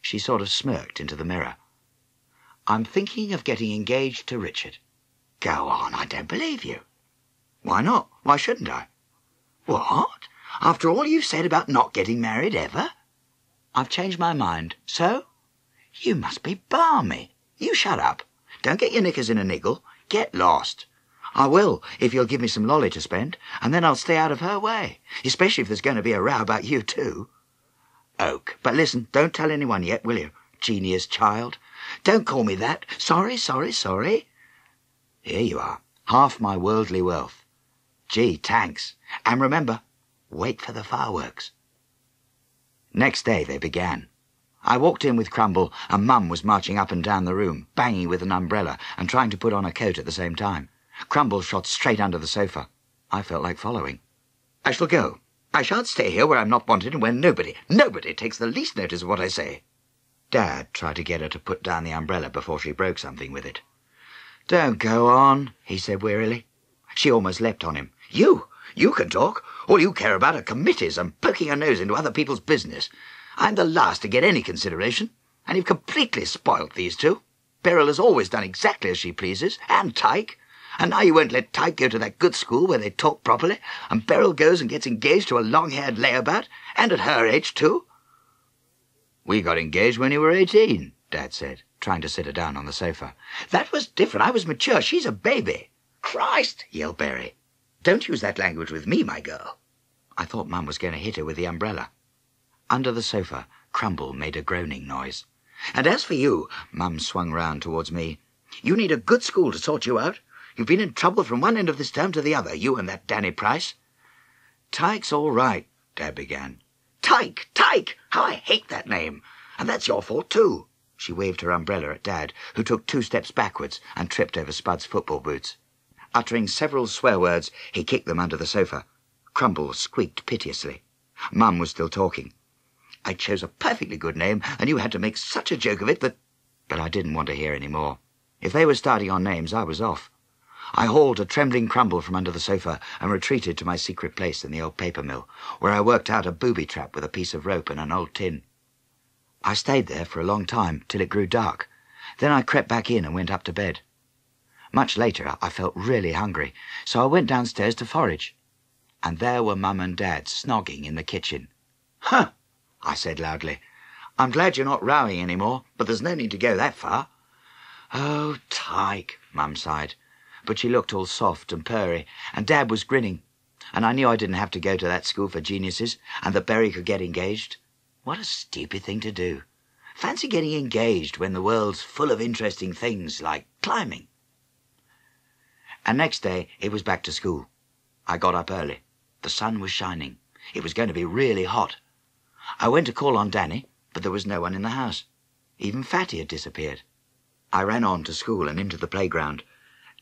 She sort of smirked into the mirror. I'm thinking of getting engaged to Richard. Go on, I don't believe you. Why not? Why shouldn't I? What? After all you've said about not getting married ever? I've changed my mind. So? You must be balmy. You shut up. Don't get your knickers in a niggle. Get lost. I will, if you'll give me some lolly to spend, and then I'll stay out of her way, especially if there's going to be a row about you too. Oak, but listen, don't tell anyone yet, will you? Genius child. Don't call me that. Sorry, sorry, sorry. Here you are, half my worldly wealth. Gee, thanks. And remember, wait for the fireworks. Next day they began. I walked in with Crumble, and Mum was marching up and down the room, banging with an umbrella and trying to put on a coat at the same time. Crumble shot straight under the sofa. I felt like following. I shall go. I shan't stay here where I'm not wanted and where nobody, nobody takes the least notice of what I say. Dad tried to get her to put down the umbrella before she broke something with it. Don't go on, he said wearily. She almost leapt on him. You! You can talk. All you care about are committees and poking your nose into other people's business. I'm the last to get any consideration, and you've completely spoilt these two. Beryl has always done exactly as she pleases, and Tyke. And now you won't let Tyke go to that good school where they talk properly, and Beryl goes and gets engaged to a long-haired layabout, and at her age, too. We got engaged when you were eighteen, Dad said, trying to sit her down on the sofa. That was different. I was mature. She's a baby. Christ, yelled Berry. Don't use that language with me, my girl. I thought Mum was going to hit her with the umbrella. Under the sofa, Crumble made a groaning noise. And as for you, Mum swung round towards me, you need a good school to sort you out. You've been in trouble from one end of this term to the other, you and that Danny Price. Tyke's all right, Dad began. Tyke! Tyke! How I hate that name! And that's your fault, too. She waved her umbrella at Dad, who took two steps backwards and tripped over Spud's football boots. Uttering several swear words, he kicked them under the sofa. Crumble squeaked piteously. Mum was still talking. I chose a perfectly good name, and you had to make such a joke of it that... But I didn't want to hear any more. If they were starting on names, I was off. I hauled a trembling Crumble from under the sofa and retreated to my secret place in the old paper mill, where I worked out a booby trap with a piece of rope and an old tin. I stayed there for a long time, till it grew dark. Then I crept back in and went up to bed. Much later, I felt really hungry, so I went downstairs to forage. And there were Mum and Dad snogging in the kitchen. Huh! I said loudly. I'm glad you're not rowing any more, but there's no need to go that far. Oh, Tyke, Mum sighed. But she looked all soft and purry, and Dad was grinning. And I knew I didn't have to go to that school for geniuses, and that Berry could get engaged. What a stupid thing to do. Fancy getting engaged when the world's full of interesting things like climbing. And next day it was back to school. I got up early. The sun was shining. It was going to be really hot. I went to call on Danny, but there was no one in the house. Even Fatty had disappeared. I ran on to school and into the playground.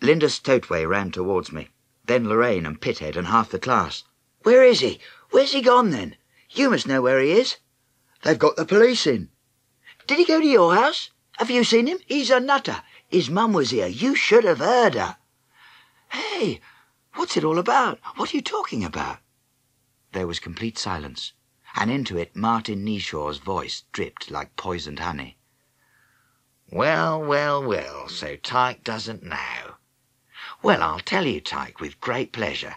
Linda Stoteway ran towards me. Then Lorraine and Pithead and half the class. Where is he? Where's he gone then? You must know where he is. They've got the police in. Did he go to your house? Have you seen him? He's a nutter. His mum was here. You should have heard her. Hey, what's it all about? What are you talking about? There was complete silence, and into it Martin Neeshaw's voice dripped like poisoned honey. Well, well, well, so Tyke doesn't know. Well, I'll tell you, Tyke, with great pleasure.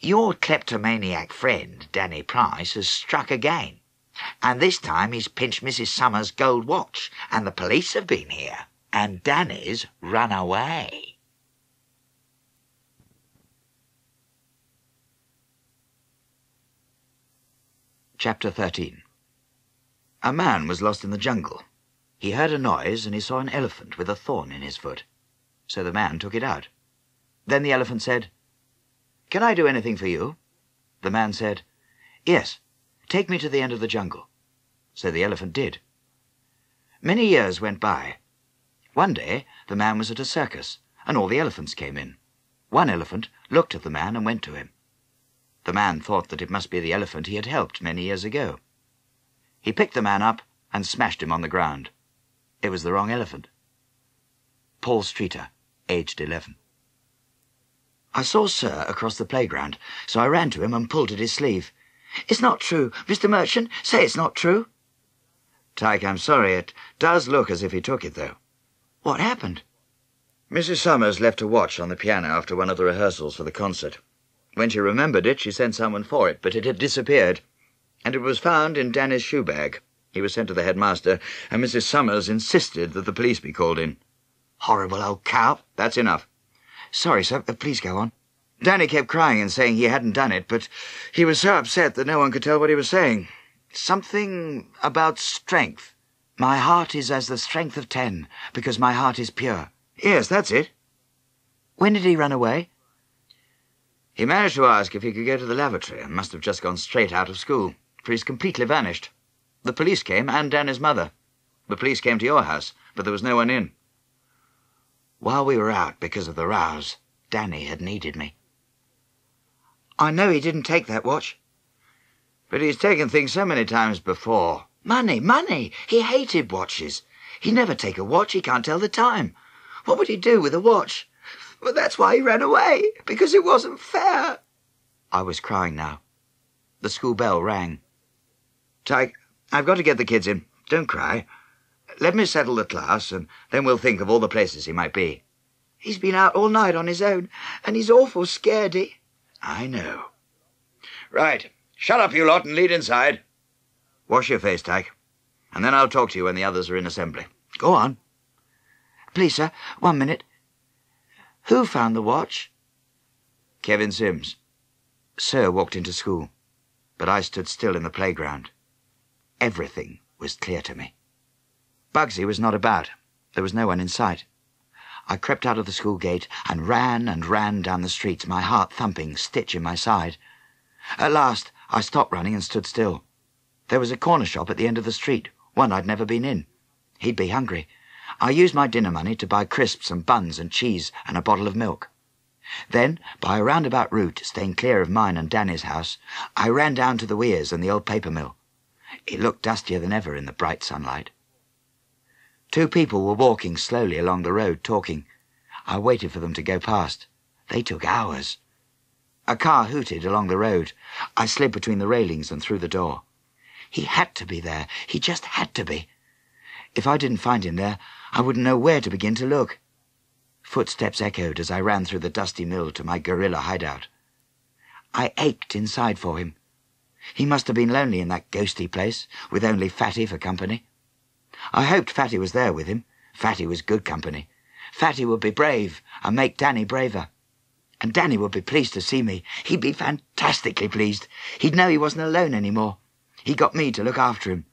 Your kleptomaniac friend, Danny Price, has struck again. And this time he's pinched Mrs. Summers' gold watch, and the police have been here, and Danny's run away. Chapter 13 A man was lost in the jungle. He heard a noise and he saw an elephant with a thorn in his foot. So the man took it out. Then the elephant said, Can I do anything for you? The man said, Yes, take me to the end of the jungle. So the elephant did. Many years went by. One day the man was at a circus, and all the elephants came in. One elephant looked at the man and went to him. The man thought that it must be the elephant he had helped many years ago. He picked the man up and smashed him on the ground. It was the wrong elephant. Paul Streeter, aged eleven. I saw Sir across the playground, so I ran to him and pulled at his sleeve. It's not true. Mr. Merchant, say it's not true. Tyke, I'm sorry. It does look as if he took it, though. What happened? Mrs. Summers left a watch on the piano after one of the rehearsals for the concert. When she remembered it, she sent someone for it, but it had disappeared, and it was found in Danny's shoe bag. He was sent to the headmaster, and Mrs. Summers insisted that the police be called in. Horrible old cow. That's enough. Sorry, sir. Please go on. Danny kept crying and saying he hadn't done it, but he was so upset that no one could tell what he was saying. Something about strength. My heart is as the strength of ten, because my heart is pure. Yes, that's it. When did he run away? He managed to ask if he could go to the lavatory and must have just gone straight out of school, for he's completely vanished. The police came and Danny's mother. The police came to your house, but there was no one in. While we were out because of the rows, Danny had needed me. I know he didn't take that watch. But he's taken things so many times before. Money, money! He hated watches. He'd never take a watch, he can't tell the time. What would he do with a watch? Well, that's why he ran away, because it wasn't fair. I was crying now. The school bell rang. Tyke, I've got to get the kids in. Don't cry. Let me settle the class, and then we'll think of all the places he might be. He's been out all night on his own, and he's awful scaredy. I know. Right. Shut up, you lot, and lead inside. Wash your face, Tyke, and then I'll talk to you when the others are in assembly. Go on. Please, sir, one minute. Who found the watch? Kevin Sims. Sir walked into school, but I stood still in the playground. Everything was clear to me. Bugsy was not about. There was no one in sight. I crept out of the school gate and ran and ran down the streets, my heart thumping, stitch in my side. At last, I stopped running and stood still. There was a corner shop at the end of the street, one I'd never been in. He'd be hungry. I used my dinner money to buy crisps and buns and cheese and a bottle of milk. Then, by a roundabout route, staying clear of mine and Danny's house, I ran down to the weirs and the old paper mill. It looked dustier than ever in the bright sunlight. Two people were walking slowly along the road, talking. I waited for them to go past. They took hours. A car hooted along the road. I slid between the railings and through the door. He had to be there. He just had to be. If I didn't find him there, I wouldn't know where to begin to look. Footsteps echoed as I ran through the dusty mill to my guerrilla hideout. I ached inside for him. He must have been lonely in that ghosty place, with only Fatty for company. I hoped Fatty was there with him. Fatty was good company. Fatty would be brave and make Danny braver. And Danny would be pleased to see me. He'd be fantastically pleased. He'd know he wasn't alone any more. He got me to look after him.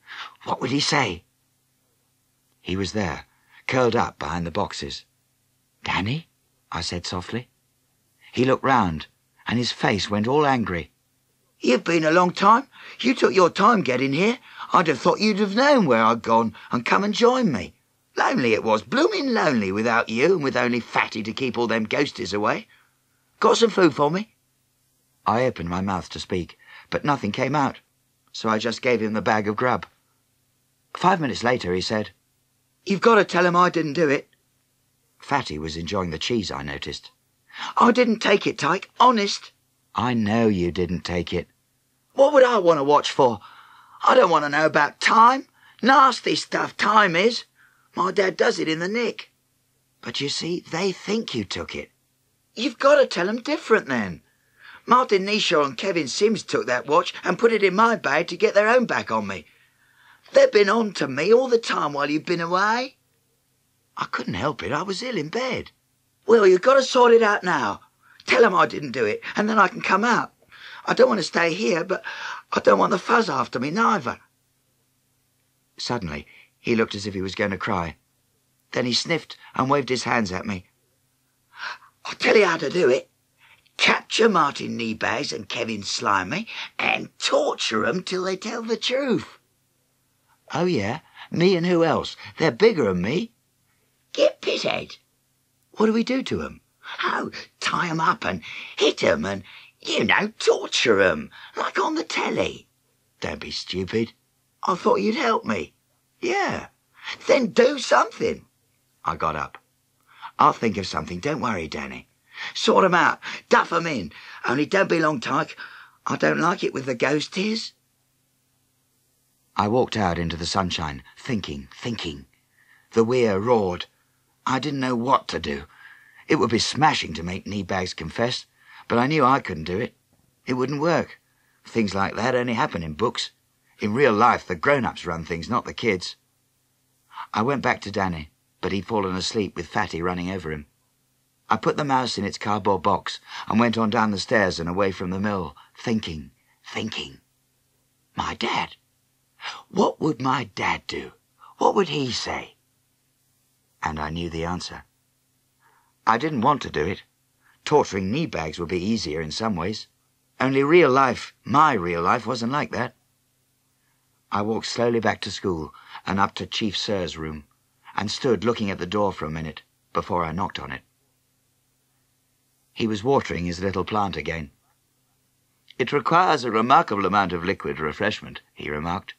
What would he say? He was there, curled up behind the boxes. Danny? I said softly. He looked round, and his face went all angry. You've been a long time. You took your time getting here. I'd have thought you'd have known where I'd gone and come and joined me. Lonely it was, blooming lonely without you and with only Fatty to keep all them ghosties away. Got some food for me? I opened my mouth to speak, but nothing came out, so I just gave him the bag of grub. Five minutes later, he said, You've got to tell him I didn't do it. Fatty was enjoying the cheese, I noticed. I didn't take it, Tyke, honest. I know you didn't take it. What would I want to watch for? I don't want to know about time. Nasty stuff time is. My dad does it in the nick. But you see, they think you took it. You've got to tell tell 'em different then. Martin Neeshaw and Kevin Sims took that watch and put it in my bag to get their own back on me. They've been on to me all the time while you've been away. I couldn't help it. I was ill in bed. Well, you've got to sort it out now. Tell Tell 'em I didn't do it, and then I can come out. I don't want to stay here, but I don't want the fuzz after me neither. Suddenly, he looked as if he was going to cry. Then he sniffed and waved his hands at me. I'll tell you how to do it. Capture Martin Kneebags and Kevin Slimy and torture 'em till they tell the truth. Oh, yeah? Me and who else? They're bigger than me. Get Pithead. What do we do to 'em? Oh, tie 'em up and hit 'em and, you know, torture 'em, like on the telly. Don't be stupid. I thought you'd help me. Yeah. Then do something. I got up. I'll think of something. Don't worry, Danny. Sort 'em out. Duff 'em in. Only don't be long, Tyke. I don't like it with the ghosties. I walked out into the sunshine, thinking, thinking. The weir roared. I didn't know what to do. It would be smashing to make Kneebags confess. But I knew I couldn't do it. It wouldn't work. Things like that only happen in books. In real life, the grown-ups run things, not the kids. I went back to Danny, but he'd fallen asleep with Fatty running over him. I put the mouse in its cardboard box and went on down the stairs and away from the mill, thinking, thinking. My dad. What would my dad do? What would he say? And I knew the answer. I didn't want to do it. Torturing Kneebags would be easier in some ways. Only real life, my real life, wasn't like that. I walked slowly back to school and up to Chief Sir's room, and stood looking at the door for a minute before I knocked on it. He was watering his little plant again. It requires a remarkable amount of liquid refreshment, he remarked.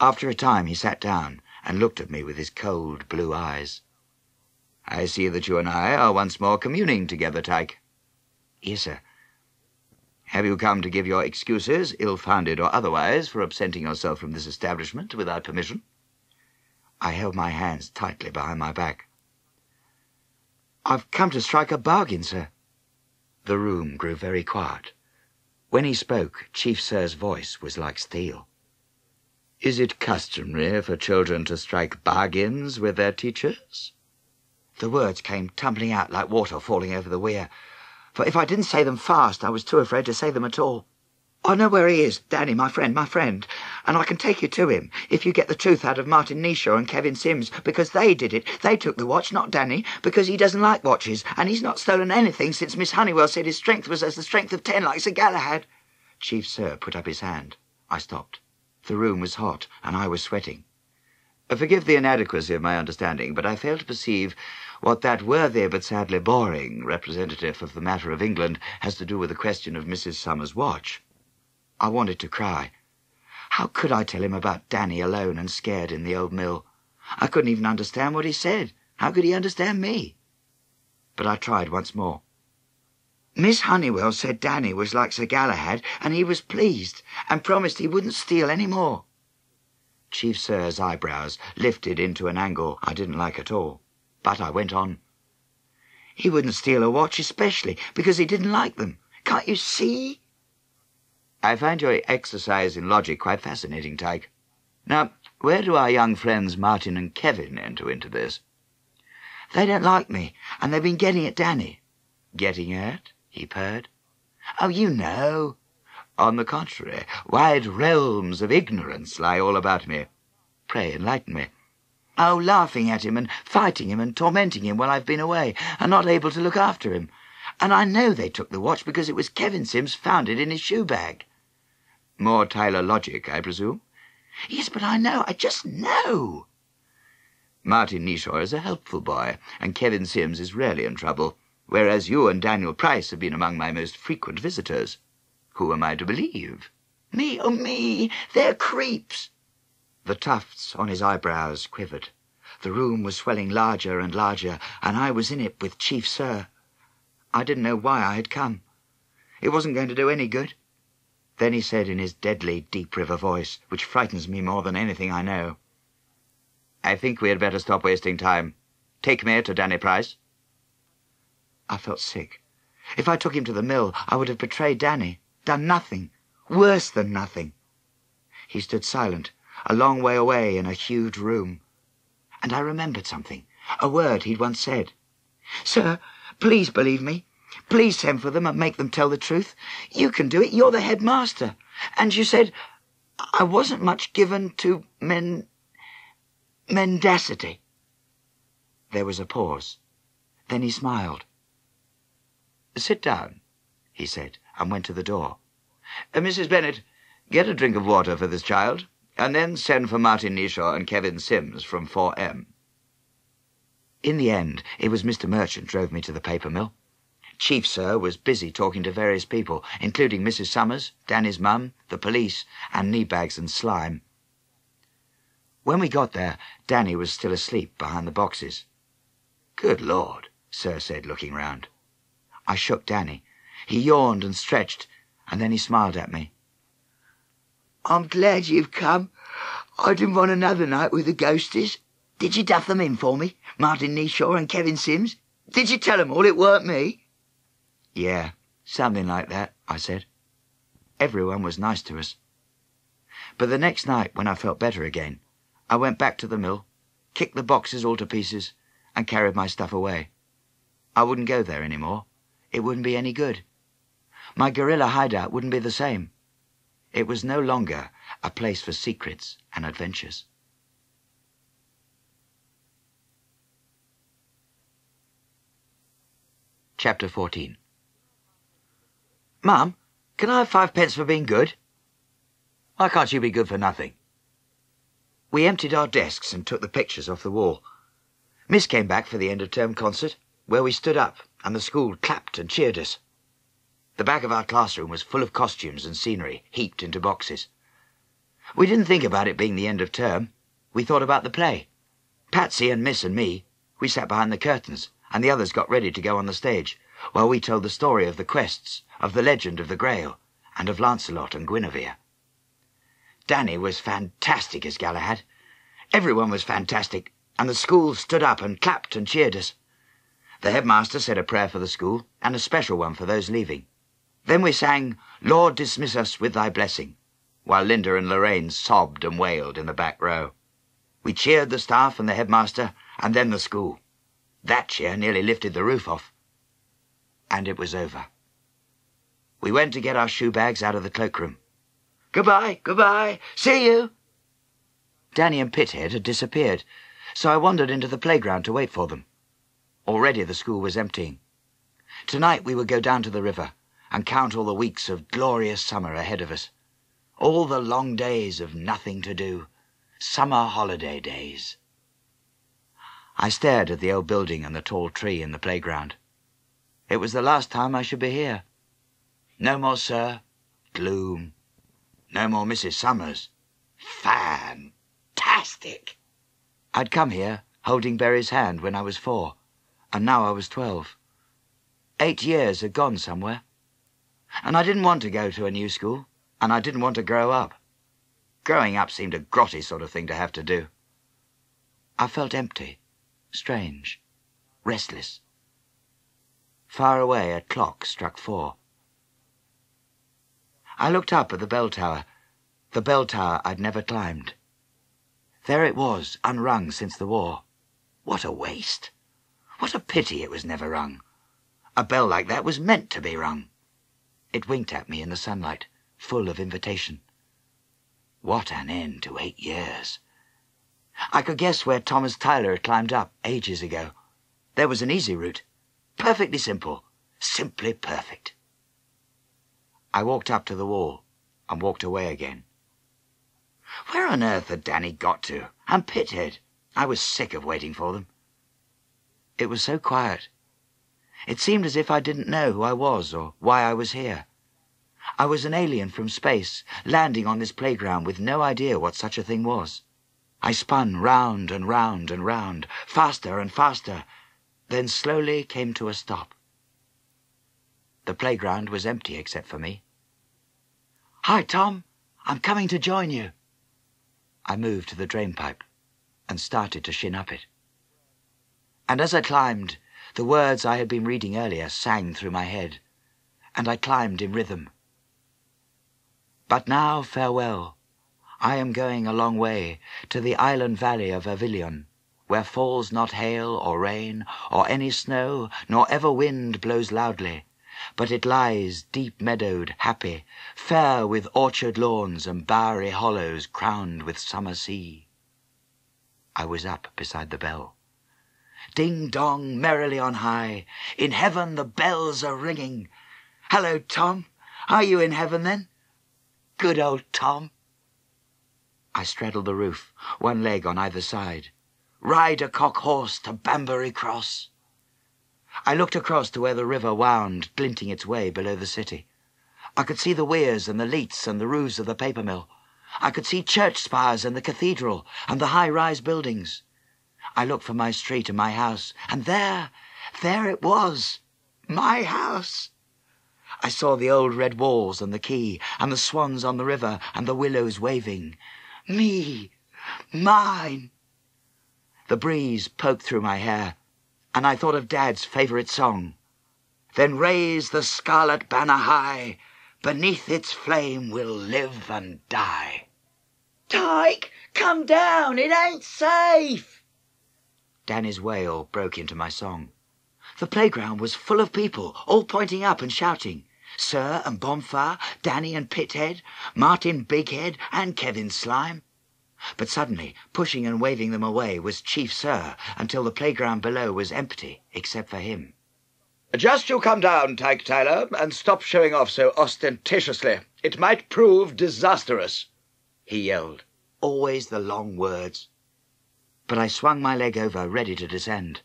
After a time he sat down and looked at me with his cold blue eyes. I see that you and I are once more communing together, Tyke. Yes, sir. Have you come to give your excuses, ill-founded or otherwise, for absenting yourself from this establishment without permission? I held my hands tightly behind my back. I've come to strike a bargain, sir. The room grew very quiet. When he spoke, Chief Sir's voice was like steel. Is it customary for children to strike bargains with their teachers? The words came tumbling out like water falling over the weir, for if I didn't say them fast, I was too afraid to say them at all. I know where he is, Danny, my friend, my friend, and I can take you to him if you get the truth out of Martin Neeshaw and Kevin Sims, because they did it. They took the watch, not Danny, because he doesn't like watches, and he's not stolen anything since Miss Honeywell said his strength was as the strength of ten, like Sir Galahad. Chief Sir put up his hand. I stopped. The room was hot, and I was sweating. Forgive the inadequacy of my understanding, but I fail to perceive what that worthy but sadly boring representative of the matter of England has to do with the question of Mrs. Summers' watch. I wanted to cry. How could I tell him about Danny alone and scared in the old mill? I couldn't even understand what he said. How could he understand me? But I tried once more. Miss Honeywell said Danny was like Sir Galahad, and he was pleased, and promised he wouldn't steal any more. Chief Sir's eyebrows lifted into an angle I didn't like at all, but I went on. He wouldn't steal a watch especially because he didn't like them. Can't you see? I find your exercise in logic quite fascinating, Tyke. Now, where do our young friends Martin and Kevin enter into this? They don't like me, and they've been getting at Danny. Getting at? he purred. Oh, you know. On the contrary, wide realms of ignorance lie all about me. Pray enlighten me. Oh, laughing at him and fighting him and tormenting him while I've been away and not able to look after him. And I know they took the watch because it was Kevin Sims found it in his shoe bag. More Tiler logic, I presume? Yes, but I know. I just know. Martin Neeshaw is a helpful boy, and Kevin Sims is rarely in trouble, whereas you and Daniel Price have been among my most frequent visitors. Who am I to believe? Me, oh me, they're creeps. The tufts on his eyebrows quivered. The room was swelling larger and larger, and I was in it with Chief Sir. I didn't know why I had come. It wasn't going to do any good. Then he said in his deadly deep river voice, which frightens me more than anything I know, I think we had better stop wasting time. Take me to Danny Price. I felt sick. If I took him to the mill, I would have betrayed Danny, done nothing, worse than nothing. He stood silent, a long way away in a huge room. And I remembered something, a word he'd once said. Sir, please believe me. Please send for them and make them tell the truth. You can do it. You're the headmaster. And you said I wasn't much given to men... mendacity. There was a pause. Then he smiled. Sit down, he said, and went to the door. Uh, Mrs. Bennet, get a drink of water for this child, and then send for Martin Neeshaw and Kevin Sims from 4M. In the end, it was Mr. Merchant drove me to the paper mill. Chief Sir was busy talking to various people, including Mrs. Summers, Danny's mum, the police, and Kneebags and Slime. When we got there, Danny was still asleep behind the boxes. Good Lord, Sir said, looking round. I shook Danny. He yawned and stretched, and then he smiled at me. I'm glad you've come. I didn't want another night with the ghosties. Did you duff them in for me, Martin Neeshaw and Kevin Sims? Did you tell 'em all it weren't me? Yeah, Something like that, I said. Everyone was nice to us. But the next night, when I felt better again, I went back to the mill, kicked the boxes all to pieces, and carried my stuff away. I wouldn't go there any more. It wouldn't be any good. My guerrilla hideout wouldn't be the same. It was no longer a place for secrets and adventures. Chapter 14 Mum, can I have five pence for being good? Why can't you be good for nothing? We emptied our desks and took the pictures off the wall. Miss came back for the end of term concert, where we stood up and the school clapped and cheered us. The back of our classroom was full of costumes and scenery heaped into boxes. We didn't think about it being the end of term. We thought about the play. Patsy and Miss and me, we sat behind the curtains, and the others got ready to go on the stage, while we told the story of the quests, of the legend of the Grail, and of Lancelot and Guinevere. Danny was fantastic as Galahad. Everyone was fantastic, and the school stood up and clapped and cheered us. The headmaster said a prayer for the school, and a special one for those leaving. Then we sang, Lord, dismiss us with thy blessing, while Linda and Lorraine sobbed and wailed in the back row. We cheered the staff and the headmaster, and then the school. That cheer nearly lifted the roof off. And it was over. We went to get our shoe bags out of the cloakroom. Goodbye, goodbye, see you. Danny and Pithead had disappeared, so I wandered into the playground to wait for them. Already the school was emptying. Tonight we would go down to the river and count all the weeks of glorious summer ahead of us. All the long days of nothing to do. Summer holiday days. I stared at the old building and the tall tree in the playground. It was the last time I should be here. No more, sir. Gloom. No more Mrs. Summers. Fantastic! I'd come here holding Berry's hand when I was four, and now I was twelve. Eight years had gone somewhere. And I didn't want to go to a new school, and I didn't want to grow up. Growing up seemed a grotty sort of thing to have to do. I felt empty, strange, restless. Far away a clock struck four. I looked up at the bell tower, the bell tower I'd never climbed. There it was, unrung since the war. What a waste! What a pity it was never rung. A bell like that was meant to be rung. It winked at me in the sunlight, full of invitation. What an end to eight years! I could guess where Thomas Tiler had climbed up ages ago. There was an easy route. Perfectly simple. Simply perfect. I walked up to the wall and walked away again. Where on earth had Danny got to? And Pithead? I was sick of waiting for them. It was so quiet. It seemed as if I didn't know who I was or why I was here. I was an alien from space, landing on this playground with no idea what such a thing was. I spun round and round and round, faster and faster, then slowly came to a stop. The playground was empty except for me. Hi, Tom. I'm coming to join you. I moved to the drainpipe and started to shin up it. And as I climbed, the words I had been reading earlier sang through my head, and I climbed in rhythm. But now farewell. I am going a long way to the island valley of Avilion, where falls not hail or rain or any snow, nor ever wind blows loudly, but it lies deep meadowed, happy, fair with orchard lawns and bowery hollows crowned with summer sea. I was up beside the bell. Ding dong, merrily on high, in heaven the bells are ringing. Hello, Tom. Are you in heaven then? Good old Tom. I straddled the roof, one leg on either side. Ride a cock horse to Banbury Cross. I looked across to where the river wound, glinting its way below the city. I could see the weirs and the leats and the roofs of the paper mill. I could see church spires and the cathedral and the high-rise buildings. I looked for my street and my house, and there, there it was, my house. I saw the old red walls and the quay, and the swans on the river, and the willows waving. Me, mine. The breeze poked through my hair, and I thought of Dad's favourite song. then raise the scarlet banner high. Beneath its flame we'll live and die. Tyke, come down, it ain't safe. Danny's wail broke into my song. The playground was full of people, all pointing up and shouting. Sir and Bonfire, Danny and Pithead, Martin Bighead and Kevin Slime. But suddenly, pushing and waving them away was Chief Sir until the playground below was empty except for him. Just you come down, Tyke Tiler, and stop showing off so ostentatiously. It might prove disastrous, he yelled. Always the long words. But I swung my leg over, ready to descend.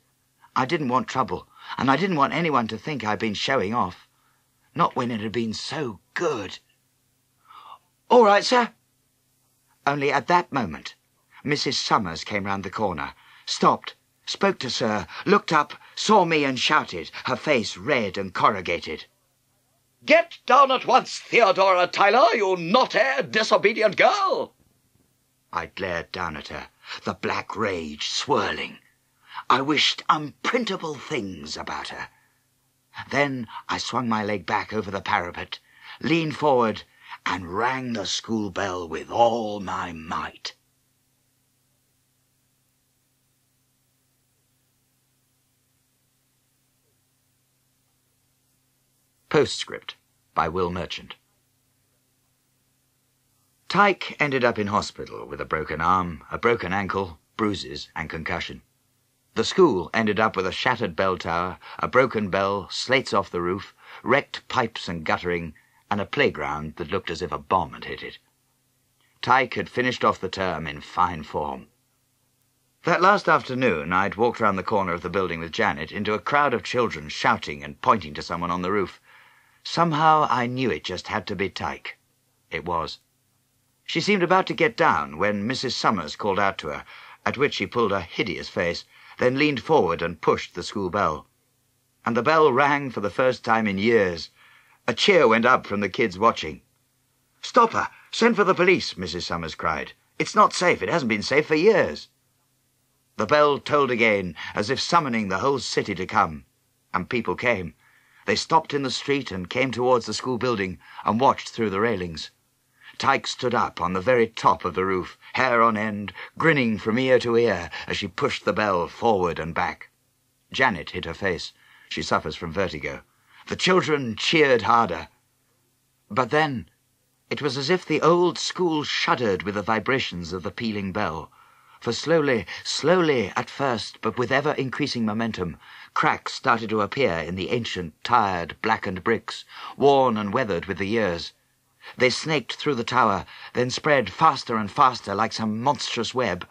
I didn't want trouble, and I didn't want anyone to think I'd been showing off. Not when it had been so good. All right, sir. Only at that moment, Mrs. Summers came round the corner, stopped, spoke to Sir, looked up, saw me and shouted, her face red and corrugated. Get down at once, Theodora Tiler, you naughty, disobedient girl! I glared down at her, the black rage swirling. I wished unprintable things about her. Then I swung my leg back over the parapet, leaned forward, and rang the school bell with all my might. Postscript by Will Merchant. Tyke ended up in hospital with a broken arm, a broken ankle, bruises, and concussion. The school ended up with a shattered bell tower, a broken bell, slates off the roof, wrecked pipes and guttering, and a playground that looked as if a bomb had hit it. Tyke had finished off the term in fine form. That last afternoon, I'd walked round the corner of the building with Janet into a crowd of children shouting and pointing to someone on the roof. Somehow I knew it just had to be Tyke. It was. She seemed about to get down when Mrs. Summers called out to her, at which she pulled a hideous face then leaned forward and pushed the school bell. And the bell rang for the first time in years. A cheer went up from the kids watching. Stop her! Send for the police, Mrs. Summers cried. It's not safe. It hasn't been safe for years. The bell tolled again, as if summoning the whole city to come. And people came. They stopped in the street and came towards the school building and watched through the railings. Tyke stood up on the very top of the roof, hair on end, grinning from ear to ear as she pushed the bell forward and back. Janet hid her face. She suffers from vertigo. The children cheered harder. But then it was as if the old school shuddered with the vibrations of the pealing bell. For slowly, slowly at first, but with ever increasing momentum, cracks started to appear in the ancient, tired, blackened bricks, worn and weathered with the years. They snaked through the tower, then spread faster and faster like some monstrous web.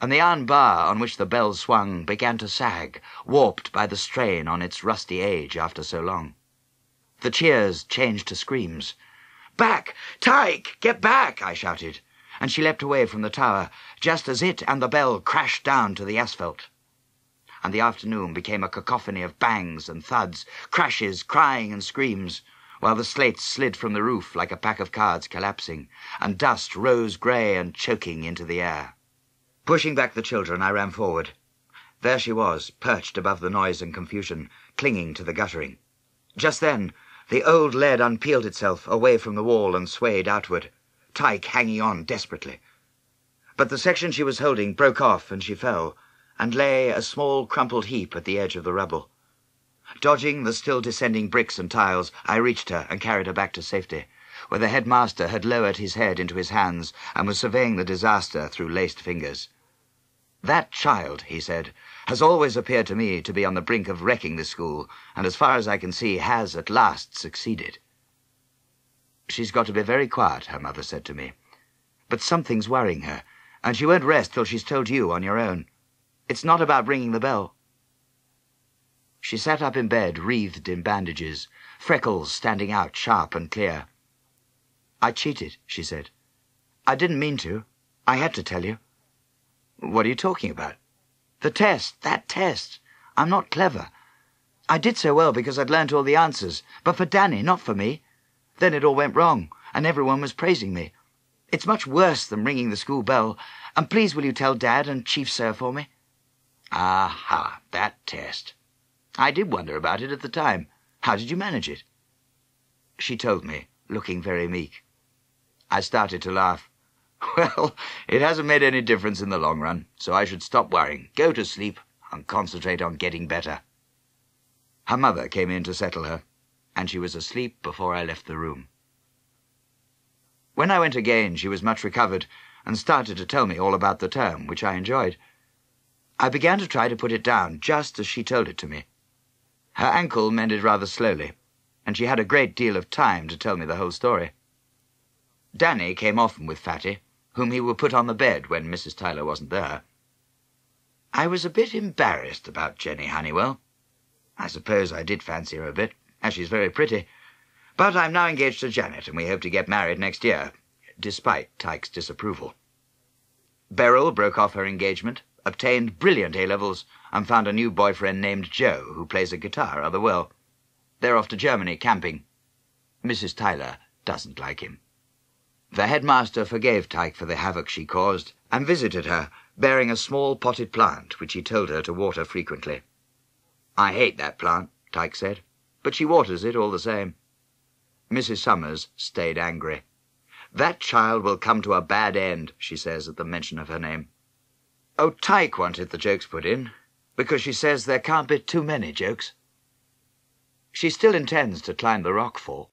And the iron bar on which the bell swung began to sag, warped by the strain on its rusty age after so long. The cheers changed to screams. Back! Tyke! Get back! I shouted, and she leapt away from the tower, just as it and the bell crashed down to the asphalt. And the afternoon became a cacophony of bangs and thuds, crashes, crying and screams while the slates slid from the roof like a pack of cards collapsing, and dust rose grey and choking into the air. Pushing back the children, I ran forward. There she was, perched above the noise and confusion, clinging to the guttering. Just then, the old lead unpeeled itself away from the wall and swayed outward, Tyke hanging on desperately. But the section she was holding broke off and she fell, and lay a small crumpled heap at the edge of the rubble. Dodging the still descending bricks and tiles, I reached her and carried her back to safety, where the headmaster had lowered his head into his hands and was surveying the disaster through laced fingers. That child, he said, has always appeared to me to be on the brink of wrecking the school, and as far as I can see, has at last succeeded. She's got to be very quiet, her mother said to me. But something's worrying her, and she won't rest till she's told you on your own. It's not about ringing the bell. She sat up in bed, wreathed in bandages, freckles standing out sharp and clear. I cheated, she said. I didn't mean to. I had to tell you. What are you talking about? The test, that test. I'm not clever. I did so well because I'd learnt all the answers, but for Danny, not for me. Then it all went wrong, and everyone was praising me. It's much worse than ringing the school bell, and please will you tell Dad and Chief Sir for me? Aha, that test. I did wonder about it at the time. How did you manage it? She told me, looking very meek. I started to laugh. Well, it hasn't made any difference in the long run, so I should stop worrying, go to sleep, and concentrate on getting better. Her mother came in to settle her, and she was asleep before I left the room. When I went again, she was much recovered and started to tell me all about the term, which I enjoyed. I began to try to put it down just as she told it to me. Her ankle mended rather slowly, and she had a great deal of time to tell me the whole story. Danny came often with Fatty, whom he would put on the bed when Mrs. Tiler wasn't there. I was a bit embarrassed about Jenny Honeywell. I suppose I did fancy her a bit, as she's very pretty. But I'm now engaged to Janet, and we hope to get married next year, despite Tyke's disapproval. Beryl broke off her engagement, obtained brilliant A-levels, and found a new boyfriend named Joe, who plays a guitar rather well. They're off to Germany camping. Mrs. Tiler doesn't like him. The headmaster forgave Tyke for the havoc she caused, and visited her, bearing a small potted plant which he told her to water frequently. I hate that plant, Tyke said, but she waters it all the same. Mrs. Summers stayed angry. That child will come to a bad end, she says at the mention of her name. Oh, Tyke wanted the jokes put in, because she says there can't be too many jokes. She still intends to climb the rock fall.